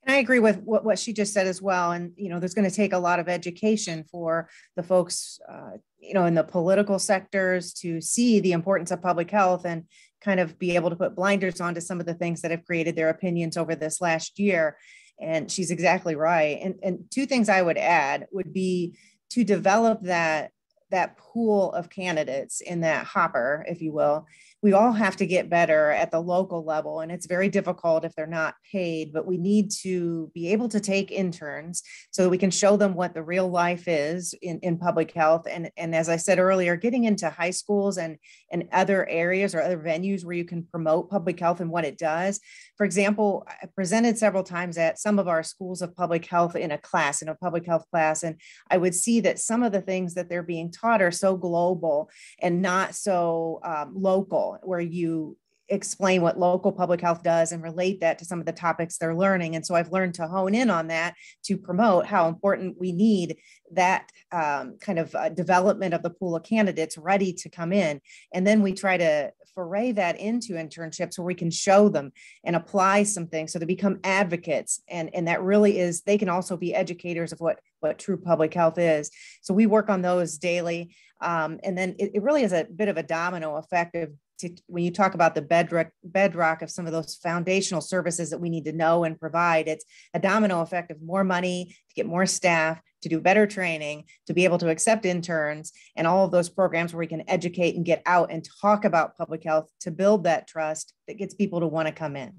And I agree with what, what she just said as well. And, you know, there's going to take a lot of education for the folks, uh, you know, in the political sectors to see the importance of public health and kind of be able to put blinders onto some of the things that have created their opinions over this last year. And she's exactly right. And, and two things I would add would be to develop that that pool of candidates in that hopper, if you will, we all have to get better at the local level and it's very difficult if they're not paid but we need to be able to take interns so that we can show them what the real life is in, in public health. And, and as i said earlier getting into high schools and, and other areas or other venues where you can promote public health and what it does for example i presented several times at some of our schools of public health in a class in a public health class and i would see that some of the things that they're being taught are so global and not so um, local where you explain what local public health does and relate that to some of the topics they're learning. And so I've learned to hone in on that to promote how important we need that um, kind of uh, development of the pool of candidates ready to come in. And then we try to foray that into internships where we can show them and apply some things so they become advocates. And, and that really is, they can also be educators of what, what true public health is. So we work on those daily. Um, and then it, it really is a bit of a domino effect of to, when you talk about the bedrock bedrock of some of those foundational services that we need to know and provide it's a domino effect of more money to get more staff to do better training to be able to accept interns and all of those programs where we can educate and get out and talk about public health to build that trust that gets people to want to come in.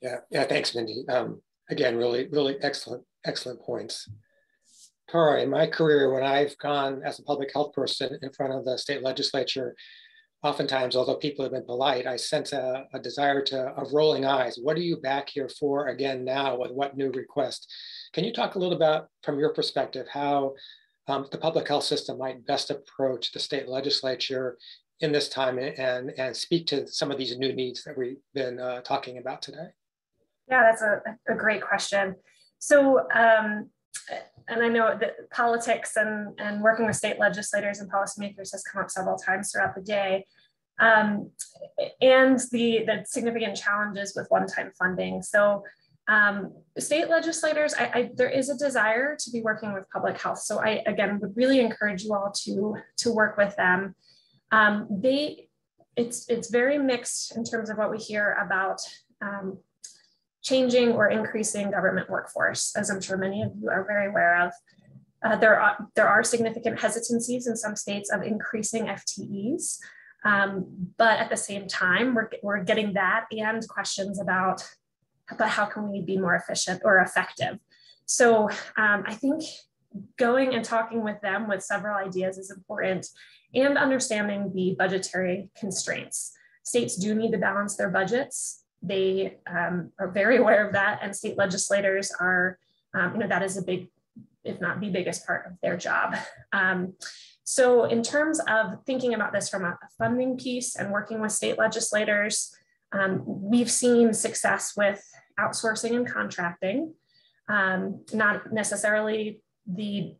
Yeah yeah thanks mindy. Um, again really really excellent excellent points. Tara, in my career, when I've gone as a public health person in front of the state legislature oftentimes, although people have been polite, I sense a, a, desire to of rolling eyes. What are you back here for again now? With what new request? Can you talk a little about, from your perspective, how um, the public health system might best approach the state legislature in this time and and speak to some of these new needs that we've been uh, talking about today? Yeah, that's a, a great question. So. Um, and I know that politics and, and working with state legislators and policymakers has come up several times throughout the day. Um, and the, the significant challenges with one-time funding. So um, state legislators, I, I, there is a desire to be working with public health. So I, again, would really encourage you all to, to work with them. Um, they, it's, it's very mixed in terms of what we hear about um, changing or increasing government workforce, as I'm sure many of you are very aware of. Uh, there, are, there are significant hesitancies in some states of increasing FTEs. Um, but at the same time, we're, we're getting that and questions about, but how can we be more efficient or effective? So um, I think going and talking with them with several ideas is important and understanding the budgetary constraints. States do need to balance their budgets. They um, are very aware of that and state legislators are, um, you know, that is a big, if not the biggest part of their job. So in terms of thinking about this from a funding piece and working with state legislators, um, we've seen success with outsourcing and contracting, um, not necessarily the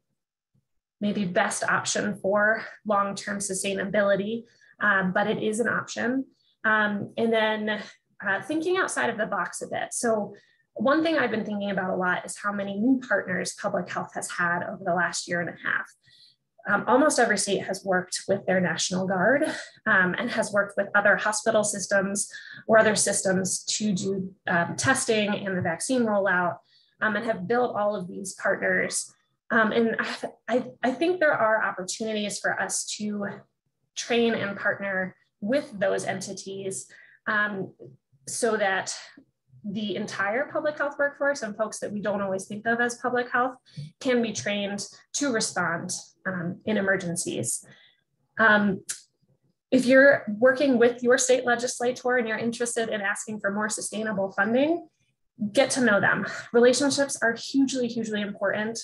maybe best option for long-term sustainability, um, but it is an option. Um, and then uh, thinking outside of the box a bit. So one thing I've been thinking about a lot is how many new partners public health has had over the last year and a half um, almost every state has worked with their National Guard um, and has worked with other hospital systems or other systems to do um, testing and the vaccine rollout um, and have built all of these partners. Um, and I, I think there are opportunities for us to train and partner with those entities um, so that the entire public health workforce and folks that we don't always think of as public health can be trained to respond um, in emergencies. Um, if you're working with your state legislator and you're interested in asking for more sustainable funding, get to know them. Relationships are hugely, hugely important.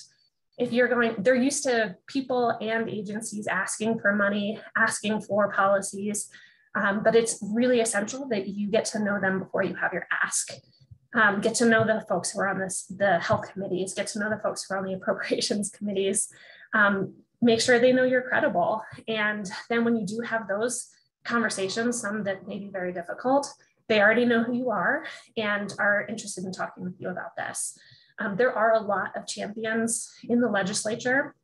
If you're going, they're used to people and agencies asking for money, asking for policies, um, but it's really essential that you get to know them before you have your ask. Um, get to know the folks who are on this, the health committees, get to know the folks who are on the appropriations committees. Um, make sure they know you're credible. And then when you do have those conversations, some that may be very difficult, they already know who you are and are interested in talking with you about this. Um, there are a lot of champions in the legislature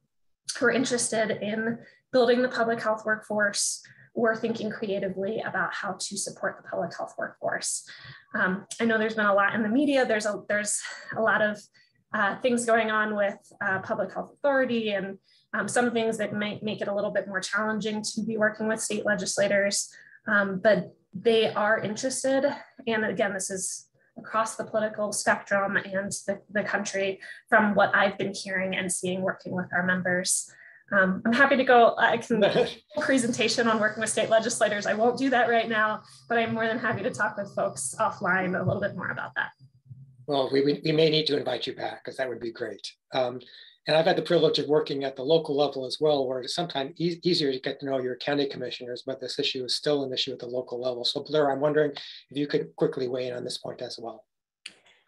who are interested in building the public health workforce, we're thinking creatively about how to support the public health workforce. Um, I know there's been a lot in the media. There's a there's a lot of uh, things going on with uh, public health authority and um, some things that might make it a little bit more challenging to be working with state legislators, um, but they are interested. And again, this is across the political spectrum and the, the country from what I've been hearing and seeing working with our members. Um, I'm happy to go, I can presentation on working with state legislators. I won't do that right now, but I'm more than happy to talk with folks offline a little bit more about that. Well, we, we, may need to invite you back because that would be great. Um, and I've had the privilege of working at the local level as well, where it's sometimes e easier to get to know your county commissioners, but this issue is still an issue at the local level. So Blair, I'm wondering if you could quickly weigh in on this point as well.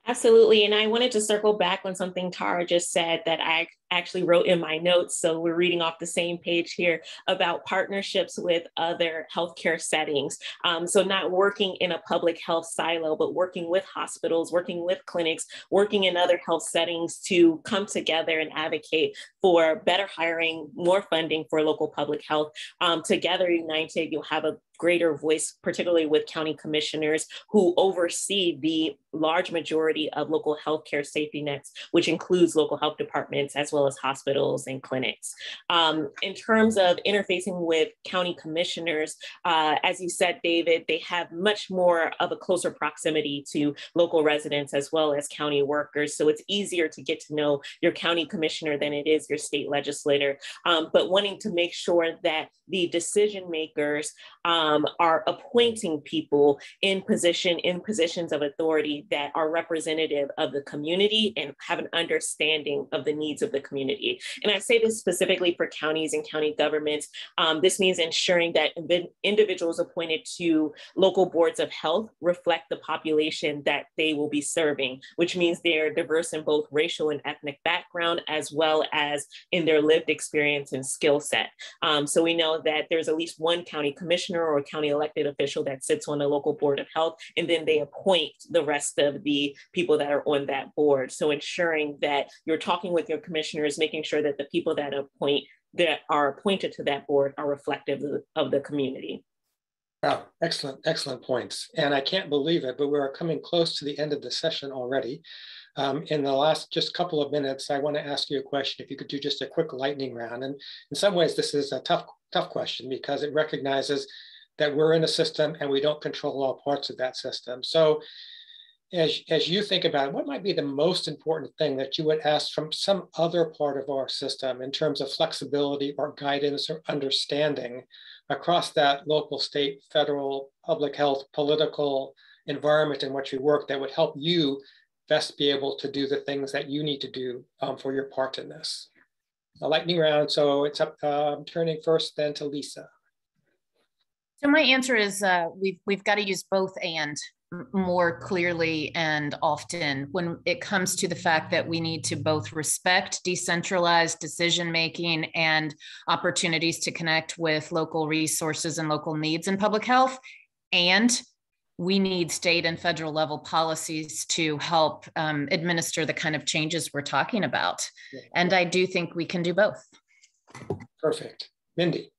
Absolutely. And I wanted to circle back on something Tara just said that I actually wrote in my notes. So we're reading off the same page here about partnerships with other healthcare settings. Um, so not working in a public health silo, but working with hospitals, working with clinics, working in other health settings to come together and advocate for better hiring, more funding for local public health. Um, together united, you'll have a greater voice, particularly with county commissioners who oversee the large majority of local healthcare safety nets, which includes local health departments as well as hospitals and clinics. Um, in terms of interfacing with county commissioners, uh, as you said, David, they have much more of a closer proximity to local residents as well as county workers. So it's easier to get to know your county commissioner than it is your state legislator. Um, but wanting to make sure that the decision makers um, are appointing people in position in positions of authority that are representative of the community and have an understanding of the needs of the community. And I say this specifically for counties and county governments. Um, this means ensuring that the individuals appointed to local boards of health reflect the population that they will be serving, which means they're diverse in both racial and ethnic background, as well as in their lived experience and skill set. Um, so we know that there's at least one county commissioner or county elected official that sits on a local board of health, and then they appoint the rest of the people that are on that board. So ensuring that you're talking with your commissioners, making sure that the people that appoint that are appointed to that board are reflective of, the community. Wow, excellent, excellent points. And I can't believe it, but we're coming close to the end of the session already. Um, in the last just couple of minutes, I want to ask you a question. If you could do just a quick lightning round. And in some ways, this is a tough, tough question because it recognizes that we're in a system and we don't control all parts of that system. So as, as you think about it, what might be the most important thing that you would ask from some other part of our system in terms of flexibility or guidance or understanding across that local, state, federal, public health, political environment in which we work that would help you best be able to do the things that you need to do um, for your part in this? A lightning round, so it's up, uh, turning first then to Lisa. So my answer is uh, we've we've got to use both and more clearly and often when it comes to the fact that we need to both respect decentralized decision making and opportunities to connect with local resources and local needs in public health. And we need state and federal level policies to help um, administer the kind of changes we're talking about. And i do think we can do both. Perfect. Mindy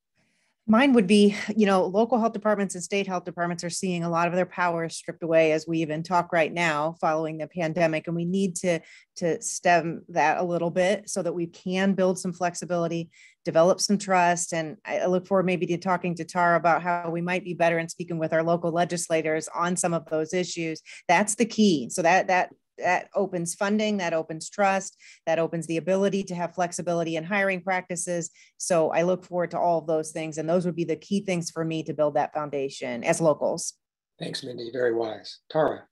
Mine would be, you know, local health departments and state health departments are seeing a lot of their power stripped away as we even talk right now following the pandemic. And we need to, to stem that a little bit so that we can build some flexibility, develop some trust. And I look forward maybe to talking to Tara about how we might be better in speaking with our local legislators on some of those issues. That's the key. So that that that opens funding, that opens trust, that opens the ability to have flexibility in hiring practices. So I look forward to all of those things. And those would be the key things for me to build that foundation as locals. Thanks, Mindy. Very wise. Tara.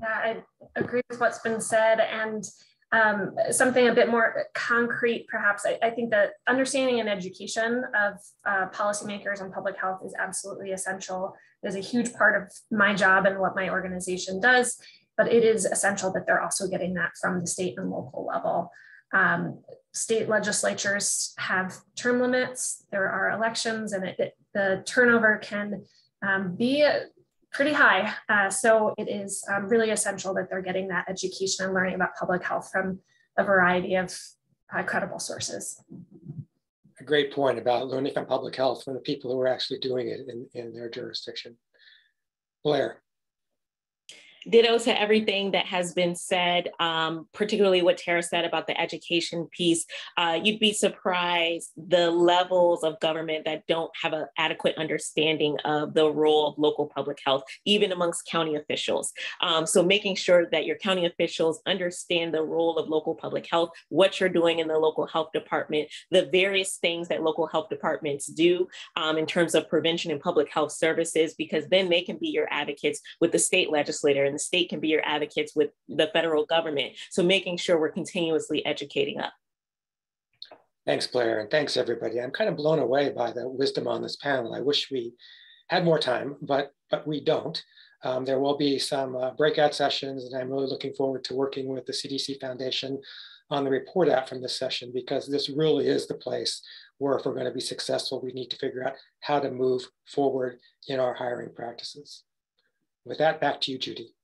Yeah, I agree with what's been said. And um, something a bit more concrete, perhaps. I, I, think that understanding and education of uh, policymakers and public health is absolutely essential. It is a huge part of my job and what my organization does but it is essential that they're also getting that from the state and local level. Um, state legislatures have term limits, there are elections, and it, it, the turnover can um, be pretty high. Uh, so it is um, really essential that they're getting that education and learning about public health from a variety of uh, credible sources. A great point about learning from public health from the people who are actually doing it in, in their jurisdiction. Blair ditto to everything that has been said, um, particularly what Tara said about the education piece. Uh, you'd be surprised the levels of government that don't have an adequate understanding of the role of local public health, even amongst county officials. Um, so making sure that your county officials understand the role of local public health, what you're doing in the local health department, the various things that local health departments do um, in terms of prevention and public health services, because then they can be your advocates with the state legislator and the state can be your advocates with the federal government. So making sure we're continuously educating up. Thanks, Blair, and thanks everybody. I'm kind of blown away by the wisdom on this panel. I wish we had more time, but but we don't. Um, there will be some uh, breakout sessions, and I'm really looking forward to working with the CDC Foundation on the report out from this session because this really is the place where if we're going to be successful, we need to figure out how to move forward in our hiring practices. With that, back to you, Judy.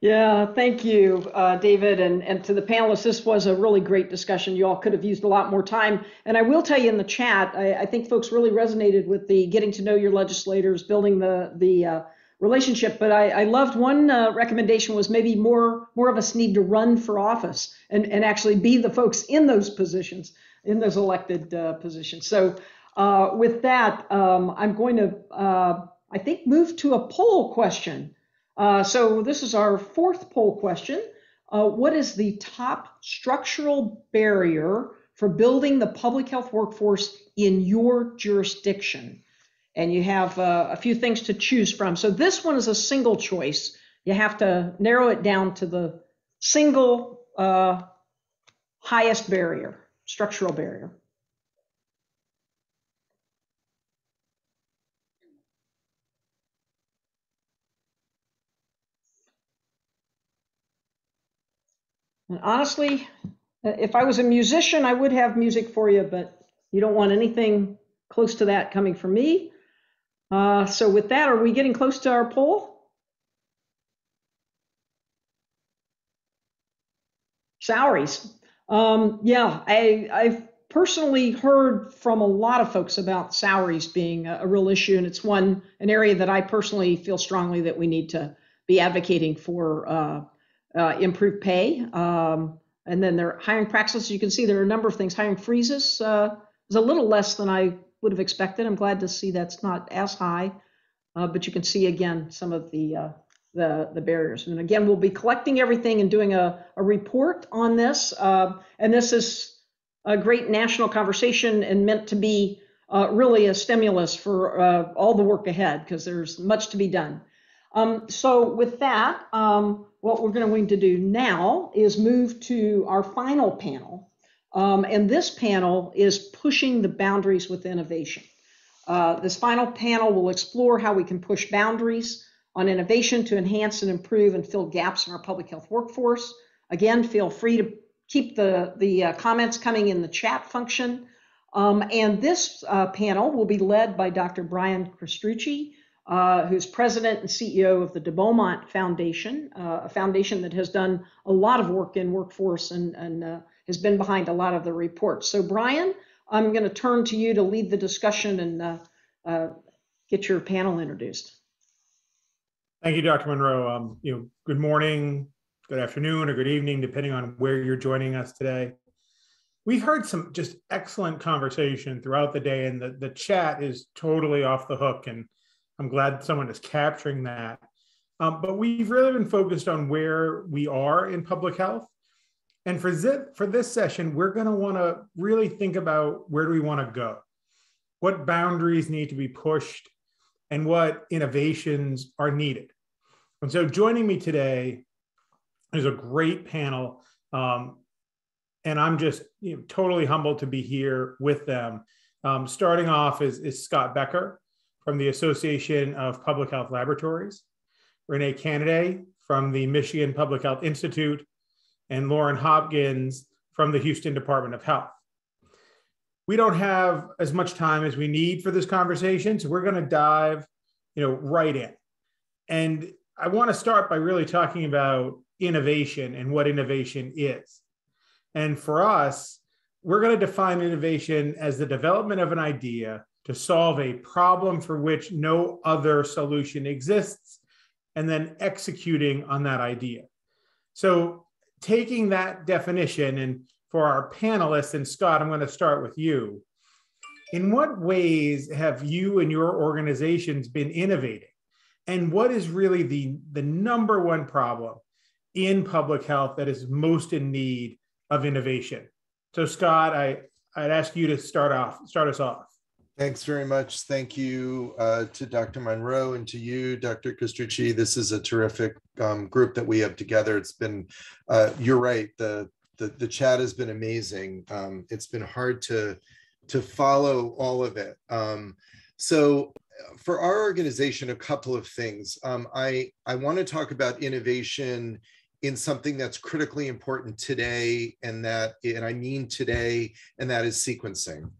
Yeah, thank you, uh, David, and, and to the panelists. This was a really great discussion. You all could have used a lot more time. And I will tell you in the chat, I, I think folks really resonated with the getting to know your legislators, building the the uh, relationship. But I, I loved one uh, recommendation was maybe more more of us need to run for office and, and actually be the folks in those positions, in those elected uh, positions. So uh, with that, um, I'm going to, uh, I think, move to a poll question. Uh, so this is our fourth poll question. Uh, what is the top structural barrier for building the public health workforce in your jurisdiction? And you have uh, a few things to choose from. So this one is a single choice. You have to narrow it down to the single uh, highest barrier, structural barrier. And honestly, if I was a musician, I would have music for you, but you don't want anything close to that coming from me. Uh, so with that, are we getting close to our poll? Salaries. Um, yeah, I, I've personally heard from a lot of folks about salaries being a, a real issue, and it's one an area that I personally feel strongly that we need to be advocating for uh, uh, improve pay. Um, and then their hiring practices, you can see there are a number of things. Hiring freezes uh, is a little less than I would have expected. I'm glad to see that's not as high, uh, but you can see again some of the, uh, the, the barriers. And again, we'll be collecting everything and doing a, a report on this. Uh, and this is a great national conversation and meant to be uh, really a stimulus for uh, all the work ahead because there's much to be done. Um, so with that, um, what we're going to do now is move to our final panel. Um, and this panel is pushing the boundaries with innovation. Uh, this final panel will explore how we can push boundaries on innovation to enhance and improve and fill gaps in our public health workforce. Again, feel free to keep the, the uh, comments coming in the chat function. Um, and this uh, panel will be led by Dr. Brian Castrucci, uh, who's president and CEO of the De Beaumont Foundation, uh, a foundation that has done a lot of work in workforce and, and uh, has been behind a lot of the reports. So, Brian, I'm going to turn to you to lead the discussion and uh, uh, get your panel introduced. Thank you, Dr. Monroe. Um, you know, good morning, good afternoon, or good evening, depending on where you're joining us today. We've heard some just excellent conversation throughout the day, and the, the chat is totally off the hook. And I'm glad someone is capturing that. Um, but we've really been focused on where we are in public health. And for, zip, for this session, we're going to want to really think about where do we want to go? What boundaries need to be pushed and what innovations are needed? And so joining me today is a great panel. Um, and I'm just you know, totally humbled to be here with them. Um, starting off is, is Scott Becker from the Association of Public Health Laboratories, Renee Canady from the Michigan Public Health Institute, and Loren Hopkins from the Houston Department of Health. We don't have as much time as we need for this conversation, so we're going to dive, you know, right in. And I want to start by really talking about innovation and what innovation is. And for us, we're going to define innovation as the development of an idea to solve a problem for which no other solution exists, and then executing on that idea. So, taking that definition, and for our panelists, and Scott, I'm going to start with you. In what ways have you and your organizations been innovating? And what is really the, the number one problem in public health that is most in need of innovation? So, Scott, I, I'd ask you to start off, start us off. Thanks very much. Thank you uh, to Dr. Monroe and to you, Dr. Castrucci. This is a terrific um, group that we have together. It's been, uh, you're right, the, the, the chat has been amazing. Um, it's been hard to, to follow all of it. Um, so for our organization, a couple of things. Um, I, I want to talk about innovation in something that's critically important today and that, and I mean today, and that is sequencing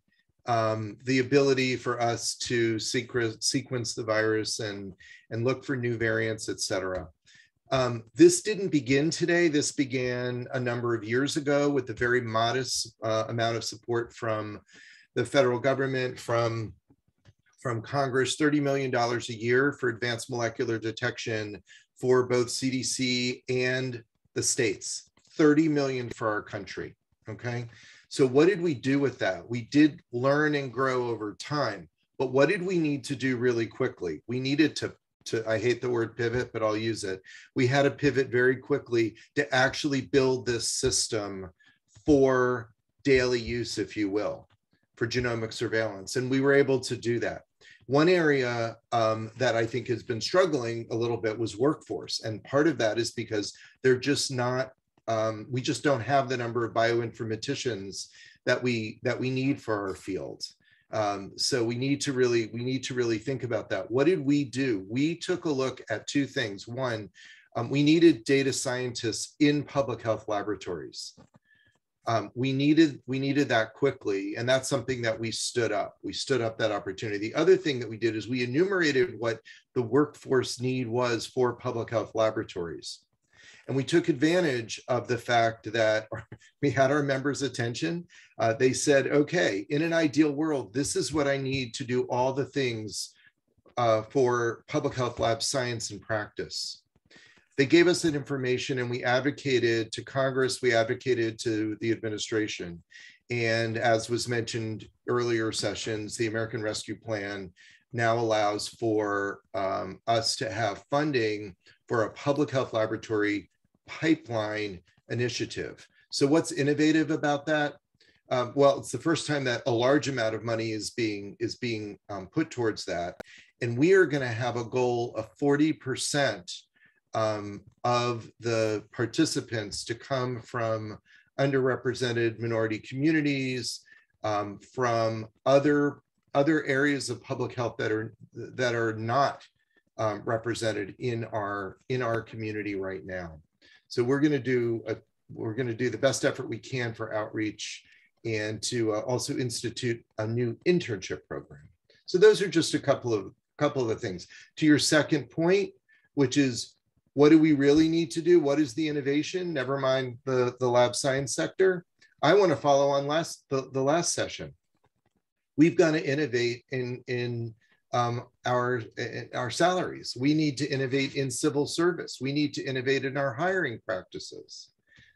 um, the ability for us to sequence the virus and, and look for new variants, et cetera. Um, this didn't begin today. This began a number of years ago with a very modest uh, amount of support from the federal government, from, from Congress, $30 million a year for advanced molecular detection for both CDC and the states, 30 million for our country, okay? So, what did we do with that? We did learn and grow over time. But what did we need to do really quickly? We needed to, to I hate the word pivot, but I'll use it. We had to pivot very quickly to actually build this system for daily use, if you will, for genomic surveillance. And we were able to do that. One area um, that I think has been struggling a little bit was workforce. And part of that is because they're just not um, we just don't have the number of bioinformaticians that we that we need for our field. Um, so we need to really we need to really think about that. What did we do? We took a look at two things. One, um, we needed data scientists in public health laboratories. Um, we needed we needed that quickly, and that's something that we stood up. We stood up that opportunity. The other thing that we did is we enumerated what the workforce need was for public health laboratories. And we took advantage of the fact that we had our members' attention. Uh, they said, okay, in an ideal world, this is what I need to do all the things uh, for public health lab science and practice. they gave us that information and we advocated to Congress, we advocated to the administration. And as was mentioned earlier sessions, the American Rescue Plan now allows for um, us to have funding for a public health laboratory pipeline initiative. So what's innovative about that? Um, well, it's the first time that a large amount of money is being is being um, put towards that, and we are going to have a goal of 40 percent um, of the participants to come from underrepresented minority communities, um, from other other areas of public health that are that are not um, represented in our in our community right now. So we're going to do a we're going to do the best effort we can for outreach and to uh, also institute a new internship program. So those are just a couple of couple of the things. To your second point, which is what do we really need to do? What is the innovation? Never mind the, the lab science sector. I want to follow on last the, the last session. We've got to innovate in, in um, our, our salaries. We need to innovate in civil service. We need to innovate in our hiring practices.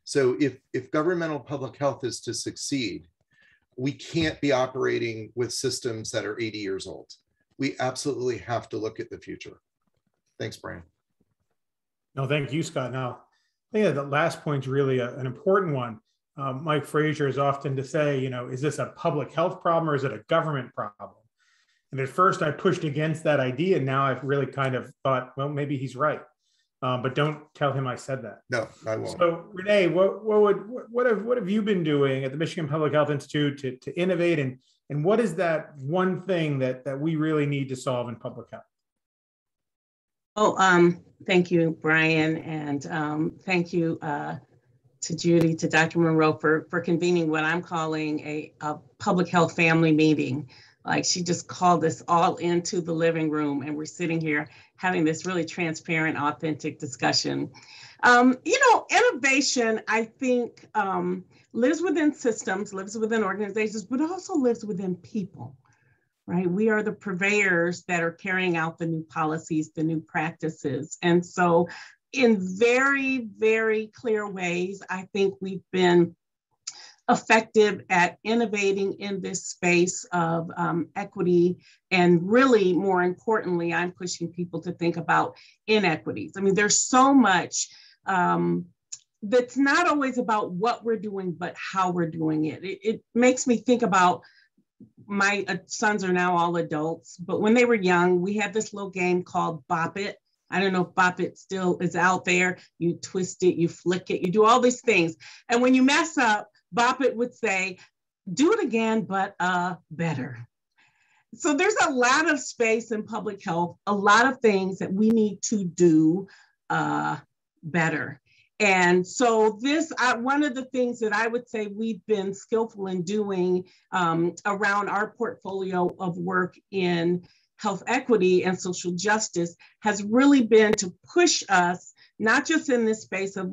So if, if governmental public health is to succeed, we can't be operating with systems that are 80 years old. We absolutely have to look at the future. Thanks, Brian. No, thank you, Scott. Now, I think that the last point is really a, an important one. Um, Mike Fraser is often to say, you know, is this a public health problem or is it a government problem? And at first I pushed against that idea. And Now I've really kind of thought, well, maybe he's right. Um, but don't tell him I said that. No, I won't. So Renee, what, what would what have what have you been doing at the Michigan Public Health Institute to, to innovate and and what is that one thing that that we really need to solve in public health? Oh, um, thank you, Brian, and um, thank you uh, to Judy, to Dr. Monroe for, for convening what I'm calling a, a public health family meeting. Like she just called us all into the living room and we're sitting here having this really transparent, authentic discussion. Um, you know, innovation, I think, um, lives within systems, lives within organizations, but also lives within people right? We are the purveyors that are carrying out the new policies, the new practices. And so, in very, very clear ways, I think we've been effective at innovating in this space of um, equity. And really, more importantly, I'm pushing people to think about inequities. I mean, there's so much. Um, that's not always about what we're doing, but how we're doing it. It, it makes me think about my uh, sons are now all adults, but when they were young, we had this little game called Bop It. I don't know if Bop It still is out there. You twist it, you flick it, you do all these things. And when you mess up, Bop It would say, do it again, but uh, better. So there's a lot of space in public health, a lot of things that we need to do uh, better. And so this, uh, one of the things that I would say we've been skillful in doing um, around our portfolio of work in health equity and social justice has really been to push us, not just in this space of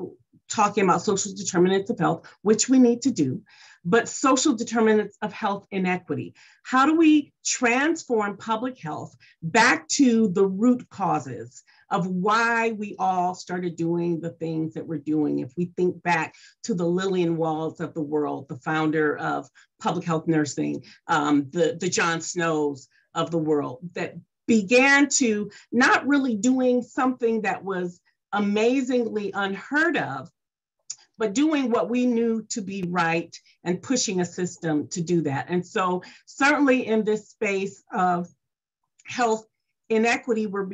talking about social determinants of health, which we need to do, but social determinants of health inequity. How do we transform public health back to the root causes of why we all started doing the things that we're doing. If we think back to the Lillian Walds of the world, the founder of public health nursing, um, the, the John Snows of the world that began to not really doing something that was amazingly unheard of, but doing what we knew to be right and pushing a system to do that. And so, certainly in this space of health inequity, we're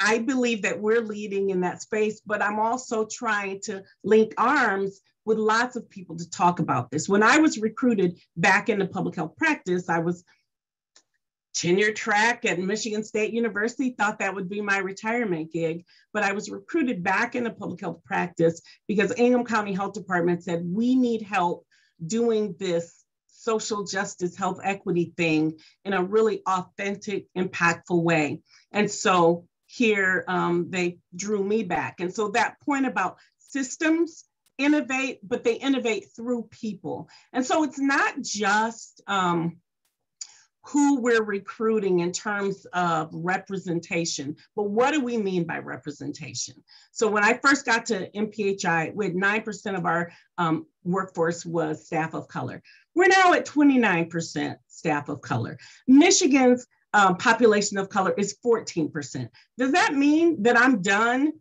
I believe that we're leading in that space, but I'm also trying to link arms with lots of people to talk about this. When I was recruited back into public health practice, I was tenure track at Michigan State University, thought that would be my retirement gig, but I was recruited back into public health practice because Ingham County Health Department said, we need help doing this social justice, health equity thing in a really authentic, impactful way. And so here um, they drew me back. And so that point about systems innovate, but they innovate through people. And so it's not just um, who we're recruiting in terms of representation. But what do we mean by representation? So when I first got to MPHI, with 9% of our um, workforce was staff of color. We're now at 29% staff of color. Michigan's um, population of color is 14%. Does that mean that I'm done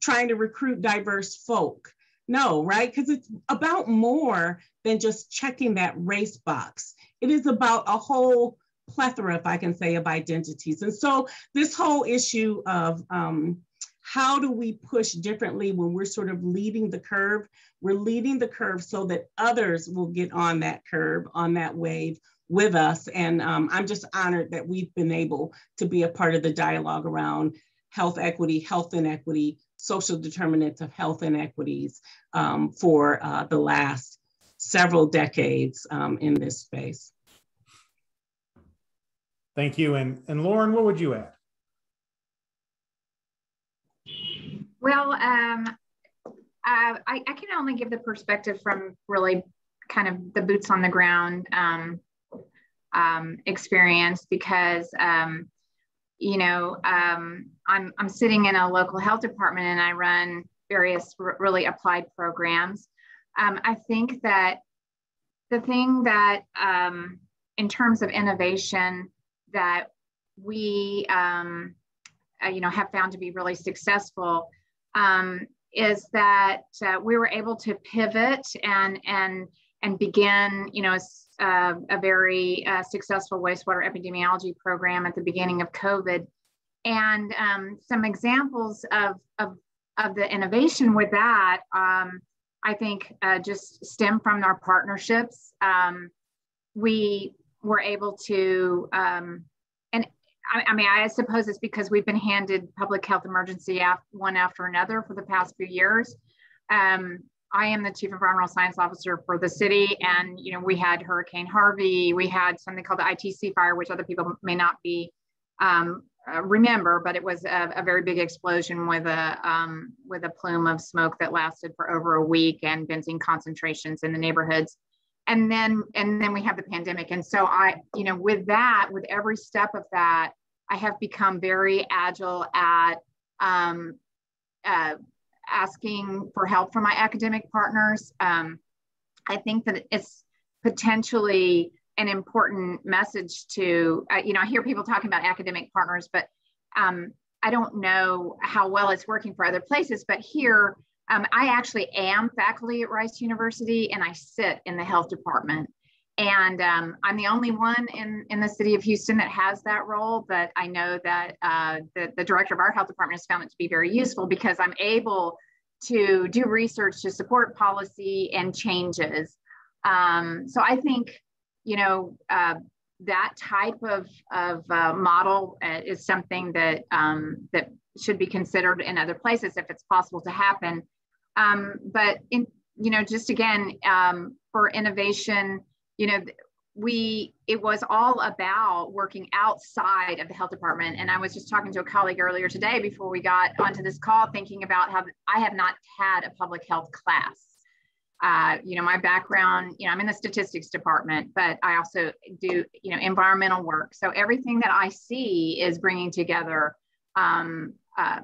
trying to recruit diverse folk? No, right? Because it's about more than just checking that race box. It is about a whole plethora, if I can say, of identities. And so this whole issue of um, how do we push differently when we're sort of leading the curve? We're leading the curve so that others will get on that curve, on that wave with us. And um, I'm just honored that we've been able to be a part of the dialogue around health equity, health inequity, social determinants of health inequities um, for uh, the last several decades um, in this space. Thank you. And, and Loren, what would you add? Well, um, uh, I, I, can only give the perspective from really kind of the boots on the ground um, um, experience because, um, you know, um, I'm, I'm sitting in a local health department and I run various really applied programs. Um, I think that the thing that, in terms of innovation, that we um, uh, you know have found to be really successful um, is that uh, we were able to pivot and and and begin you know a, uh, a very uh, successful wastewater epidemiology program at the beginning of COVID. And um, some examples of, of of the innovation with that um, I think uh, just stem from our partnerships. Um, we we're able to, um, and I, I, mean, I suppose it's because we've been handed public health emergency af- one after another for the past few years. Um, I am the chief environmental science officer for the city, and you know we had Hurricane Harvey, we had something called the ITC fire, which other people may not be um, uh, remember, but it was a, a, very big explosion with a um, with a plume of smoke that lasted for over a week and benzene concentrations in the neighborhoods and then and then we have the pandemic. And so i you know with that with every step of that i have become very agile at um, uh, asking for help from my academic partners. Um, i think that it's potentially an important message to uh, you know i hear people talking about academic partners but um, i don't know how well it's working for other places but here um, I actually am faculty at Rice University and I sit in the health department. And um, I'm the only one in, in the city of Houston that has that role, but I know that uh, the, the director of our health department has found it to be very useful because I'm able to do research to support policy and changes. Um, so I think, you know, uh, that type of, of uh, model uh, is something that, um, that should be considered in other places if it's possible to happen. Um, but in, you know, just again, um, for innovation, you know, we, it was all about working outside of the health department. And I was just talking to a colleague earlier today before we got onto this call, thinking about how I have not had a public health class. Uh, you know, my background, you know, I'm in the statistics department, but I also do, you know, environmental work. So everything that I see is bringing together, um, uh,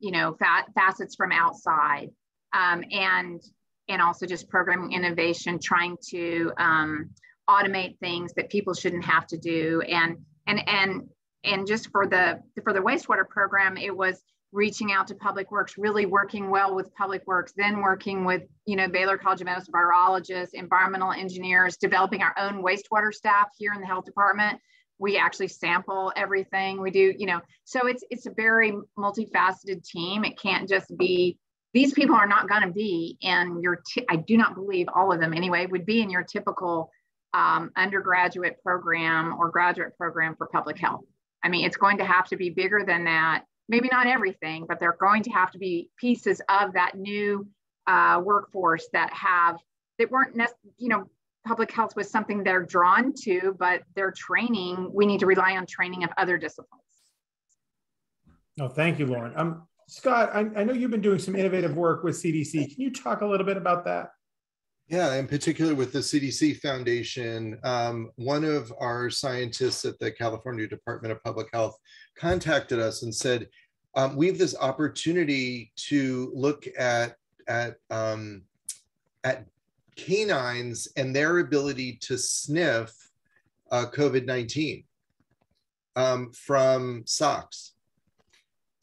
you know, facets from outside um, and and also just programming innovation, trying to um, automate things that people shouldn't have to do, and and and and just for the for the wastewater program, it was reaching out to public works really working well with public works then working with you know baylor college of medicine virologists environmental engineers developing our own wastewater staff here in the health department. We actually sample everything. We do you know so it's it's a very multifaceted team. It can't just be these people are not going to be in your, t- I do not believe all of them anyway, would be in your typical um, undergraduate program or graduate program for public health. I mean, it's going to have to be bigger than that. Maybe not everything, but they're going to have to be pieces of that new uh, workforce that have, that weren't, you know, public health was something they're drawn to, but their training, we need to rely on training of other disciplines. No, thank you, Loren. Um, Scott, I, I, know you've been doing some innovative work with CDC. Can you talk a little bit about that? Yeah, in particular with the CDC Foundation, um, one of our scientists at the California Department of Public Health contacted us and said, um, we have this opportunity to look at, at, um, at canines and their ability to sniff uh, COVID-19 um, from socks.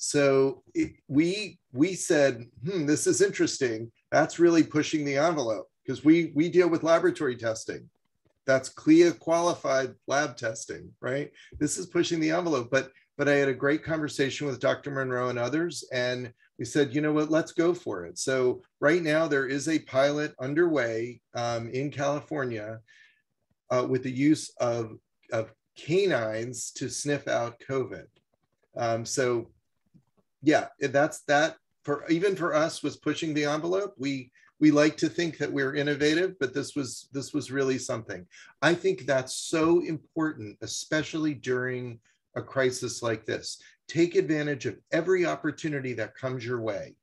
So it, we, we said, hmm, this is interesting. That's really pushing the envelope because we we deal with laboratory testing that's CLIA qualified lab testing, right? This is pushing the envelope. But but I had a great conversation with Dr. Monroe and others, and we said, you know what, let's go for it. So right now there is a pilot underway um, in California uh, with the use of of canines to sniff out COVID. Um, so yeah, that's that for even for us was pushing the envelope. We we like to think that we're innovative, but this was this was really something. I think that's so important, especially during a crisis like this. Take advantage of every opportunity that comes your way.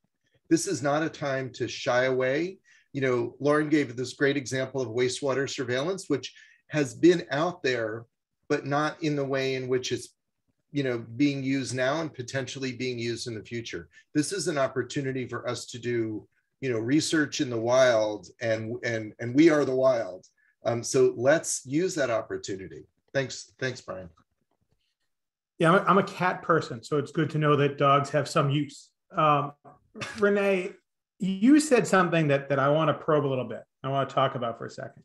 This is not a time to shy away. You know, Loren gave this great example of wastewater surveillance, which has been out there, but not in the way in which it's you know being used now and potentially being used in the future. This is an opportunity for us to do you know research in the wild and and and we are the wild. Um, so let's use that opportunity. Thanks thanks brian. Yeah I'm a, I'm a cat person so it's good to know that dogs have some use. Um, renee you said something that that i want to probe a little bit. I want to talk about for a second.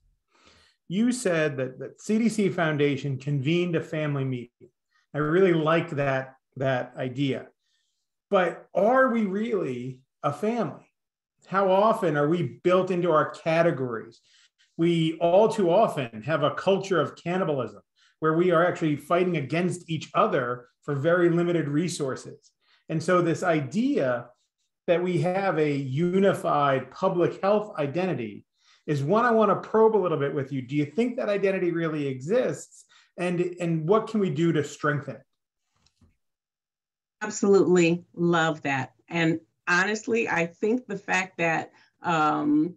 You said that that cdc foundation convened a family meeting i really like that that idea but are we really a family how often are we built into our categories? We all too often have a culture of cannibalism where we are actually fighting against each other for very limited resources. And so, this idea that we have a unified public health identity is one I want to probe a little bit with you. Do you think that identity really exists? And, and what can we do to strengthen it? Absolutely love that. And honestly, I think the fact that um,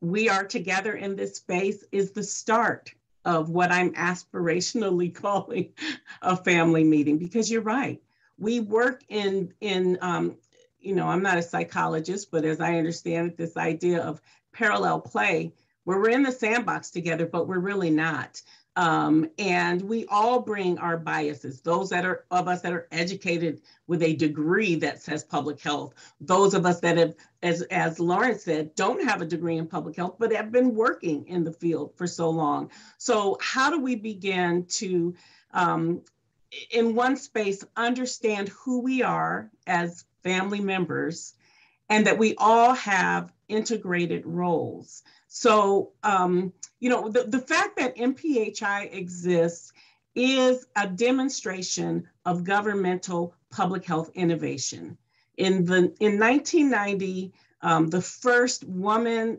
we are together in this space is the start of what I'm aspirationally calling a family meeting. Because you're right, we work in in um, you know I'm not a psychologist, but as I understand it, this idea of parallel play, where we're in the sandbox together, but we're really not. Um, and we all bring our biases, those that are of us that are educated with a degree that says public health, those of us that have, as, as Lawrence said, don't have a degree in public health, but have been working in the field for so long. So how do we begin to, um, in one space, understand who we are as family members and that we all have integrated roles. So, um, you know, the, the fact that MPHI exists is a demonstration of governmental public health innovation. In, the, in 1990, um, the first woman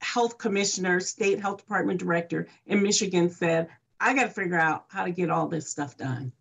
health commissioner, state health department director in Michigan said, I got to figure out how to get all this stuff done.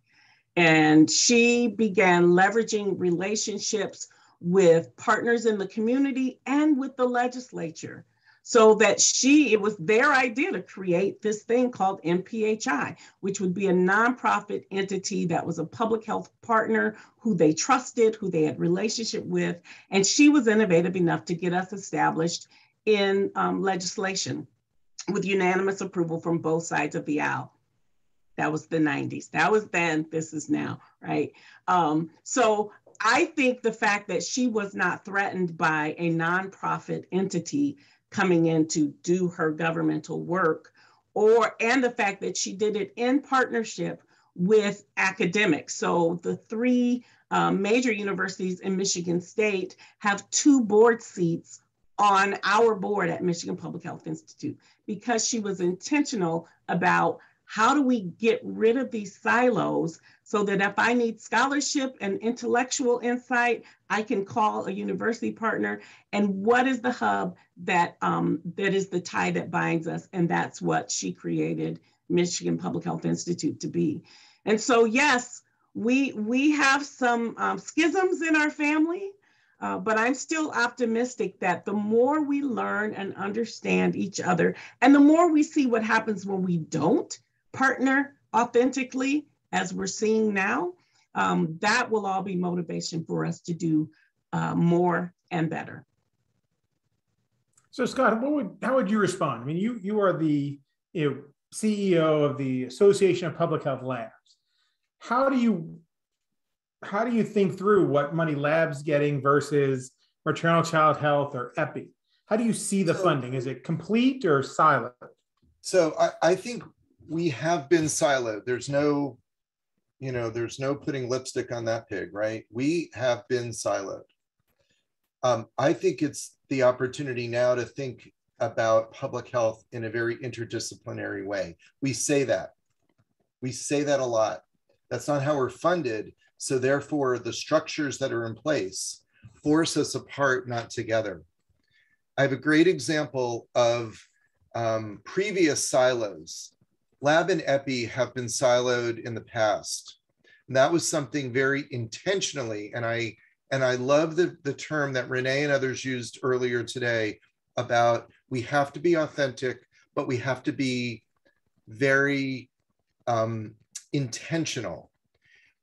And she began leveraging relationships with partners in the community and with the legislature so that she, it was their idea to create this thing called MPHI, which would be a nonprofit entity that was a public health partner who they trusted, who they had relationship with. And she was innovative enough to get us established in um, legislation with unanimous approval from both sides of the aisle. That was the 90s. That was then, this is now, right? Um, so I think the fact that she was not threatened by a nonprofit entity coming in to do her governmental work or and the fact that she did it in partnership with academics. So the three um, major universities in michigan state have two board seats on our board at michigan public health institute because she was intentional about how do we get rid of these silos so that if I need scholarship and intellectual insight, I can call a university partner? And what is the hub that, um, that is the tie that binds us? And that's what she created Michigan Public Health Institute to be. And so, yes, we, we have some um, schisms in our family. Uh, but I'm still optimistic that the more we learn and understand each other, and the more we see what happens when we don't partner authentically, as we're seeing now, um, that will all be motivation for us to do uh, more and better. So Scott, what would how would you respond? I mean, you you are the you know, CEO of the Association of Public Health Labs. How do you how do you think through what money labs getting versus maternal child health or epi how do you see the funding is it complete or silent so I, I think we have been siloed there's no you know there's no putting lipstick on that pig right? We have been siloed um, i think it's the opportunity now to think about public health in a very interdisciplinary way. We say that. We say that a lot. That's not how we're funded. So therefore, the structures that are in place force us apart, not together. I have a great example of um, previous silos. Lab and EPI have been siloed in the past. And that was something very intentionally, and I and I love the, the term that Renee and others used earlier today about we have to be authentic, but we have to be very um, intentional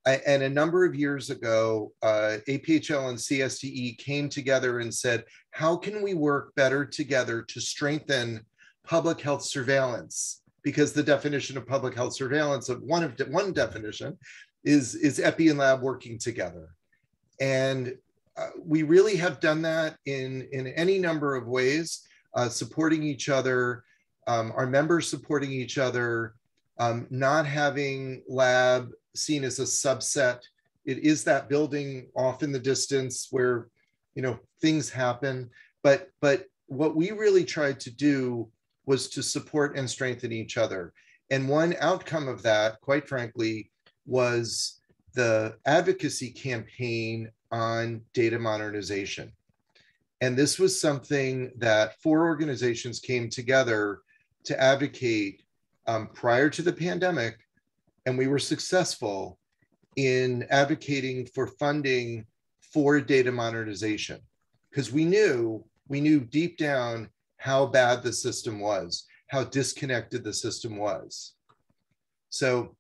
and a number of years ago, uh, APHL and CSTE came together and said, how can we work better together to strengthen public health surveillance? Because the definition of public health surveillance of one of one definition is, is EPI and lab working together. And uh, we really have done that in, in any number of ways, uh, supporting each other, um, our members supporting each other, um, not having lab seen as a subset. It is that building off in the distance where, you know, things happen. But but what we really tried to do was to support and strengthen each other. And one outcome of that, quite frankly, was the advocacy campaign on data modernization. And this was something that four organizations came together to advocate um, prior to the pandemic and we were successful in advocating for funding for data modernization because we knew we knew deep down how bad the system was how disconnected the system was so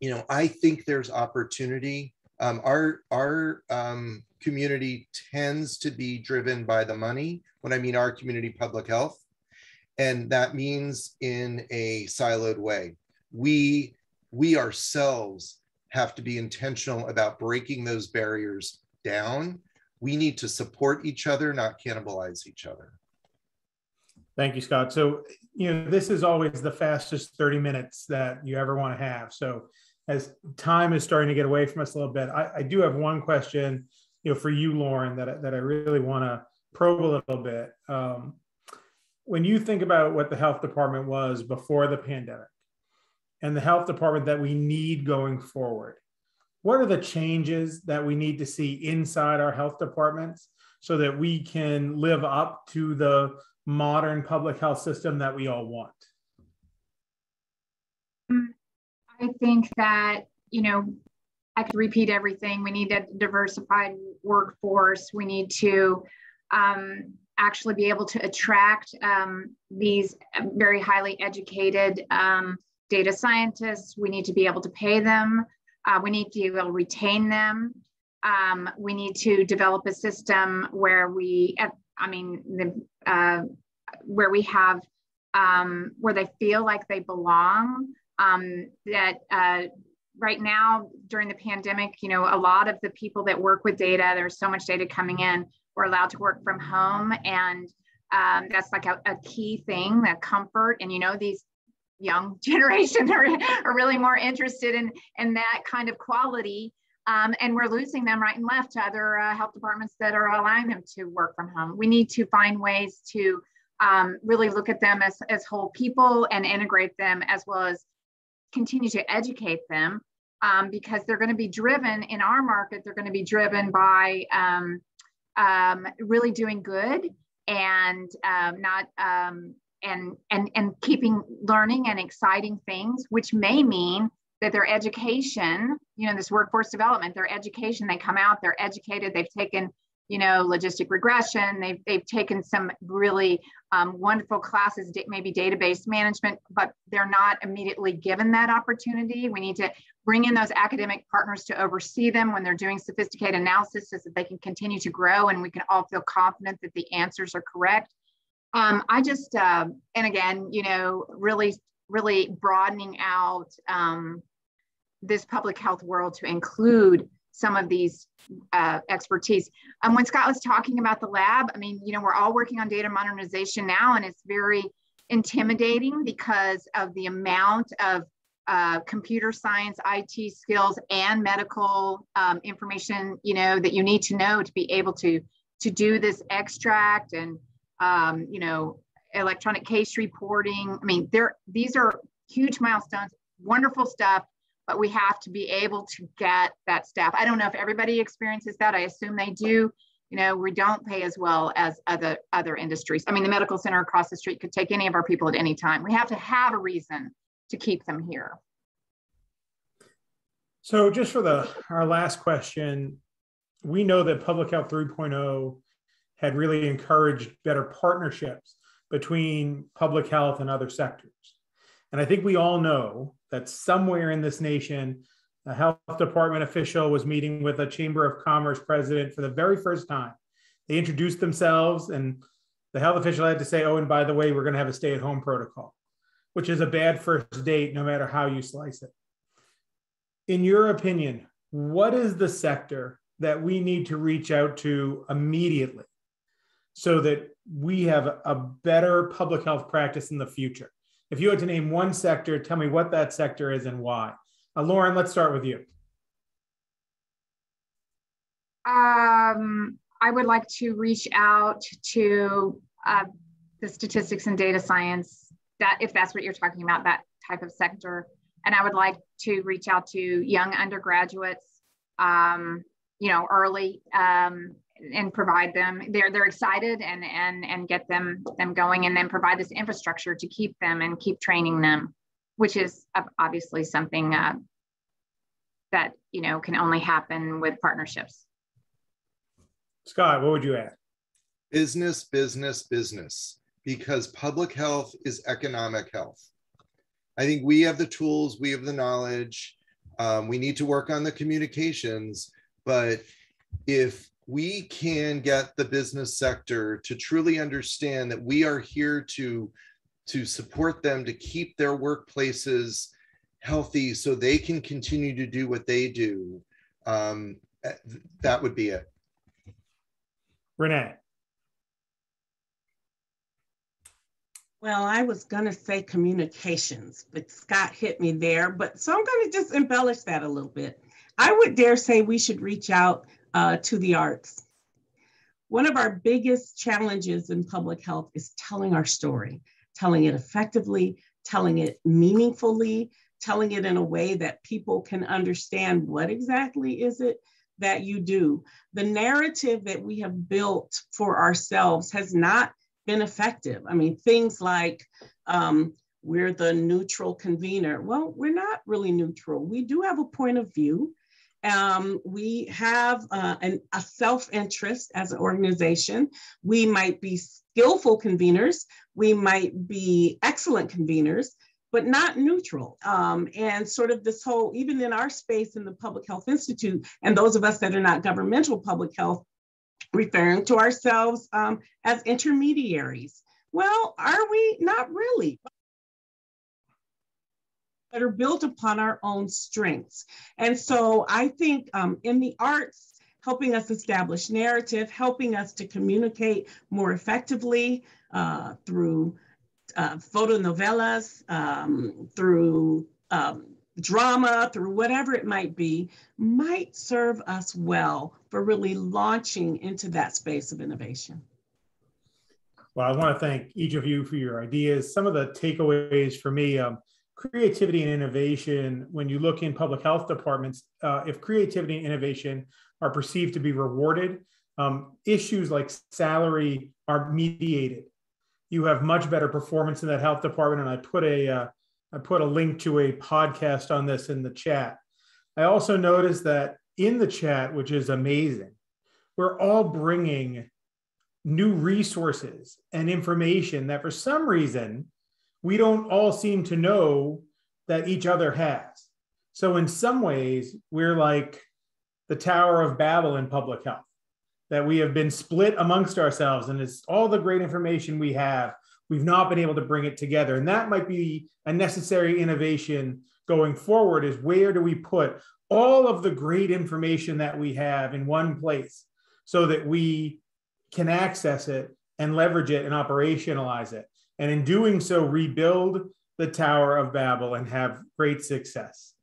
you know i think there's opportunity um, our our um, community tends to be driven by the money when i mean our community public health and that means in a siloed way we we ourselves have to be intentional about breaking those barriers down. We need to support each other, not cannibalize each other. Thank you, Scott. So, you know, this is always the fastest 30 minutes that you ever want to have. So, as time is starting to get away from us a little bit, I, I do have one question, you know, for you, Loren, that, that I really want to probe a little bit. Um, when you think about what the health department was before the pandemic, and the health department that we need going forward? What are the changes that we need to see inside our health departments so that we can live up to the modern public health system that we all want? I think that, you know, I could repeat everything. We need a diversified workforce. We need to um, actually be able to attract um, these very highly educated um, data scientists. We need to be able to pay them. Uh, we need to be able to retain them. Um, we need to develop a system where we, I mean, the, uh, where we have, um, where they feel like they belong. Um, that uh, right now during the pandemic, you know, a lot of the people that work with data, there's so much data coming in, we're allowed to work from home. And um, that's like a, a, key thing, that comfort. And, you know, these young generation are, are really more interested in, in that kind of quality. Um, and we're losing them right and left to other uh, health departments that are allowing them to work from home. We need to find ways to um, really look at them as, as whole people and integrate them as well as continue to educate them um, because they're going to be driven in our market, they're going to be driven by um, um, really doing good and um, not and and and keeping learning and exciting things which may mean that their education you know this workforce development their education they come out they're educated they've taken you know, logistic regression. They've, they've taken some really um, wonderful classes, maybe database management, but they're not immediately given that opportunity. We need to bring in those academic partners to oversee them when they're doing sophisticated analysis so that they can continue to grow and we can all feel confident that the answers are correct. Um, I just, uh, and again, you know, really, really broadening out um, this public health world to include some of these uh, expertise. Um, when Scott was talking about the lab, I mean, you know, we're all working on data modernization now, and it's very intimidating because of the amount of uh, computer science, IT skills, and medical um, information, you know, that you need to know to be able to to do this extract and, um, you know, electronic case reporting. I mean, there these are huge milestones, wonderful stuff but we have to be able to get that staff. I don't know if everybody experiences that. I assume they do. You know, we don't pay as well as other other industries. I mean, the medical center across the street could take any of our people at any time. We have to have a reason to keep them here. So just for the our last question, we know that Public Health 3.0 had really encouraged better partnerships between public health and other sectors. And I think we all know that somewhere in this nation, a health department official was meeting with a chamber of commerce president for the very first time. They introduced themselves, and the health official had to say, Oh, and by the way, we're going to have a stay at home protocol, which is a bad first date, no matter how you slice it. In your opinion, what is the sector that we need to reach out to immediately so that we have a better public health practice in the future? If you had to name one sector, tell me what that sector is and why. Uh, Loren, let's start with you. Um, I would like to reach out to uh, the statistics and data science, that if that's what you're talking about, that type of sector. And I would like to reach out to young undergraduates, um, you know, early um, and provide them they're they're excited and and and get them them going and then provide this infrastructure to keep them and keep training them which is obviously something uh, that you know can only happen with partnerships. Scott what would you add? Business business business because public health is economic health. I think we have the tools we have the knowledge um, we need to work on the communications but if we can get the business sector to truly understand that we are here to to support them to keep their workplaces healthy so they can continue to do what they do um, eh, that would be it renee Well, I was going to say communications, but Scott hit me there. But so I'm going to just embellish that a little bit. I would dare say we should reach out uh, to the arts. One of our biggest challenges in public health is telling our story, telling it effectively, telling it meaningfully, telling it in a way that people can understand what exactly is it that you do. The narrative that we have built for ourselves has not been effective. I mean, things like um, we're the neutral convener. Well, we're not really neutral. We do have a point of view. Um, we have uh, an, a self-interest as an organization. We might be skillful conveners. We might be excellent conveners, but not neutral. Um, and sort of this whole, even in our space in the Public Health Institute, and those of us that are not governmental public health, referring to ourselves um, as intermediaries. Well, are we? Not really that are built upon our own strengths. And so I think um, in the arts, helping us establish narrative, helping us to communicate more effectively uh, through uh, fotonovelas, um, through um, drama, through whatever it might be, might serve us well for really launching into that space of innovation. Well, I want to thank each of you for your ideas. Some of the takeaways for me, um, creativity and innovation, when you look in public health departments, uh, if creativity and innovation are perceived to be rewarded, um, issues like salary are mediated. You have much better performance in that health department. And I put a, uh, I put a link to a podcast on this in the chat. I also noticed that in the chat, which is amazing, we're all bringing new resources and information that for some reason we don't all seem to know that each other has. So, in some ways, we're like the Tower of Babel in public health, that we have been split amongst ourselves, and it's all the great information we have. We've not been able to bring it together. And that might be a necessary innovation going forward is where do we put all of the great information that we have in one place so that we can access it and leverage it and operationalize it. And in doing so, rebuild the Tower of Babel and have great success.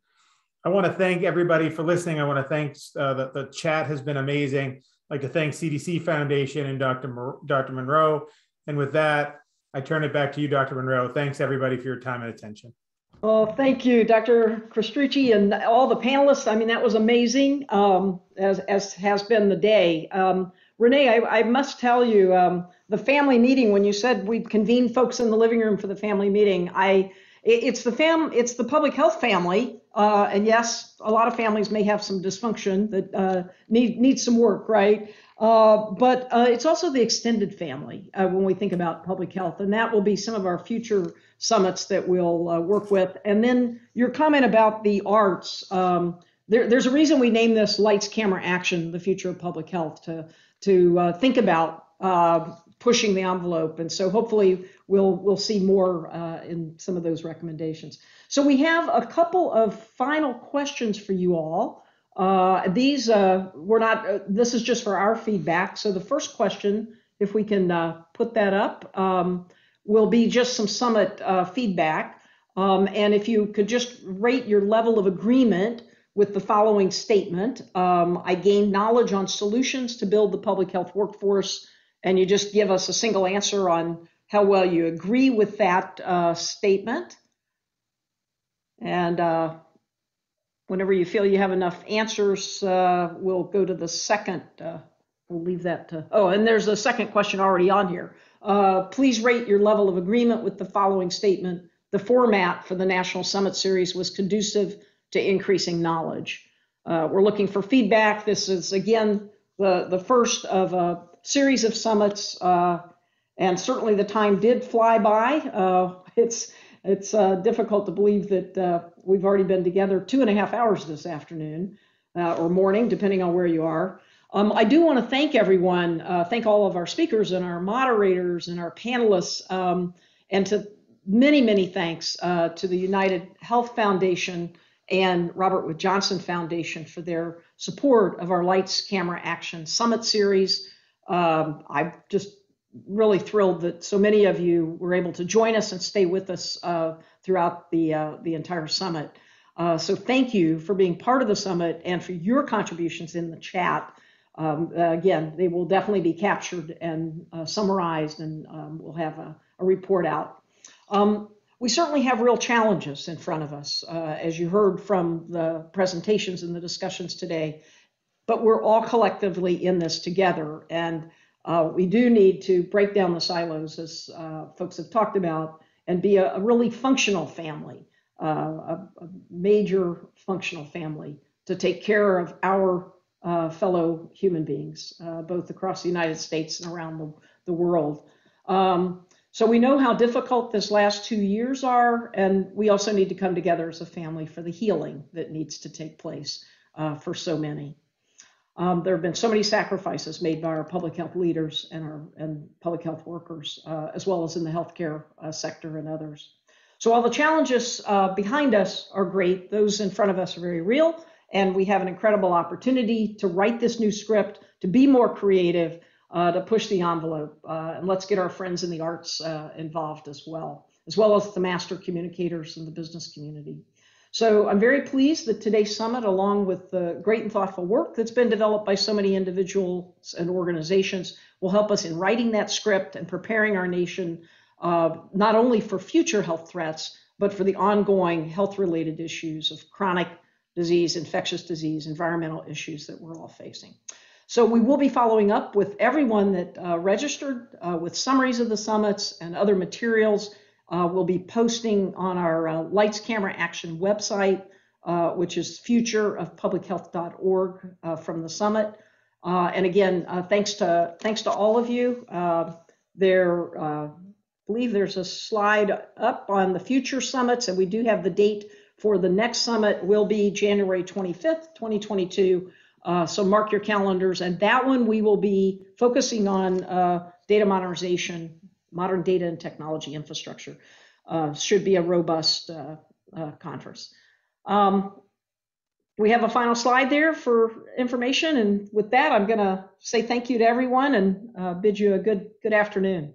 I want to thank everybody for listening. I want to thank uh, the, the chat has been amazing. I'd like to thank CDC Foundation and Dr. Dr. Monroe. And with that, I turn it back to you, Dr. Monroe. Thanks everybody for your time and attention. Well, thank you, Dr. Castrucci and all the panelists. I mean, that was amazing, um, as, as has been the day. Um, Renee, I, I, must tell you, um, the family meeting, when you said we'd convene folks in the living room for the family meeting, I it's the fam it's the public health family uh, and yes a lot of families may have some dysfunction that uh, need need some work right? Uh, but uh, it's also the extended family uh, when we think about public health and that will be some of our future summits that we'll uh, work with. And then your comment about the arts um, there, there's a reason we name this lights camera action the future of public health to to think about pushing the envelope and so hopefully we'll we'll see more uh, in some of those recommendations. So we have a couple of final questions for you all. Uh, these uh, we're not. Uh, this is just for our feedback. So the first question, if we can uh, put that up, um, will be just some summit uh, feedback. Um, and if you could just rate your level of agreement with the following statement um, I gained knowledge on solutions to build the public health workforce, and you just give us a single answer on how well you agree with that uh, statement. And uh, whenever you feel you have enough answers, uh, we'll go to the second. Uh, we'll leave that to. Oh, and there's a second question already on here. Uh, please rate your level of agreement with the following statement. The format for the National Summit Series was conducive to increasing knowledge. Uh, we're looking for feedback. This is, again, the, the first of a series of summits and certainly the time did fly by. Uh, it's it's uh, difficult to believe that uh, we've already been together two and a half hours this afternoon uh, or morning, depending on where you are. Um, I do want to thank everyone, uh, thank all of our speakers and our moderators and our panelists, um, and to many, many thanks uh, to the United Health Foundation and Robert Wood Johnson Foundation for their support of our Lights Camera Action Summit series. Um, I just really thrilled that so many of you were able to join us and stay with us uh, throughout the uh, the entire summit. Uh, so thank you for being part of the summit and for your contributions in the chat. Um, again, they will definitely be captured and uh, summarized, and um, we'll have a, a report out. Um, we certainly have real challenges in front of us, uh, as you heard from the presentations and the discussions today. But we're all collectively in this together, and uh, we do need to break down the silos, as uh, folks have talked about, and be a, a really functional family, uh, a, a, major functional family to take care of our uh, fellow human beings, uh, both across the United States and around the, the world. Um, so we know how difficult this last two years are, and we also need to come together as a family for the healing that needs to take place uh, for so many. Um, there have been so many sacrifices made by our public health leaders and our and public health workers, uh, as well as in the healthcare uh, sector and others. So while the challenges uh, behind us are great, those in front of us are very real, and we have an incredible opportunity to write this new script, to be more creative, uh, to push the envelope, uh, and let's get our friends in the arts uh, involved as well, as well as the master communicators and the business community. So I'm very pleased that today's summit, along with the great and thoughtful work that's been developed by so many individuals and organizations, will help us in writing that script and preparing our nation uh, not only for future health threats, but for the ongoing health related issues of chronic disease, infectious disease, environmental issues that we're all facing. So we will be following up with everyone that uh, registered uh, with summaries of the summits and other materials uh, we'll be posting on our uh, Lights Camera Action website, uh, which is futureofpublichealth.org uh, from the summit. And again, thanks to thanks to all of you. There, I believe there's a slide up on the future summits, and we do have the date for the next summit will be January 25th, 2022. Uh, so mark your calendars, and that one we will be focusing on uh, data modernization, modern data and technology infrastructure. Uh, should be a robust uh, uh, conference. Um, we have a final slide there for information. And with that, I'm going to say thank you to everyone and uh, bid you a good good afternoon.